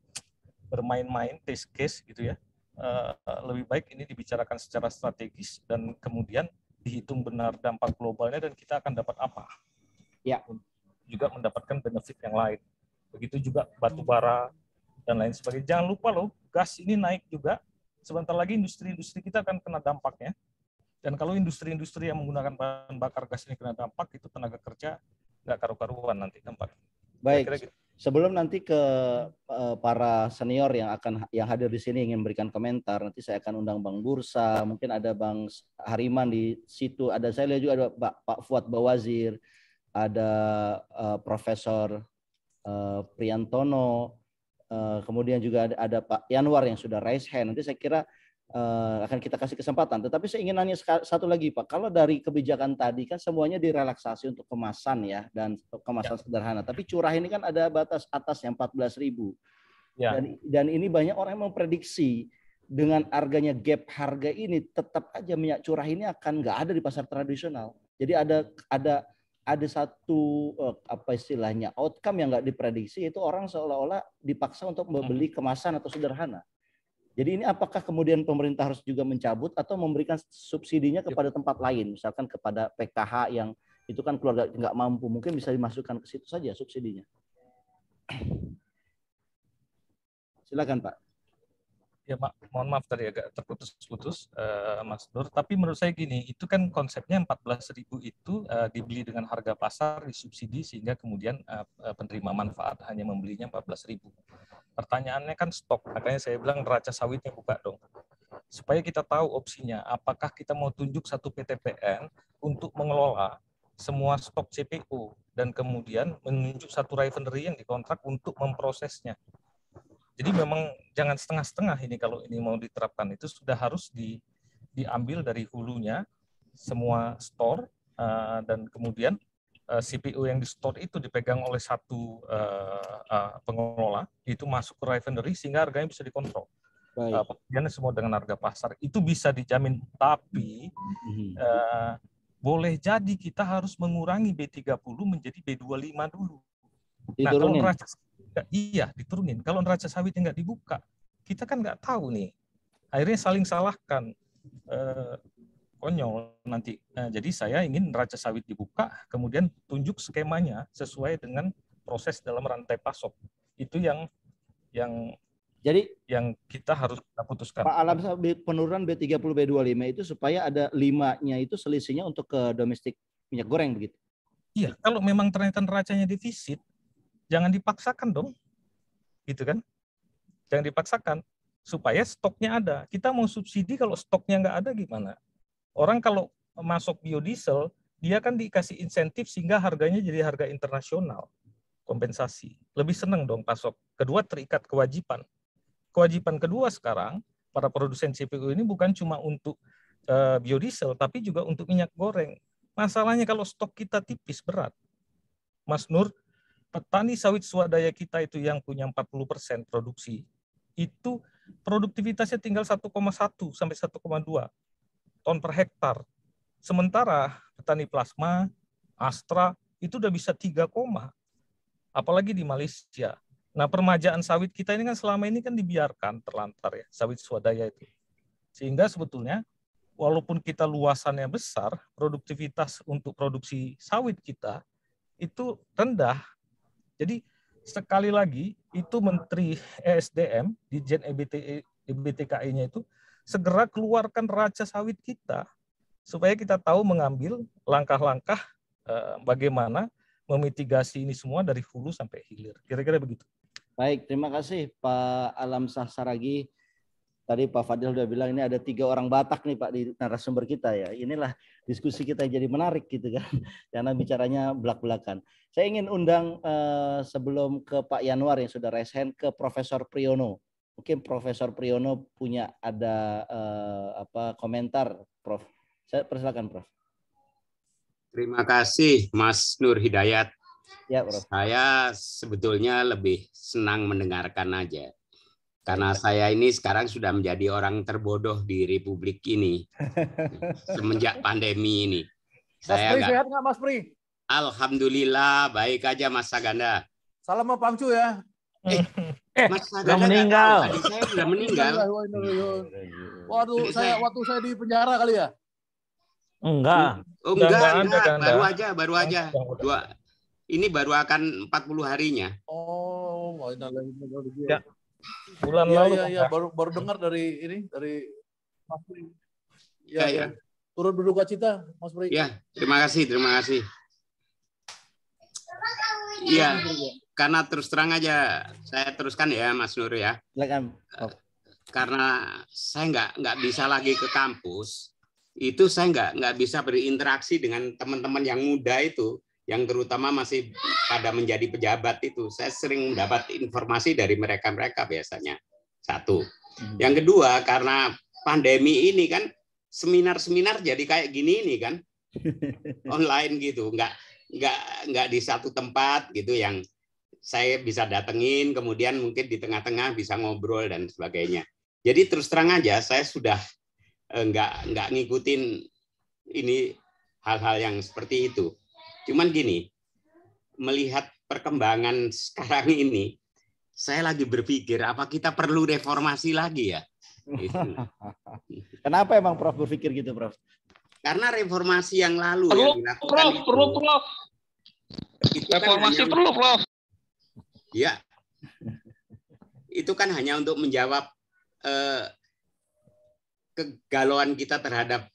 bermain-main test case gitu ya. Uh, lebih baik ini dibicarakan secara strategis dan kemudian dihitung benar dampak globalnya dan kita akan dapat apa. Ya. Juga mendapatkan benefit yang lain. Begitu juga batu bara dan lain sebagainya. Jangan lupa loh, gas ini naik juga. Sebentar lagi industri-industri kita akan kena dampaknya. Dan kalau industri-industri yang menggunakan bahan bakar gas ini kena dampak, itu tenaga kerja nggak karu-karuan nanti dampak. Baik. Kira -kira gitu. Sebelum nanti ke uh, para senior yang akan yang hadir di sini ingin memberikan komentar, nanti saya akan undang Bang Bursa, mungkin ada Bang Hariman di situ, ada saya lihat juga ada Pak, Pak Fuad Bawazir, ada uh, Profesor uh, Priantono, uh, kemudian juga ada, ada Pak Yanwar yang sudah raise hand. Nanti saya kira uh, akan kita kasih kesempatan. Tetapi saya ingin nanya satu lagi Pak, kalau dari kebijakan tadi kan semuanya direlaksasi untuk kemasan ya dan kemasan ya. sederhana. Tapi curah ini kan ada batas atas yang 14 ribu. Ya. Dan, dan ini banyak orang yang memprediksi dengan harganya gap harga ini tetap aja minyak curah ini akan nggak ada di pasar tradisional. Jadi ada ada ada satu uh, apa istilahnya outcome yang nggak diprediksi itu orang seolah-olah dipaksa untuk membeli hmm. kemasan atau sederhana. Jadi ini apakah kemudian pemerintah harus juga mencabut atau memberikan subsidinya kepada tempat lain, misalkan kepada PKH yang itu kan keluarga nggak mampu, mungkin bisa dimasukkan ke situ saja subsidinya. Silakan Pak. Ya, Mak, mohon maaf tadi agak terputus-putus, uh, Mas Nur. Tapi menurut saya gini, itu kan konsepnya 14.000 itu uh, dibeli dengan harga pasar, disubsidi, sehingga kemudian uh, penerima manfaat hanya membelinya 14.000. Pertanyaannya kan stok, makanya saya bilang neraca sawitnya buka dong. Supaya kita tahu opsinya, apakah kita mau tunjuk satu PTPN untuk mengelola semua stok CPO, dan kemudian menunjuk satu refinery yang dikontrak untuk memprosesnya jadi memang jangan setengah-setengah ini kalau ini mau diterapkan itu sudah harus di, diambil dari hulunya semua store uh, dan kemudian uh, eh, CPO yang di store itu dipegang oleh satu uh, uh, pengelola itu masuk ke refinery sehingga harganya bisa dikontrol. uh, pembeliannya semua dengan harga pasar itu bisa dijamin tapi uh, boleh jadi kita harus mengurangi B30 menjadi B25 dulu. Nah, kalau neraca iya diturunin. Kalau neraca sawitnya nggak dibuka, kita kan nggak tahu nih. Akhirnya saling salahkan. Uh, konyol nanti. Nah, jadi saya ingin neraca sawit dibuka, kemudian tunjuk skemanya sesuai dengan proses dalam rantai pasok. Itu yang yang jadi yang kita harus kita putuskan. Pak Alam penurunan B30 B25 itu supaya ada limanya itu selisihnya untuk ke domestik minyak goreng begitu. Iya, kalau memang ternyata neracanya defisit, jangan dipaksakan dong. Gitu kan? Jangan dipaksakan supaya stoknya ada. Kita mau subsidi kalau stoknya nggak ada gimana? Orang kalau masuk biodiesel, dia kan dikasih insentif sehingga harganya jadi harga internasional kompensasi. Lebih senang dong pasok. Kedua terikat kewajiban. Kewajiban kedua sekarang para produsen CPO ini bukan cuma untuk uh, biodiesel tapi juga untuk minyak goreng. Masalahnya kalau stok kita tipis berat. Mas Nur, petani sawit swadaya kita itu yang punya 40% produksi, itu produktivitasnya tinggal 1,1 sampai 1,2 ton per hektar. Sementara petani plasma, Astra itu udah bisa 3 koma. Apalagi di Malaysia. Nah, permajaan sawit kita ini kan selama ini kan dibiarkan terlantar ya, sawit swadaya itu. Sehingga sebetulnya walaupun kita luasannya besar, produktivitas untuk produksi sawit kita itu rendah. Jadi sekali lagi itu Menteri ESDM di Jen EBT, EBTKI-nya itu segera keluarkan raca sawit kita supaya kita tahu mengambil langkah-langkah eh, bagaimana memitigasi ini semua dari hulu sampai hilir. Kira-kira begitu. Baik, terima kasih Pak Alam Saragi. Tadi Pak Fadil sudah bilang ini ada tiga orang Batak nih Pak di narasumber kita ya. Inilah diskusi kita jadi menarik gitu kan, karena bicaranya belak-belakan. Saya ingin undang eh, sebelum ke Pak Yanuar yang sudah raise hand ke Profesor Priyono. Mungkin Profesor Priyono punya ada uh, apa komentar, Prof. Saya persilakan, Prof. Terima kasih, Mas Nur Hidayat. Ya, Prof. Saya sebetulnya lebih senang mendengarkan aja. Karena saya ini sekarang sudah menjadi orang terbodoh di Republik ini semenjak pandemi ini. Mas saya Pri, gak... sehat nggak Mas Pri? Alhamdulillah, baik aja Mas Saganda. Salam sama Pangcu ya. Eh, eh Mas sudah meninggal. Tadi saya sudah meninggal. Waduh, saya waktu saya di penjara kali ya? Enggak. Oh, enggak, enggak, enggak. baru aja, baru aja. Dua. Ini baru akan 40 harinya. Oh, ya. Bulan ya, lalu. Ya, ya, baru baru dengar dari ini dari Mas Pri. Ya, ya. ya. Turut berduka cita, Mas Pri. Ya, terima kasih, terima kasih. Iya karena terus terang aja saya teruskan ya Mas Nur ya. Silakan. Oh. Karena saya nggak nggak bisa lagi ke kampus, itu saya nggak nggak bisa berinteraksi dengan teman-teman yang muda itu, yang terutama masih pada menjadi pejabat itu. Saya sering mendapat informasi dari mereka-mereka biasanya. Satu. Hmm. Yang kedua karena pandemi ini kan seminar-seminar jadi kayak gini ini kan online gitu, nggak nggak nggak di satu tempat gitu yang saya bisa datengin, kemudian mungkin di tengah-tengah bisa ngobrol dan sebagainya. Jadi terus terang aja, saya sudah eh, nggak nggak ngikutin ini hal-hal yang seperti itu. Cuman gini, melihat perkembangan sekarang ini, saya lagi berpikir apa kita perlu reformasi lagi ya? Gitu. Kenapa emang Prof berpikir gitu, Prof? Karena reformasi yang lalu perlu, yang dilakukan Prof, itu, perlu, Prof. Kan reformasi kan perlu, Prof. Ya, itu kan hanya untuk menjawab eh, kegalauan kita terhadap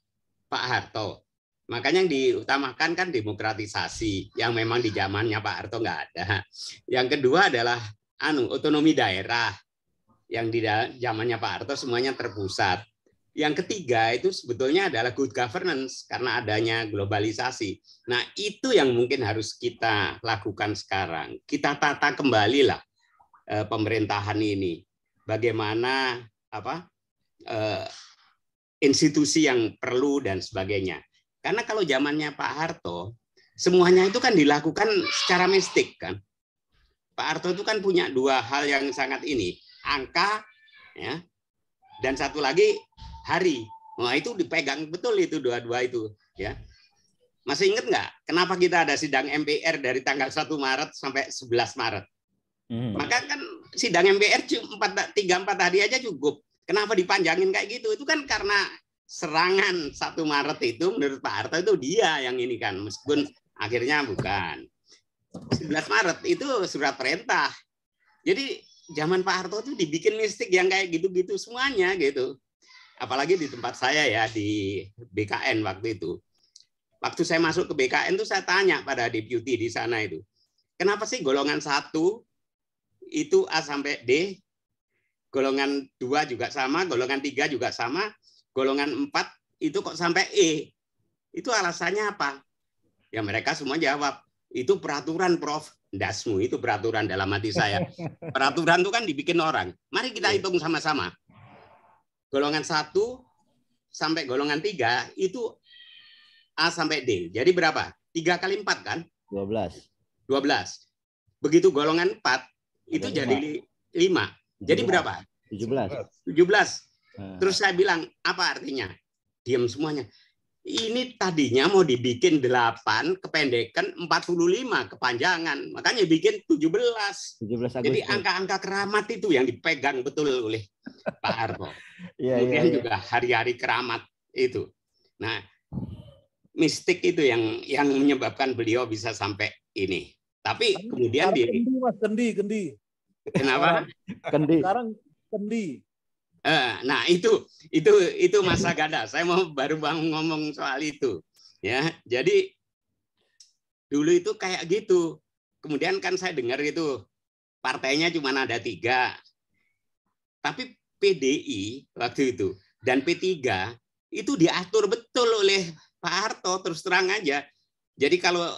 Pak Harto. Makanya yang diutamakan kan demokratisasi yang memang di zamannya Pak Harto nggak ada. Yang kedua adalah anu otonomi daerah yang di zamannya Pak Harto semuanya terpusat. Yang ketiga itu sebetulnya adalah good governance karena adanya globalisasi. Nah, itu yang mungkin harus kita lakukan sekarang. Kita tata kembali lah eh, pemerintahan ini. Bagaimana apa eh, institusi yang perlu dan sebagainya. Karena kalau zamannya Pak Harto, semuanya itu kan dilakukan secara mistik kan. Pak Harto itu kan punya dua hal yang sangat ini, angka ya dan satu lagi hari. Nah itu dipegang betul itu dua-dua itu ya. Masih ingat nggak kenapa kita ada sidang MPR dari tanggal 1 Maret sampai 11 Maret? Hmm. Maka kan sidang MPR cuma tiga empat hari aja cukup. Kenapa dipanjangin kayak gitu? Itu kan karena serangan 1 Maret itu menurut Pak Harto itu dia yang ini kan, meskipun akhirnya bukan. 11 Maret itu surat perintah. Jadi zaman Pak Harto itu dibikin mistik yang kayak gitu-gitu semuanya gitu. Apalagi di tempat saya ya di BKN waktu itu Waktu saya masuk ke BKN itu saya tanya pada deputi di sana itu, kenapa sih golongan satu itu A sampai D, golongan dua juga sama, golongan tiga juga sama, golongan empat itu kok sampai E? Itu alasannya apa? Ya mereka semua jawab, itu peraturan Prof. Dasmu itu peraturan dalam hati saya. Peraturan itu kan dibikin orang. Mari kita iya. hitung sama-sama. Golongan satu sampai golongan tiga itu A sampai D. Jadi berapa? 3 kali 4 kan? 12. 12. Begitu golongan 4 itu 5. jadi 5. Jadi berapa? 17. 17. Nah. Terus saya bilang, apa artinya? Diam semuanya. Ini tadinya mau dibikin 8, kependekan 45, kepanjangan. Makanya bikin 17. 17 Agustus. Jadi angka-angka keramat itu yang dipegang betul oleh Pak Harto. ya, Kemudian ya, ya. juga hari-hari keramat itu. Nah, mistik itu yang yang menyebabkan beliau bisa sampai ini. Tapi kemudian di kendi mas kendi kendi. Kenapa? kendi. Sekarang kendi. Eh, nah itu itu itu masa gada. Saya mau baru bangun ngomong soal itu. Ya, jadi dulu itu kayak gitu. Kemudian kan saya dengar itu partainya cuma ada tiga. Tapi PDI waktu itu dan P3 itu diatur betul oleh Pak Harto terus terang aja. Jadi kalau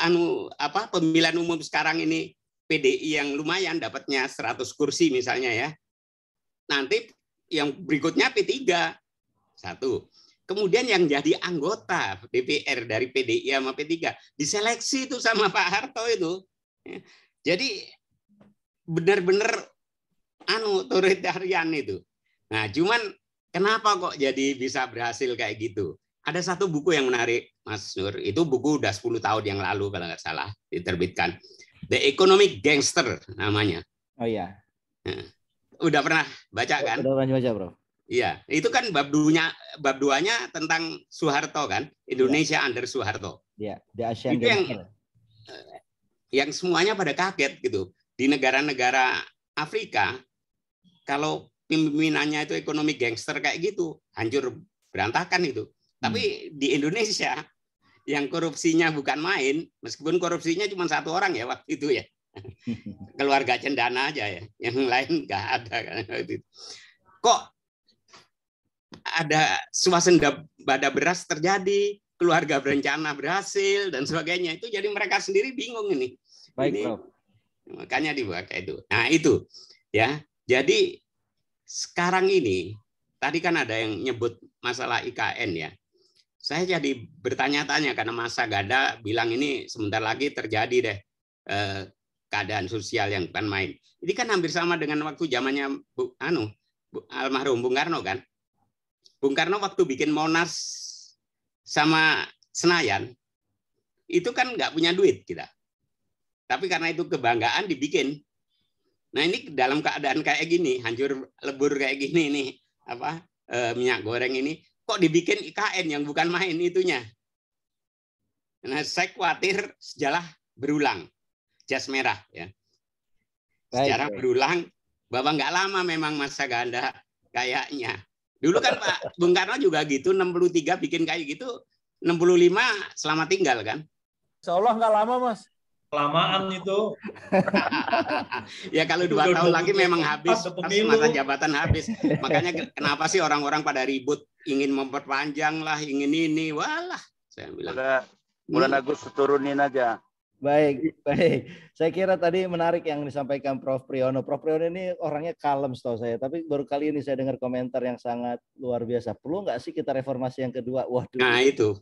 anu apa pemilihan umum sekarang ini PDI yang lumayan dapatnya 100 kursi misalnya ya. Nanti yang berikutnya P3 satu. Kemudian yang jadi anggota DPR dari PDI sama P3 diseleksi itu sama Pak Harto itu. Jadi benar-benar anu otoritarian itu. Nah, cuman kenapa kok jadi bisa berhasil kayak gitu? ada satu buku yang menarik, Mas Nur. Itu buku udah 10 tahun yang lalu kalau nggak salah diterbitkan. The Economic Gangster namanya. Oh iya. Nah, udah pernah baca kan? Udah pernah baca, Bro. Iya, itu kan bab duanya bab duanya tentang Soeharto kan, Indonesia ya. under Soeharto. Iya, the Asian itu yang eh, yang semuanya pada kaget gitu. Di negara-negara Afrika kalau pimpinannya itu ekonomi gangster kayak gitu, hancur berantakan itu. Tapi hmm. di Indonesia yang korupsinya bukan main, meskipun korupsinya cuma satu orang ya waktu itu ya. Keluarga cendana aja ya, yang lain nggak ada kan Kok ada suasana pada beras terjadi, keluarga berencana berhasil dan sebagainya itu jadi mereka sendiri bingung ini. Baik, ini, Makanya dibuat kayak itu. Nah itu ya. Jadi sekarang ini tadi kan ada yang nyebut masalah IKN ya saya jadi bertanya-tanya karena masa gada bilang ini sebentar lagi terjadi deh eh, keadaan sosial yang bukan main. Ini kan hampir sama dengan waktu zamannya Bu, anu Bu, almarhum Bung Karno kan. Bung Karno waktu bikin Monas sama Senayan itu kan nggak punya duit kita. Tapi karena itu kebanggaan dibikin. Nah ini dalam keadaan kayak gini, hancur lebur kayak gini nih apa eh, minyak goreng ini kok dibikin IKN yang bukan main itunya. Nah, saya khawatir sejarah berulang. Jas merah ya. Sejarah baik, berulang bahwa nggak lama memang masa ganda kayaknya. Dulu kan Pak Bung Karno juga gitu, 63 bikin kayak gitu, 65 selamat tinggal kan. Insya Allah nggak lama Mas. Kelamaan itu. ya kalau dua tahun lagi memang habis, masa jabatan habis. Makanya kenapa sih orang-orang pada ribut ingin memperpanjang lah, ingin ini, walah. Saya bilang. Udah, bulan hmm. Agustus turunin aja. Baik, baik. Saya kira tadi menarik yang disampaikan Prof. Priyono. Prof. Priyono ini orangnya kalem setahu saya, tapi baru kali ini saya dengar komentar yang sangat luar biasa. Perlu nggak sih kita reformasi yang kedua? Waduh. Nah itu.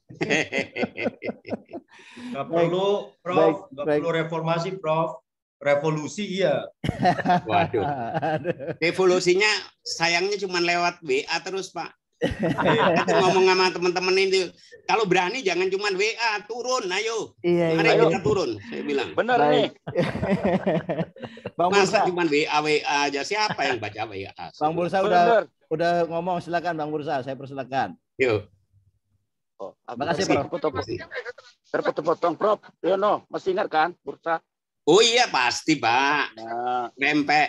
Nggak perlu, Prof. Nggak perlu reformasi, Prof. Revolusi iya. Waduh. Revolusinya sayangnya cuma lewat WA terus, Pak. Kita ngomong sama teman-teman ini, kalau berani jangan cuma WA, turun, ayo. Iya, Mari iya. kita turun, saya bilang. Benar Baik. nih. Bang Masa Bursa, cuma WA WA aja siapa yang baca WA? Bang Bursa udah udah ngomong silakan Bang Bursa, saya persilakan. Yuk. Oh, Makasih, Prof. terpotong- Terpotong-potong, Prof. Yono, masih ingat kan bursa? Oh iya pasti Pak. Nah, Pempek.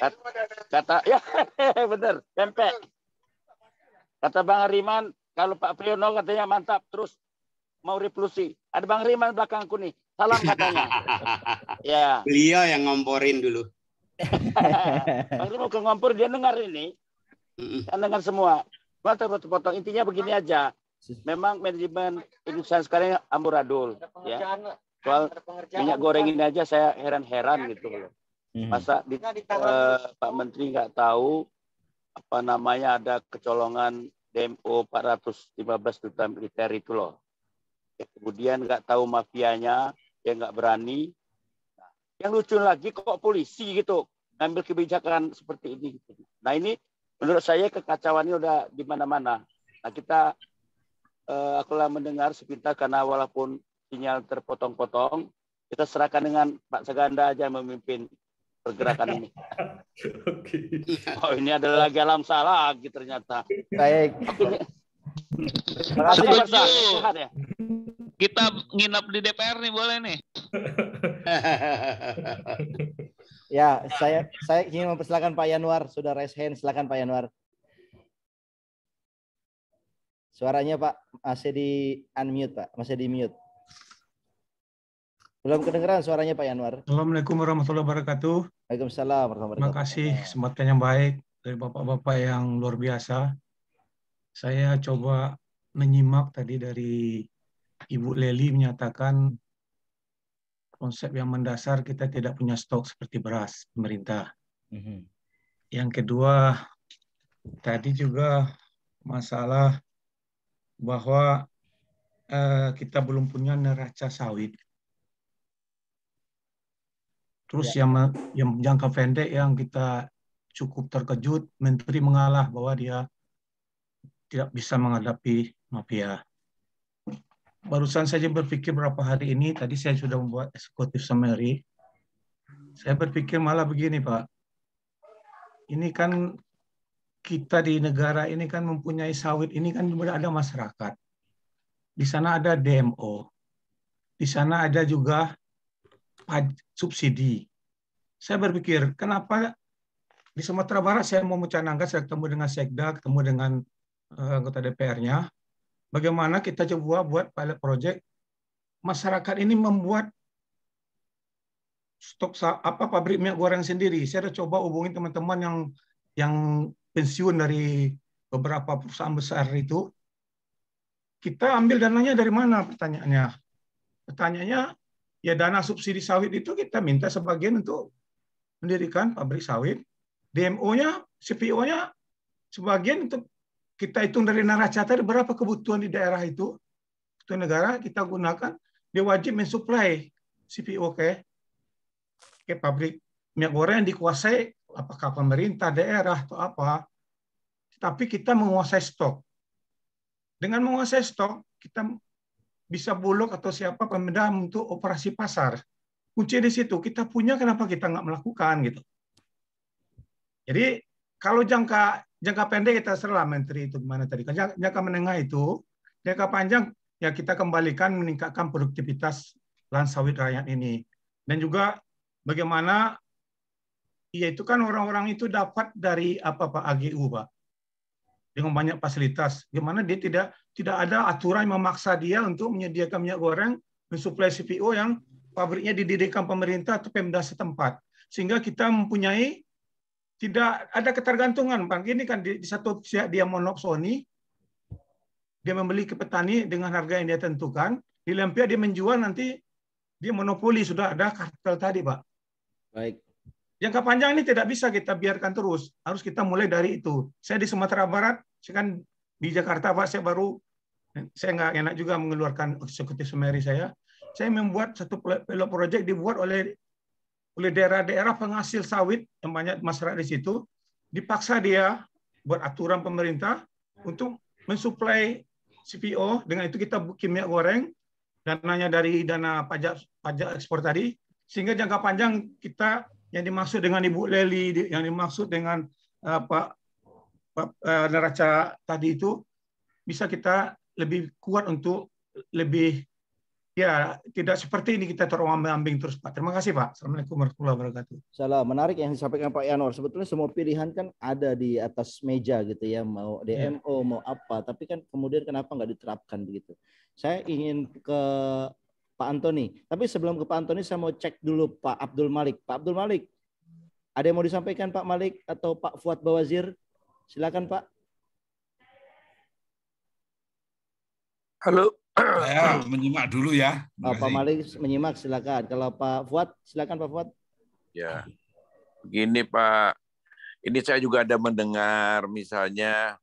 kata ya bener, pempek. Kata Bang Riman, kalau Pak Priyono katanya mantap, terus mau revolusi. Ada Bang Riman belakangku nih, salam katanya. ya, Beliau yang ngomporin dulu. Bang Riman ke ngompor dia dengar ini, kan dengar semua. Cuma terpotong-potong intinya begini aja. Memang manajemen industri sekarang amburadul, ya. Soal minyak goreng ini aja saya heran-heran gitu loh. Masa di, eh, Pak Menteri nggak tahu apa namanya ada kecolongan DMO 415 duta militer itu loh. Kemudian nggak tahu mafianya, ya nggak berani. Yang lucu lagi kok polisi gitu ngambil kebijakan seperti ini. gitu. Nah ini menurut saya kekacauan ini udah di mana-mana. Nah kita eh, aku lah mendengar sepintas karena walaupun sinyal terpotong-potong, kita serahkan dengan Pak Saganda aja yang memimpin pergerakan ini. Oh ini ada lagi alam salah lagi ternyata. Baik. Terima kasih. Sehat ya. Kita nginap di DPR nih boleh nih. Ya, saya saya ingin mempersilakan Pak Yanwar, sudah raise hand, silakan Pak Yanwar. Suaranya Pak masih di unmute Pak, masih di mute. Belum kedengeran suaranya Pak Yanwar. Assalamualaikum warahmatullahi wabarakatuh. Waalaikumsalam warahmatullahi Terima wabarakatuh. kasih kesempatan yang baik dari bapak-bapak yang luar biasa. Saya coba menyimak tadi dari Ibu Leli menyatakan konsep yang mendasar kita tidak punya stok seperti beras pemerintah. Mhm. Yang kedua, tadi juga masalah bahwa eh, kita belum punya neraca sawit. Terus Ya. yang yang jangka pendek yang kita cukup terkejut, Menteri mengalah bahwa dia tidak bisa menghadapi mafia. Barusan saja berpikir beberapa hari ini, tadi saya sudah membuat eksekutif summary. Saya berpikir malah begini, Pak. Ini kan kita di negara ini kan mempunyai sawit ini kan ada masyarakat. Di sana ada DMO. Di sana ada juga subsidi. Saya berpikir, kenapa di Sumatera Barat saya mau mencanangkan, saya ketemu dengan Sekda, ketemu dengan eh, anggota DPR-nya, bagaimana kita coba buat pilot project, masyarakat ini membuat stok apa pabrik minyak goreng sendiri. Saya sudah coba hubungi teman-teman yang yang pensiun dari beberapa perusahaan besar itu. Kita ambil dananya dari mana pertanyaannya? Pertanyaannya, ya dana subsidi sawit itu kita minta sebagian untuk mendirikan pabrik sawit. DMO-nya, CPO-nya sebagian untuk kita hitung dari neraca tadi berapa kebutuhan di daerah itu. Itu negara kita gunakan, dia wajib mensuplai CPO ke, ke pabrik minyak goreng yang dikuasai apakah pemerintah, daerah, atau apa. Tapi kita menguasai stok. Dengan menguasai stok, kita bisa bulog atau siapa pemerintah untuk operasi pasar. Kunci di situ, kita punya kenapa kita nggak melakukan gitu. Jadi kalau jangka jangka pendek kita serah menteri itu gimana tadi. Kan Jangka, jangka menengah itu, jangka panjang ya kita kembalikan meningkatkan produktivitas lahan sawit rakyat ini. Dan juga bagaimana ya itu kan orang-orang itu dapat dari apa Pak AGU Pak dengan banyak fasilitas. Gimana dia tidak tidak ada aturan yang memaksa dia untuk menyediakan minyak goreng mensuplai CPO yang pabriknya didirikan pemerintah atau Pemda setempat. Sehingga kita mempunyai tidak ada ketergantungan. Bang ini kan di, di satu pihak dia monopsoni, dia membeli ke petani dengan harga yang dia tentukan. Di pihak dia menjual nanti dia monopoli sudah ada kartel tadi, Pak. Baik. Jangka panjang ini tidak bisa kita biarkan terus. Harus kita mulai dari itu. Saya di Sumatera Barat, saya kan di Jakarta, Pak, saya baru saya nggak enak juga mengeluarkan eksekutif summary saya. Saya membuat satu pilot project dibuat oleh oleh daerah-daerah penghasil sawit yang banyak masyarakat di situ, dipaksa dia buat aturan pemerintah untuk mensuplai CPO. Dengan itu kita bikin minyak goreng, dananya dari dana pajak pajak ekspor tadi, sehingga jangka panjang kita yang dimaksud dengan Ibu Leli, yang dimaksud dengan uh, Pak, neraca tadi itu bisa kita lebih kuat untuk lebih Ya, tidak seperti ini kita terombang-ambing terus, Pak. Terima kasih, Pak. Assalamualaikum warahmatullahi wabarakatuh. Salam. Menarik yang disampaikan Pak Yanwar. Sebetulnya semua pilihan kan ada di atas meja gitu ya, mau DMO, ya. mau apa. Tapi kan kemudian kenapa nggak diterapkan begitu? Saya ingin ke Pak Antoni. Tapi sebelum ke Pak Antoni, saya mau cek dulu Pak Abdul Malik. Pak Abdul Malik, ada yang mau disampaikan Pak Malik atau Pak Fuad Bawazir? Silakan Pak. Halo. Saya menyimak dulu ya. Oh, Pak Malik menyimak silakan. Kalau Pak Fuad silakan Pak Fuad. Ya. Begini Pak, ini saya juga ada mendengar misalnya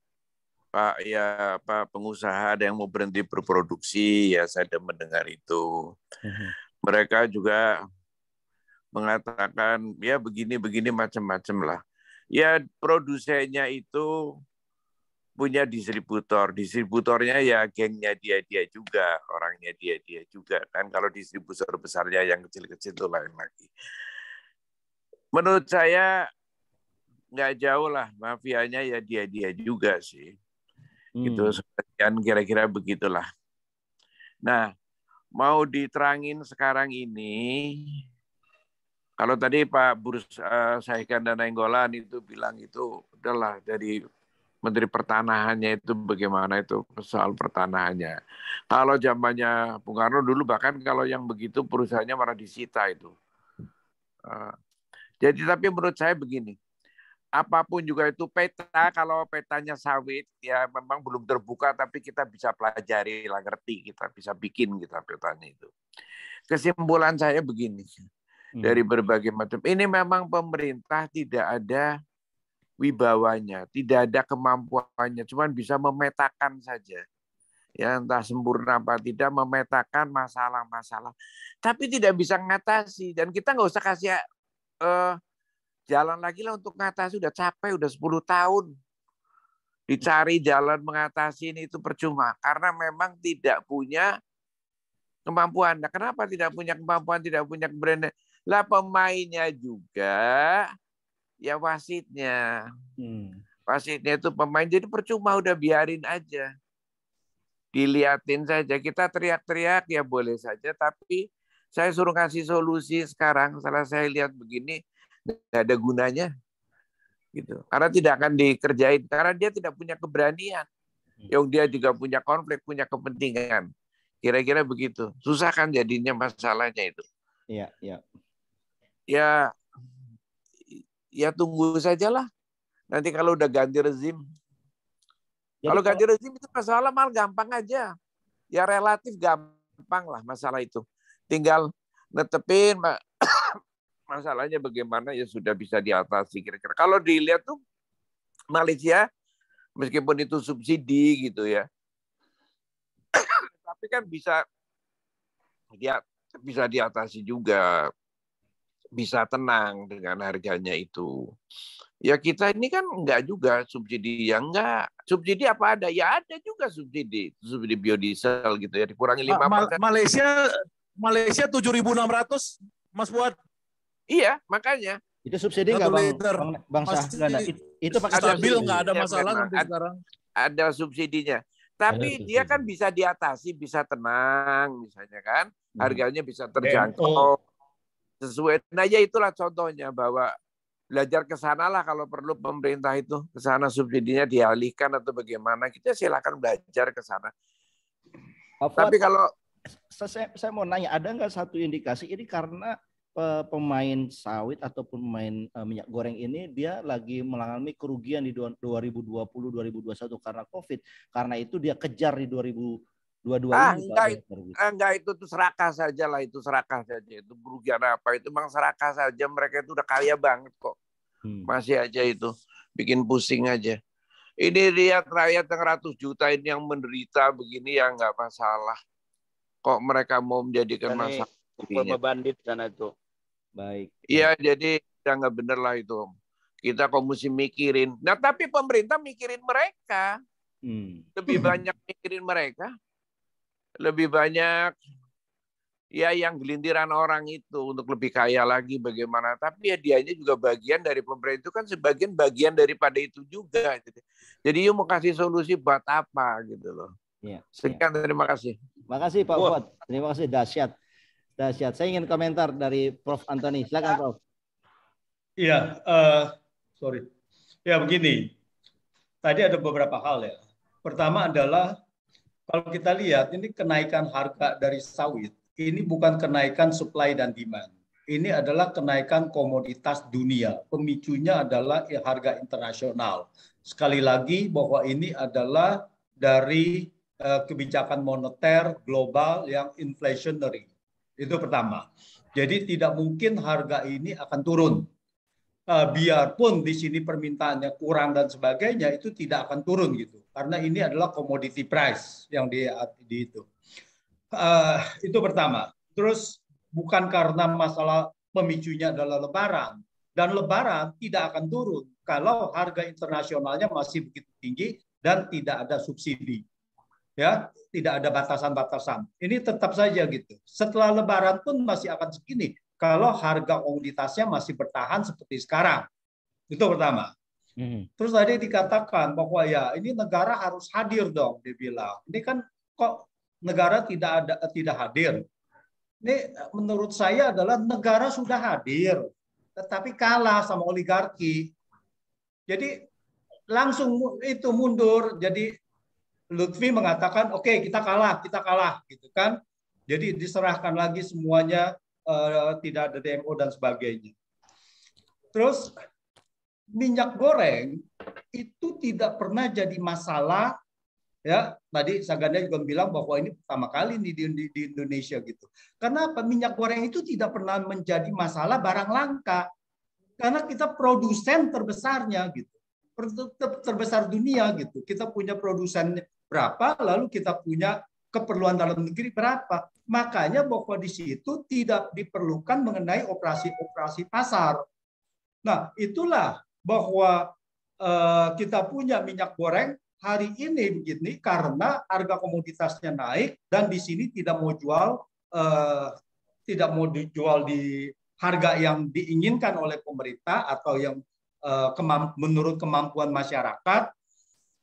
Pak ya Pak pengusaha ada yang mau berhenti berproduksi ya saya ada mendengar itu. Mhm. Mereka juga mengatakan ya begini begini macam-macam lah. Ya produsennya itu punya distributor. Distributornya ya gengnya dia-dia juga, orangnya dia-dia juga. Kan kalau distributor besarnya yang kecil-kecil itu lain lagi. Menurut saya nggak jauh lah mafianya ya dia-dia juga sih. Hmm. Gitu sekian kira-kira begitulah. Nah, mau diterangin sekarang ini kalau tadi Pak Burus uh, Saikan dan Enggolan itu bilang itu adalah dari Menteri Pertanahannya itu bagaimana itu soal pertanahannya. Kalau zamannya Bung Karno dulu bahkan kalau yang begitu perusahaannya malah disita itu. Eh, jadi tapi menurut saya begini, apa pun juga itu peta kalau petanya sawit ya memang belum terbuka tapi kita bisa pelajari lah ngerti kita bisa bikin kita petanya itu. Kesimpulan saya begini. Dari berbagai macam ini memang pemerintah tidak ada wibawanya, tidak ada kemampuannya, cuma bisa memetakan saja. Ya, entah sempurna apa tidak memetakan masalah-masalah, tapi tidak bisa mengatasi dan kita nggak usah kasih uh, jalan lagi lah untuk mengatasi udah capek udah 10 tahun dicari jalan mengatasi ini itu percuma karena memang tidak punya kemampuan. Nah, kenapa tidak punya kemampuan, tidak punya keberanian? Lah pemainnya juga ya wasitnya. Hmm. Wasitnya itu pemain jadi percuma udah biarin aja. Diliatin saja. Kita teriak-teriak ya boleh saja tapi saya suruh kasih solusi sekarang setelah saya lihat begini nggak ada gunanya gitu karena tidak akan dikerjain karena dia tidak punya keberanian hmm. yang dia juga punya konflik punya kepentingan kira-kira begitu susah kan jadinya masalahnya itu iya iya ya ya tunggu sajalah. Nanti kalau udah ganti rezim. Jadi kalau ganti rezim itu masalah mal gampang aja. Ya relatif gampang lah masalah itu. Tinggal netepin masalahnya bagaimana ya sudah bisa diatasi kira-kira. Kalau dilihat tuh Malaysia meskipun itu subsidi gitu ya. Tapi kan bisa dia bisa diatasi juga bisa tenang dengan harganya itu. Ya kita ini kan enggak juga subsidi yang enggak. Subsidi apa ada? Ya ada juga subsidi. Subsidi biodiesel gitu ya dikurangi lima Ma Malaysia Malaysia 7.600 Mas buat. Iya, makanya. Itu subsidi enggak Bang, bang, bang Sah, Itu, itu pakai stabil enggak ada masalah ya, ada, sekarang. Ada subsidinya. Tapi dia kan bisa diatasi, bisa tenang misalnya kan. Hmm. Harganya bisa terjangkau sesuai. Nah ya itulah contohnya bahwa belajar ke sana lah kalau perlu pemerintah itu ke sana subsidinya dialihkan atau bagaimana kita silakan belajar ke sana. Tapi kalau saya, saya mau nanya ada nggak satu indikasi ini karena pemain sawit ataupun pemain eh, minyak goreng ini dia lagi mengalami kerugian di 2020 2021 karena Covid. Karena itu dia kejar di 2000 dua-dua ah, enggak, itu, enggak itu tuh serakah saja lah itu serakah saja itu kerugian apa itu bang serakah saja mereka itu udah kaya banget kok hmm. masih aja itu bikin pusing aja ini lihat rakyat yang ratus juta ini yang menderita begini ya nggak masalah kok mereka mau menjadikan masalah bandit sana itu Baik. Iya, jadi ya nggak bener lah itu. Kita kok mesti mikirin. Nah, tapi pemerintah mikirin mereka. Hmm. Lebih banyak mikirin mereka. Lebih banyak ya yang gelintiran orang itu untuk lebih kaya lagi bagaimana. Tapi ya dianya juga bagian dari pemerintah itu kan sebagian bagian daripada itu juga. gitu. Jadi yuk mau kasih solusi buat apa gitu loh. Iya. Sekian terima kasih. Makasih Pak Fuad. Terima kasih dahsyat. Dahsyat. Saya ingin komentar dari Prof Antoni. Silakan Prof. Iya, eh, sorry. Ya begini, tadi ada beberapa hal ya. Pertama adalah kalau kita lihat ini kenaikan harga dari sawit ini bukan kenaikan supply dan demand. Ini adalah kenaikan komoditas dunia. Pemicunya adalah harga internasional. Sekali lagi bahwa ini adalah dari eh, kebijakan moneter global yang inflationary. Itu pertama. Jadi tidak mungkin harga ini akan turun. Eh, biarpun di sini permintaannya kurang dan sebagainya itu tidak akan turun gitu. Karena ini adalah commodity price yang di, di itu. Eh, itu pertama. Terus bukan karena masalah pemicunya adalah lebaran dan lebaran tidak akan turun kalau harga internasionalnya masih begitu tinggi dan tidak ada subsidi. Ya, tidak ada batasan-batasan. Ini tetap saja gitu. Setelah lebaran pun masih akan segini kalau harga komoditasnya masih bertahan seperti sekarang. Itu pertama. Terus tadi dikatakan bahwa ya ini negara harus hadir dong, dia bilang. Ini kan kok negara tidak ada tidak hadir. Ini menurut saya adalah negara sudah hadir, tetapi kalah sama oligarki. Jadi langsung itu mundur. Jadi Lutfi mengatakan, oke okay, kita kalah, kita kalah, gitu kan? Jadi diserahkan lagi semuanya, uh, tidak ada DMO dan sebagainya. Terus minyak goreng itu tidak pernah jadi masalah ya tadi Saganda juga bilang bahwa ini pertama kali di, di, di Indonesia gitu. Karena apa? Minyak goreng itu tidak pernah menjadi masalah barang langka. Karena kita produsen terbesarnya gitu. Terbesar dunia gitu. Kita punya produsen berapa, lalu kita punya keperluan dalam negeri berapa. Makanya bahwa di situ tidak diperlukan mengenai operasi-operasi pasar. Nah, itulah bahwa uh, kita punya minyak goreng hari ini begini karena harga komoditasnya naik dan di sini tidak mau jual eh, tidak mau dijual di harga yang diinginkan oleh pemerintah atau yang eh, menurut kemampuan masyarakat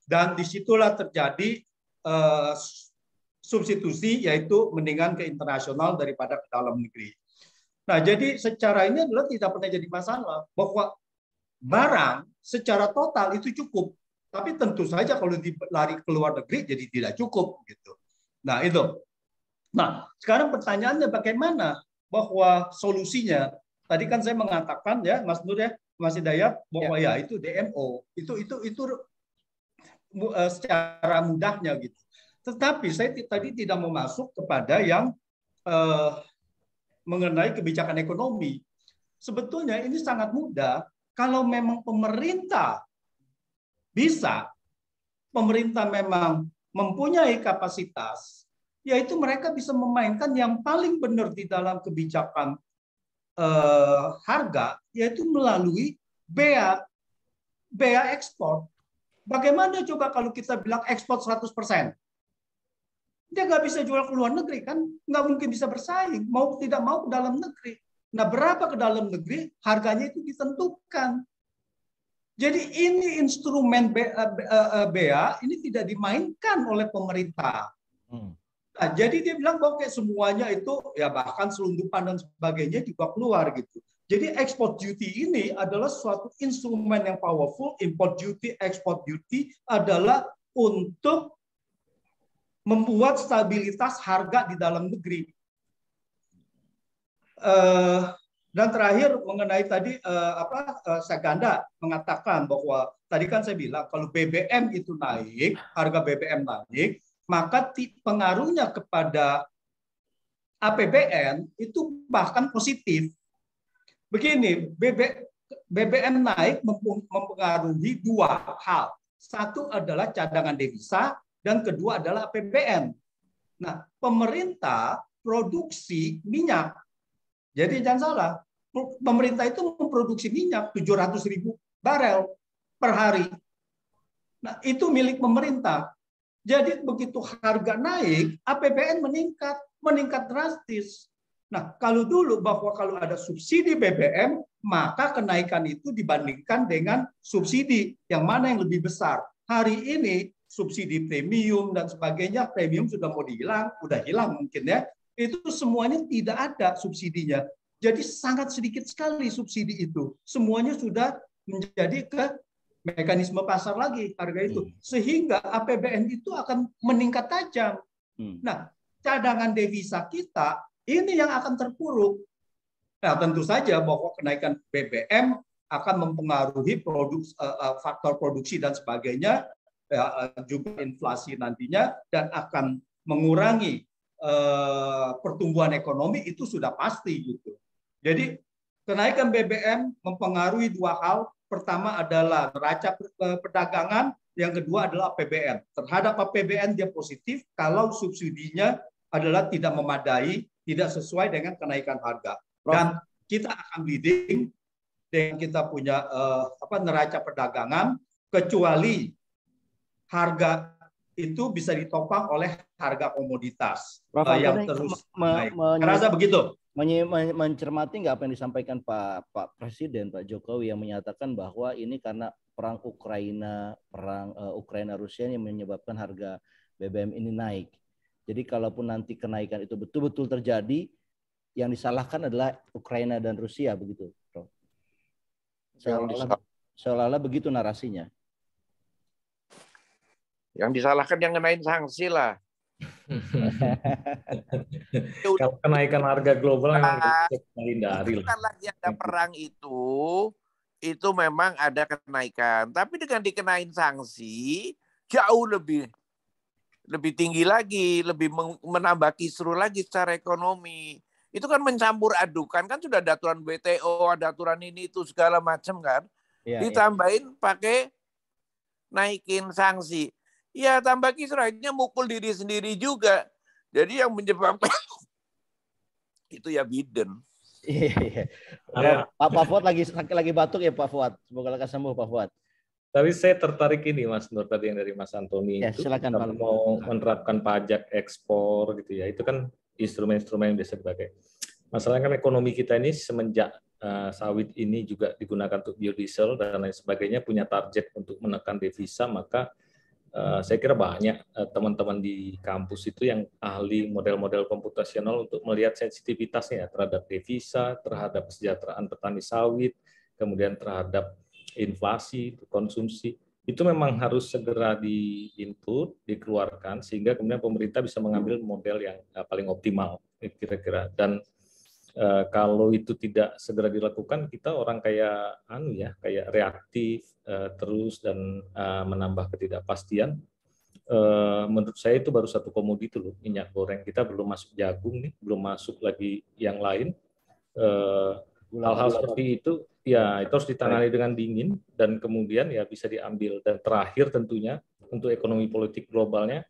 dan di situlah terjadi eh, substitusi yaitu mendingan ke internasional daripada ke dalam negeri. Nah, jadi secara ini adalah tidak pernah jadi masalah bahwa barang secara total itu cukup tapi tentu saja kalau dilari ke luar negeri jadi tidak cukup gitu. Nah, itu. Nah, sekarang pertanyaannya bagaimana bahwa solusinya? Tadi kan saya mengatakan ya, Mas Nur ya, Mas Hidayat bahwa ya, ya itu DMO. Itu itu itu uh, secara mudahnya gitu. Tetapi saya tadi tidak mau masuk kepada yang uh, mengenai kebijakan ekonomi. Sebetulnya ini sangat mudah kalau memang pemerintah bisa pemerintah memang mempunyai kapasitas, yaitu mereka bisa memainkan yang paling benar di dalam kebijakan eh, harga, yaitu melalui bea bea ekspor. Bagaimana coba kalau kita bilang ekspor 100%? Dia nggak bisa jual ke luar negeri kan? Nggak mungkin bisa bersaing. Mau tidak mau ke dalam negeri. Nah berapa ke dalam negeri harganya itu ditentukan. Jadi ini instrumen BA eh, eh, eh, ini tidak dimainkan oleh pemerintah. Hmm. Nah, jadi dia bilang bahwa kayak semuanya itu ya bahkan selundupan dan sebagainya juga keluar gitu. Jadi export duty ini adalah suatu instrumen yang powerful. Import duty, export duty adalah untuk membuat stabilitas harga di dalam negeri. Uh, dan terakhir mengenai tadi uh, apa uh, Saganda mengatakan bahwa tadi kan saya bilang kalau BBM itu naik, harga BBM naik, maka pengaruhnya kepada APBN itu bahkan positif. Begini, BB, BBM naik mempengaruhi dua hal. Satu adalah cadangan devisa dan kedua adalah APBN. Nah, pemerintah produksi minyak. Jadi jangan salah, pemerintah itu memproduksi minyak 700 ribu barel per hari. Nah, itu milik pemerintah. Jadi begitu harga naik, APBN meningkat, meningkat drastis. Nah, kalau dulu bahwa kalau ada subsidi BBM, maka kenaikan itu dibandingkan dengan subsidi yang mana yang lebih besar. Hari ini subsidi premium dan sebagainya, premium sudah mau dihilang, udah hilang mungkin ya. Itu semuanya tidak ada subsidinya. Jadi sangat sedikit sekali subsidi itu. Semuanya sudah menjadi ke mekanisme pasar lagi harga itu hmm. sehingga APBN itu akan meningkat tajam. Hmm. Nah, cadangan devisa kita ini yang akan terpuruk. Nah, tentu saja bahwa kenaikan BBM akan mempengaruhi produk uh, faktor produksi dan sebagainya ya, juga inflasi nantinya dan akan mengurangi uh, pertumbuhan ekonomi itu sudah pasti gitu. Jadi kenaikan BBM mempengaruhi dua hal pertama adalah neraca eh, perdagangan, yang kedua adalah APBN. Terhadap APBN dia positif kalau subsidinya adalah tidak memadai, tidak sesuai dengan kenaikan harga. Dan kita akan leading dengan kita punya uh, apa neraca perdagangan kecuali harga itu bisa ditopang oleh harga komoditas Prof, uh, yang terus naik. Rasa begitu mencermati nggak apa yang disampaikan Pak Pak Presiden Pak Jokowi yang menyatakan bahwa ini karena perang Ukraina perang uh, Ukraina Rusia yang menyebabkan harga BBM ini naik. Jadi kalaupun nanti kenaikan itu betul-betul terjadi, yang disalahkan adalah Ukraina dan Rusia begitu, Prof. Seolah-olah begitu narasinya. Yang disalahkan yang ngenain sanksi lah. Kalau kenaikan harga global hindari lah. lagi ada perang itu, itu memang ada kenaikan. Tapi dengan dikenain sanksi, jauh lebih lebih tinggi lagi, lebih menambah kisru lagi secara ekonomi. Itu kan mencampur adukan, kan sudah ada aturan WTO, ada aturan ini itu segala macam kan. Ya, Ditambahin ya. pakai naikin sanksi ya tambah kisrahnya mukul diri sendiri juga. Jadi yang menyebabkan itu ya Biden. Iya, iya. Ya. Pak, Pak Fuad lagi lagi batuk ya Pak Fuad. Semoga lekas sembuh Pak Fuad. Tapi saya tertarik ini Mas Nur tadi yang dari Mas Antoni ya, itu silakan, Pak. mau menerapkan pajak ekspor gitu ya. Itu kan instrumen-instrumen yang biasa dipakai. Masalahnya kan ekonomi kita ini semenjak uh, sawit ini juga digunakan untuk biodiesel dan lain sebagainya punya target untuk menekan devisa maka Eh, saya kira banyak eh, teman-teman di kampus itu yang ahli model-model komputasional untuk melihat sensitivitasnya ya, terhadap devisa, terhadap kesejahteraan petani sawit, kemudian terhadap inflasi, konsumsi. Itu memang harus segera di input, dikeluarkan sehingga kemudian pemerintah bisa mengambil model yang eh, paling optimal kira-kira. Dan uh, kalau itu tidak segera dilakukan kita orang kayak anu ya kayak reaktif uh, terus dan uh, menambah ketidakpastian. Uh, menurut saya itu baru satu komoditi loh minyak goreng. Kita belum masuk jagung nih belum masuk lagi yang lain. Hal-hal uh, seperti itu ya itu harus ditangani dengan dingin dan kemudian ya bisa diambil. Dan terakhir tentunya untuk ekonomi politik globalnya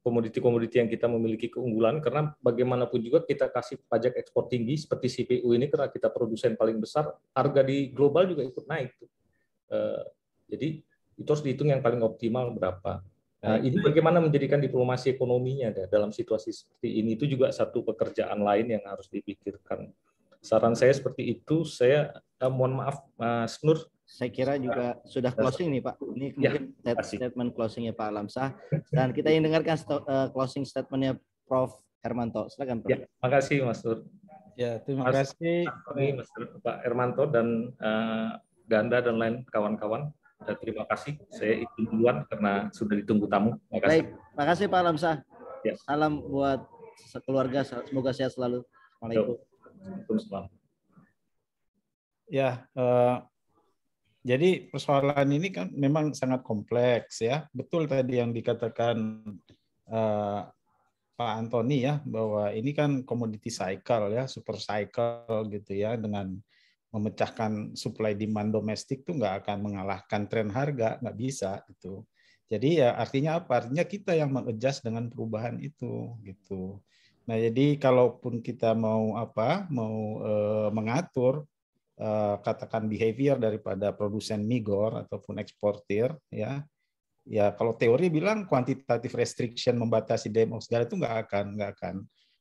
komoditi-komoditi yang kita memiliki keunggulan karena bagaimanapun juga kita kasih pajak ekspor tinggi seperti CPU ini karena kita produsen paling besar harga di global juga ikut naik uh, jadi itu harus dihitung yang paling optimal berapa. Nah ini bagaimana menjadikan diplomasi ekonominya dalam situasi seperti ini itu juga satu pekerjaan lain yang harus dipikirkan. Saran saya seperti itu saya uh, mohon maaf Mas Nur saya kira juga sudah closing nih Pak. Ini ya, mungkin ya, statement closingnya Pak Alamsah. Dan kita ingin dengarkan uh, closing statementnya Prof. Hermanto. Silakan Prof. Ya, terima kasih Mas Nur. Ya, terima Mas, kasih Mas Pak Hermanto dan uh, Ganda dan lain kawan-kawan. Terima kasih. Saya izin duluan karena sudah ditunggu tamu. Terima kasih. Baik, terima kasih Pak Alamsah. Ya. Salam buat keluarga. Semoga sehat selalu. Assalamualaikum. Waalaikumsalam. Ya, uh, jadi persoalan ini kan memang sangat kompleks ya. Betul tadi yang dikatakan uh, Pak Antoni ya bahwa ini kan commodity cycle ya, super cycle gitu ya dengan memecahkan supply demand domestik tuh nggak akan mengalahkan tren harga, nggak bisa gitu. Jadi ya artinya apa? Artinya kita yang mengadjust dengan perubahan itu gitu. Nah jadi kalaupun kita mau apa, mau uh, mengatur katakan behavior daripada produsen migor ataupun eksportir ya. Ya kalau teori bilang kuantitatif restriction membatasi demo segala itu nggak akan nggak akan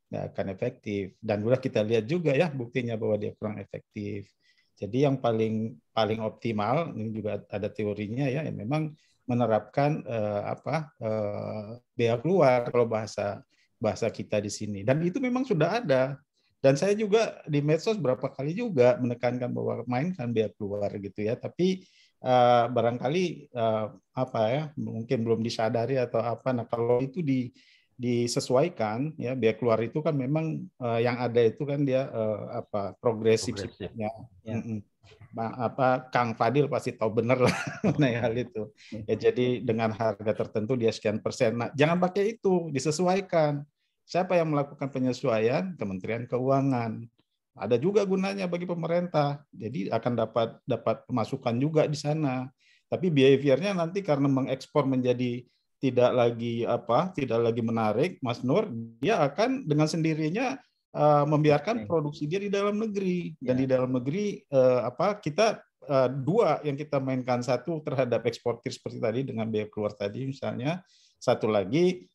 nggak akan efektif. Dan udah kita lihat juga ya buktinya bahwa dia kurang efektif. Jadi yang paling paling optimal ini juga ada teorinya ya, ya memang menerapkan uh, apa uh, biaya keluar kalau bahasa bahasa kita di sini. Dan itu memang sudah ada dan saya juga di medsos berapa kali juga menekankan bahwa mainkan biaya keluar gitu ya tapi uh, barangkali uh, apa ya mungkin belum disadari atau apa nah kalau itu di disesuaikan ya biaya keluar itu kan memang uh, yang ada itu kan dia uh, apa progresif, ya. Mm -mm apa Kang Fadil pasti tahu benar lah mengenai hal itu. Ya jadi dengan harga tertentu dia sekian persen. Nah, jangan pakai itu, disesuaikan. Siapa yang melakukan penyesuaian? Kementerian Keuangan. Ada juga gunanya bagi pemerintah. Jadi akan dapat dapat pemasukan juga di sana. Tapi behaviornya nanti karena mengekspor menjadi tidak lagi apa, tidak lagi menarik, Mas Nur, dia akan dengan sendirinya uh, membiarkan produksi dia di dalam negeri dan ya. di dalam negeri uh, apa kita uh, dua yang kita mainkan satu terhadap eksportir seperti tadi dengan biaya keluar tadi misalnya satu lagi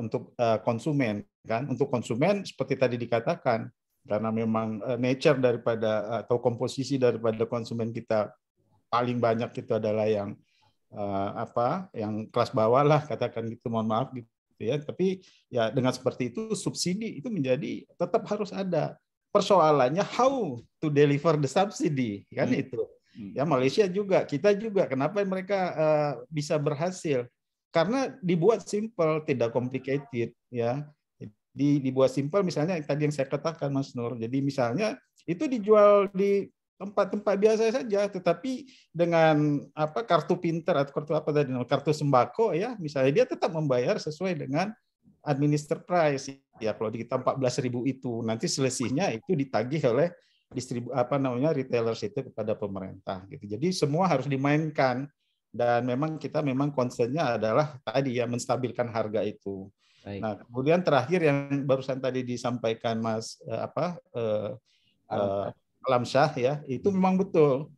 untuk uh, konsumen kan untuk konsumen seperti tadi dikatakan karena memang uh, nature daripada atau komposisi daripada konsumen kita paling banyak itu adalah yang apa yang kelas bawah lah katakan gitu mohon maaf gitu ya. Tapi ya dengan seperti itu subsidi itu menjadi tetap harus ada. Persoalannya how to deliver the subsidy kan hmm. itu. Hmm. Ya Malaysia juga, kita juga. Kenapa mereka uh, bisa berhasil? Karena dibuat simple, tidak complicated ya. Di, dibuat simple misalnya tadi yang saya katakan Mas Nur. Jadi misalnya itu dijual di tempat-tempat biasa saja, tetapi dengan apa kartu pinter atau kartu apa tadi, kartu sembako ya, misalnya dia tetap membayar sesuai dengan administer price. Ya kalau di kita 14.000 itu nanti selisihnya itu ditagih oleh distribu apa namanya retailers itu kepada pemerintah gitu. Jadi semua harus dimainkan dan memang kita memang concernnya adalah tadi ya menstabilkan harga itu. Baik. Nah, kemudian terakhir yang barusan tadi disampaikan Mas eh, apa eh, eh, Syah ya, itu memang betul.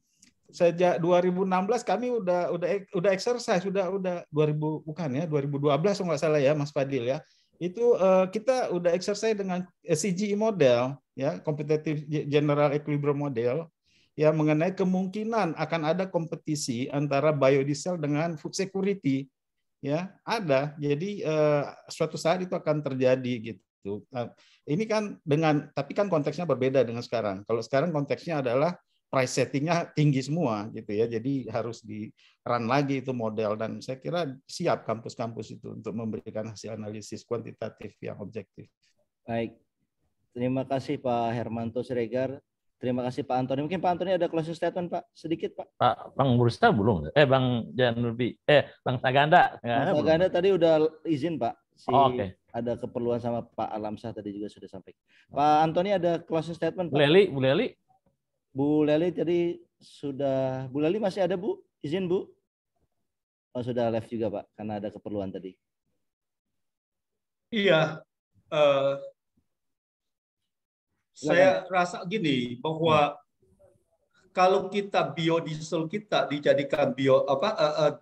Sejak 2016 kami udah udah udah exercise, sudah udah 2000 bukan ya, 2012 kalau nggak salah ya Mas Fadil ya. Itu uh, kita udah exercise dengan CGE model ya, competitive general equilibrium model ya mengenai kemungkinan akan ada kompetisi antara biodiesel dengan food security ya ada jadi uh, suatu saat itu akan terjadi gitu gitu. Nah, ini kan dengan tapi kan konteksnya berbeda dengan sekarang. Kalau sekarang konteksnya adalah price settingnya tinggi semua gitu ya. Jadi harus di run lagi itu model dan saya kira siap kampus-kampus itu untuk memberikan hasil analisis kuantitatif yang objektif. Baik. Terima kasih Pak Hermanto Siregar. Terima kasih Pak Antoni. Mungkin Pak Antoni ada closing statement Pak, sedikit Pak. Pak Bang Bursta belum? Eh Bang Janurbi, eh Bang Saganda. Bang Saganda tadi udah izin Pak. Si oh, Oke. Okay ada keperluan sama Pak Alamsah tadi juga sudah sampai. Pak Antoni ada closing statement. Pak. Bu Leli, Bu Leli. Bu Leli tadi sudah, Bu Leli masih ada Bu? Izin Bu? Oh sudah live juga Pak, karena ada keperluan tadi. Iya, uh, saya rasa gini bahwa kalau kita biodiesel kita dijadikan bio apa uh, uh,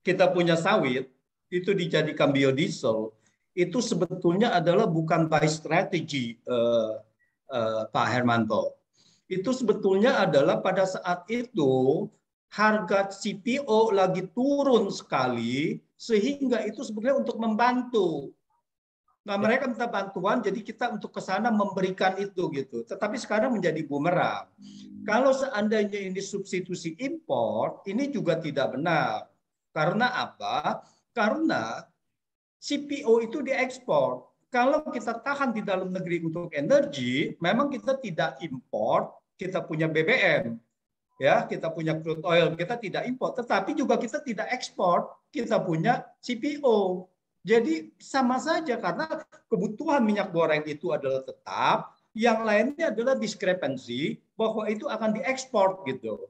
kita punya sawit itu dijadikan biodiesel, itu sebetulnya adalah bukan by strategy uh, uh, Pak Hermanto. Itu sebetulnya adalah pada saat itu harga CPO lagi turun sekali sehingga itu sebenarnya untuk membantu. Nah mereka minta bantuan, jadi kita untuk ke sana memberikan itu gitu. Tetapi sekarang menjadi bumerang. Kalau seandainya ini substitusi impor, ini juga tidak benar. Karena apa? Karena CPO itu diekspor. Kalau kita tahan di dalam negeri untuk energi, memang kita tidak impor, kita punya BBM, ya kita punya crude oil, kita tidak impor, tetapi juga kita tidak ekspor, kita punya CPO. Jadi sama saja karena kebutuhan minyak goreng itu adalah tetap, yang lainnya adalah diskrepensi bahwa itu akan diekspor gitu.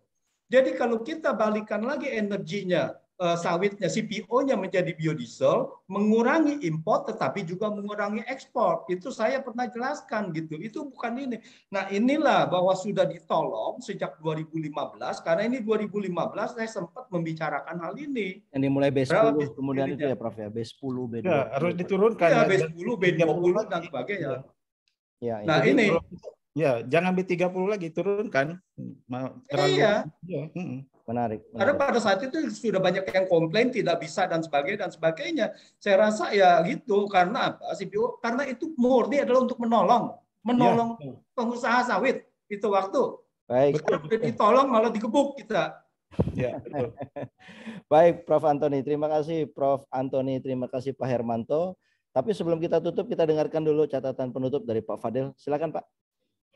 Jadi kalau kita balikan lagi energinya sawitnya CPO-nya menjadi biodiesel, mengurangi impor tetapi juga mengurangi ekspor. Itu saya pernah jelaskan gitu. Itu bukan ini. Nah, inilah bahwa sudah ditolong sejak 2015 karena ini 2015 saya sempat membicarakan hal ini. Yang dimulai B10 Berapa kemudian itu ya Prof ya B10 B20. Ya, harus diturunkan. Iya, ya. B10, B20 dan sebagainya. Ya, Nah, Jadi ini kalau- Ya, jangan B30 lagi, turunkan. Terlalu- Iya. Iya, mm-mm. Menarik. Karena pada saat itu sudah banyak yang komplain tidak bisa dan sebagainya dan sebagainya. Saya rasa ya gitu karena apa? CPO karena itu murni adalah untuk menolong, menolong pengusaha sawit itu waktu. Baik. Udah ditolong malah digebuk kita. Ya, betul. Baik, Prof. Antoni. Terima kasih, Prof. Antoni. Terima kasih, Pak Hermanto. Tapi sebelum kita tutup, kita dengarkan dulu catatan penutup dari Pak Fadil. Silakan, Pak.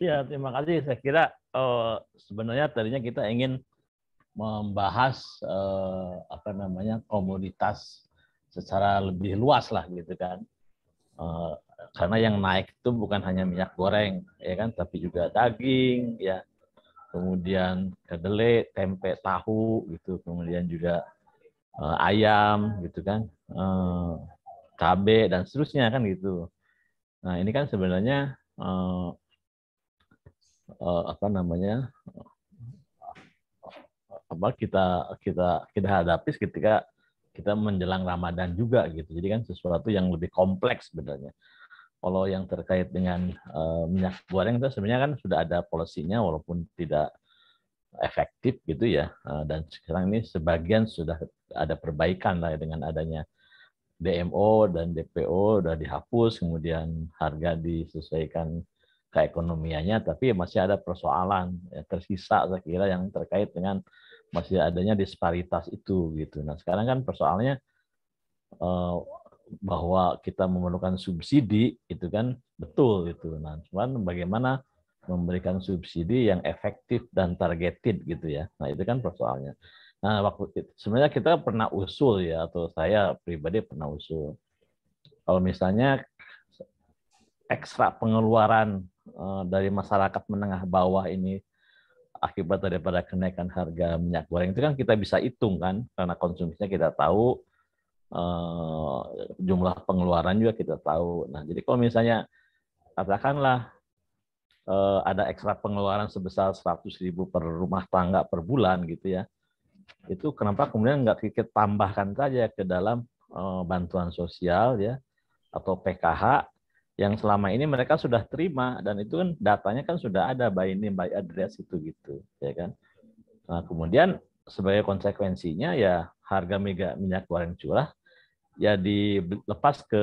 Iya, terima kasih. Saya kira eh, sebenarnya tadinya kita ingin membahas eh, apa namanya komoditas secara lebih luas lah gitu kan. Eh, karena yang naik itu bukan hanya minyak goreng, ya kan, tapi juga daging, ya, kemudian kedelai, tempe, tahu, gitu, kemudian juga eh, ayam, gitu kan, eh, cabai dan seterusnya kan gitu. Nah ini kan sebenarnya eh, apa namanya apa kita kita kita hadapi ketika kita menjelang Ramadan juga gitu. Jadi kan sesuatu yang lebih kompleks sebenarnya. Kalau yang terkait dengan eh, minyak goreng itu sebenarnya kan sudah ada polisinya walaupun tidak efektif gitu ya. Eh, dan sekarang ini sebagian sudah ada perbaikan lah dengan adanya DMO dan DPO sudah dihapus, kemudian harga disesuaikan keekonomiannya, tapi masih ada persoalan ya, tersisa saya kira yang terkait dengan masih adanya disparitas itu gitu. Nah sekarang kan persoalannya eh, bahwa kita memerlukan subsidi itu kan betul itu. Nah cuman bagaimana memberikan subsidi yang efektif dan targeted gitu ya. Nah itu kan persoalannya. Nah waktu itu sebenarnya kita pernah usul ya atau saya pribadi pernah usul kalau misalnya ekstra pengeluaran dari masyarakat menengah bawah ini akibat daripada kenaikan harga minyak goreng itu kan kita bisa hitung kan karena konsumsinya kita tahu eh, jumlah pengeluaran juga kita tahu. Nah jadi kalau misalnya katakanlah eh, ada ekstra pengeluaran sebesar 100.000 ribu per rumah tangga per bulan gitu ya itu kenapa kemudian nggak kita tambahkan saja ke dalam eh, bantuan sosial ya atau PKH yang selama ini mereka sudah terima dan itu kan datanya kan sudah ada by name by address itu gitu ya kan nah, kemudian sebagai konsekuensinya ya harga mega minyak goreng curah ya dilepas ke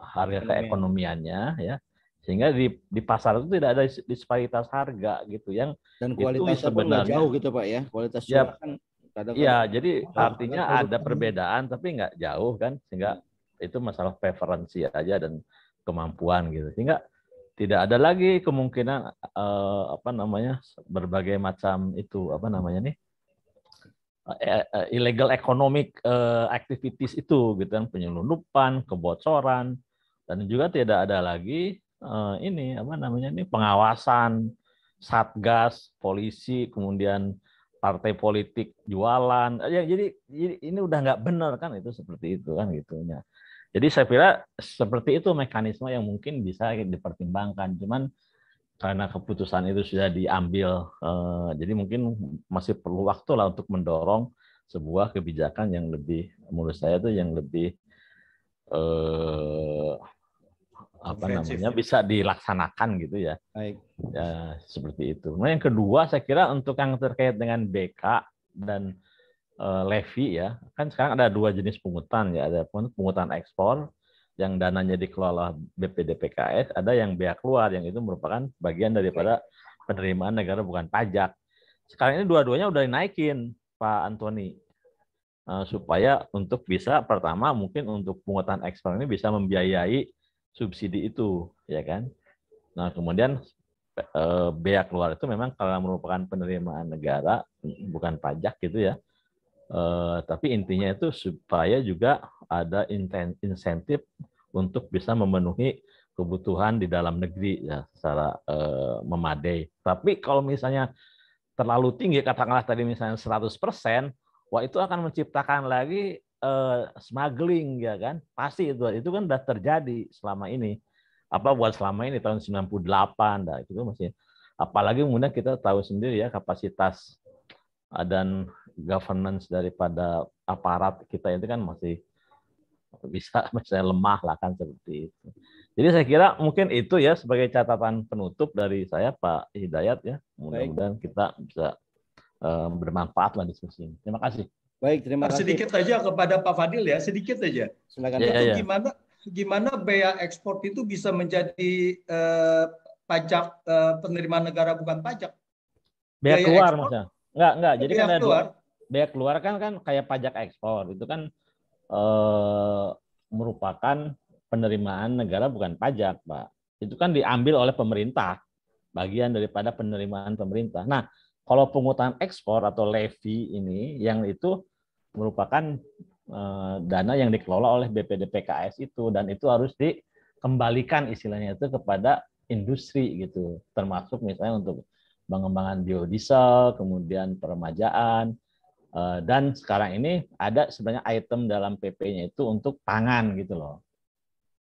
harga keekonomiannya ya sehingga di di pasar itu tidak ada disparitas harga gitu yang Dan itu pun nggak sebenarnya jauh gitu, Pak ya. Kualitas Ya, curah kan kadang Iya, jadi Oh, artinya ada kami. perbedaan tapi nggak jauh kan, sehingga itu masalah preferensi aja dan kemampuan gitu. Sehingga tidak ada lagi kemungkinan eh, apa namanya berbagai macam itu apa namanya nih eh, eh, illegal economic eh, activities itu gitu kan penyelundupan, kebocoran dan juga tidak ada lagi eh, ini apa namanya nih pengawasan satgas, polisi, kemudian partai politik jualan. Ya, jadi, jadi ini udah nggak benar kan itu seperti itu kan gitunya. Jadi saya kira seperti itu mekanisme yang mungkin bisa dipertimbangkan. Cuman karena keputusan itu sudah diambil, eh, jadi mungkin masih perlu waktu lah untuk mendorong sebuah kebijakan yang lebih, menurut saya itu yang lebih eh, apa namanya ya. bisa dilaksanakan gitu ya. Baik. Ya seperti itu. Nah yang kedua saya kira untuk yang terkait dengan BK dan levy ya, kan sekarang ada dua jenis pungutan ya, ada pun- pungutan ekspor yang dananya dikelola BPDPKS, ada yang bea keluar yang itu merupakan bagian daripada penerimaan negara bukan pajak. Sekarang ini dua-duanya udah dinaikin Pak Antoni Eh, supaya untuk bisa pertama mungkin untuk pungutan ekspor ini bisa membiayai subsidi itu ya kan. Nah, kemudian eh, bea keluar itu memang karena merupakan penerimaan negara bukan pajak gitu ya. Eh, tapi intinya itu supaya juga ada insentif untuk bisa memenuhi kebutuhan di dalam negeri ya secara eh, memadai. Tapi kalau misalnya terlalu tinggi katakanlah tadi misalnya 100%, wah itu akan menciptakan lagi uh, smuggling ya kan pasti itu itu kan sudah terjadi selama ini apa buat selama ini tahun 98 dah itu masih apalagi kemudian kita tahu sendiri ya kapasitas dan governance daripada aparat kita itu kan masih bisa misalnya lemah lah kan seperti itu. Jadi saya kira mungkin itu ya sebagai catatan penutup dari saya Pak Hidayat ya. Mudah-mudahan kita bisa um, bermanfaat lah diskusi ini. Terima kasih. Baik, terima kasih. Sedikit saja kepada Pak Fadil ya, sedikit saja. Silakan. Itu Ya, ya, ya. gimana gimana bea ekspor itu bisa menjadi eh, pajak eh, penerimaan negara bukan pajak? Bea keluar ekspor? maksudnya. Enggak, enggak. Jadi Bea kan ada dua. Bea keluar kan kan kayak pajak ekspor. Itu kan eh, merupakan penerimaan negara bukan pajak, Pak. Itu kan diambil oleh pemerintah, bagian daripada penerimaan pemerintah. Nah, kalau pungutan ekspor atau levy ini yang itu merupakan eh, dana yang dikelola oleh BPD PKS itu dan itu harus dikembalikan istilahnya itu kepada industri gitu, termasuk misalnya untuk pengembangan biodiesel, kemudian peremajaan, dan sekarang ini ada sebenarnya item dalam PP-nya itu untuk pangan gitu loh.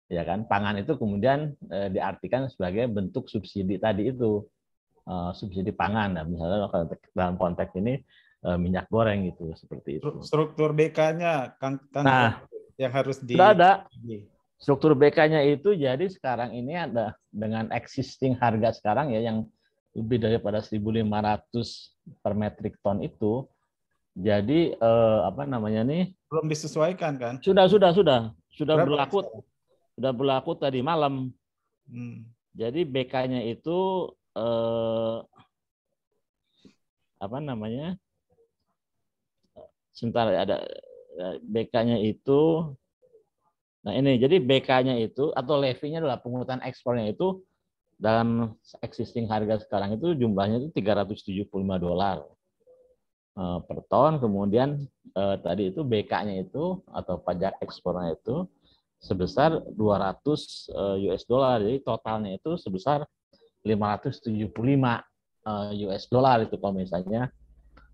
Ya kan? Pangan itu kemudian eh, diartikan sebagai bentuk subsidi tadi itu. Eh, subsidi pangan. Nah, misalnya dalam konteks ini eh, minyak goreng gitu seperti itu. Struktur BK-nya Kang, Kang Nah, yang harus di ada. struktur BK-nya itu jadi sekarang ini ada dengan existing harga sekarang ya yang lebih daripada 1.500 per metric ton itu jadi eh, apa namanya nih? Belum disesuaikan kan? sudah sudah sudah. Sudah Berapa berlaku sudah berlaku tadi malam. Hmm. Jadi BK-nya itu eh, apa namanya? Sebentar ada BK-nya itu. Nah, ini. Jadi BK-nya itu atau levy-nya adalah pungutan ekspornya itu dalam existing harga sekarang itu jumlahnya itu 375 dolar eh, per ton. Kemudian eh, tadi itu BK-nya itu atau pajak ekspornya itu sebesar 200 eh, US dollar. Jadi totalnya itu sebesar 575 eh, US dollar itu kalau misalnya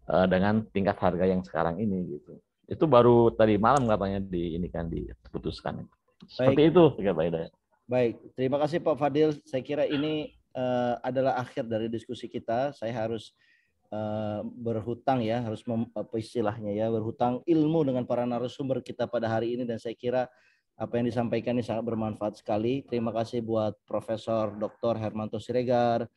eh, dengan tingkat harga yang sekarang ini gitu. Itu baru tadi malam katanya di ini kan diputuskan. Seperti Baik. itu ya Pak Hidayat. Baik, terima kasih Pak Fadil. Saya kira ini eh, adalah akhir dari diskusi kita. Saya harus eh, berhutang ya, harus mem, apa istilahnya ya, berhutang ilmu dengan para narasumber kita pada hari ini dan saya kira apa yang disampaikan ini sangat bermanfaat sekali. Terima kasih buat Profesor Dr. Hermanto Siregar,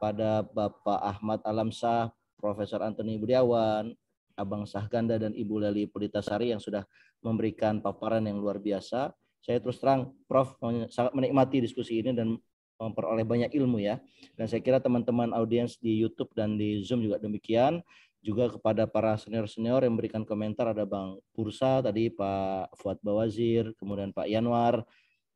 kepada Bapak Ahmad Alamsah, Profesor Antoni Budiawan, Abang Sahganda dan Ibu Leli Pulitasari yang sudah memberikan paparan yang luar biasa. Saya terus terang, Prof, sangat menikmati diskusi ini dan memperoleh banyak ilmu ya. Dan saya kira teman-teman audiens di YouTube dan di Zoom juga demikian. Juga kepada para senior-senior yang memberikan komentar ada Bang Pursa tadi, Pak Fuad Bawazir, kemudian Pak Yanwar,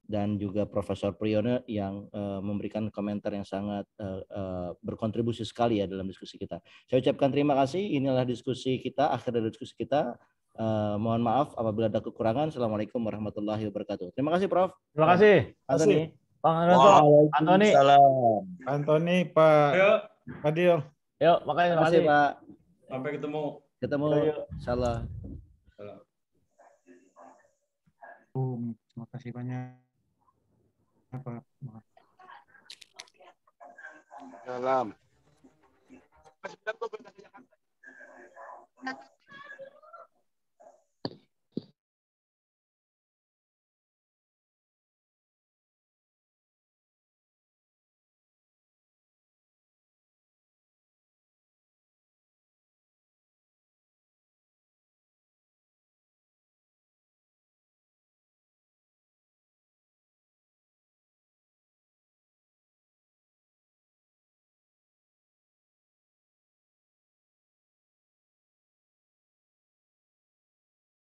dan juga Profesor Priyono yang eh, memberikan komentar yang sangat eh, eh, berkontribusi sekali ya dalam diskusi kita. Saya ucapkan terima kasih. Inilah diskusi kita, akhir dari diskusi kita. Eh, mohon maaf apabila ada kekurangan. Assalamualaikum warahmatullahi wabarakatuh. Terima kasih, Prof. Terima kasih. Antoni. Bang Anto, Antoni. Antoni, Pak Fadil. Yuk, makasih, Terima kasih, Pak. Sampai ketemu. Ketemu. Insyaallah. Um, terima kasih banyak. Pak. Salam. Nah,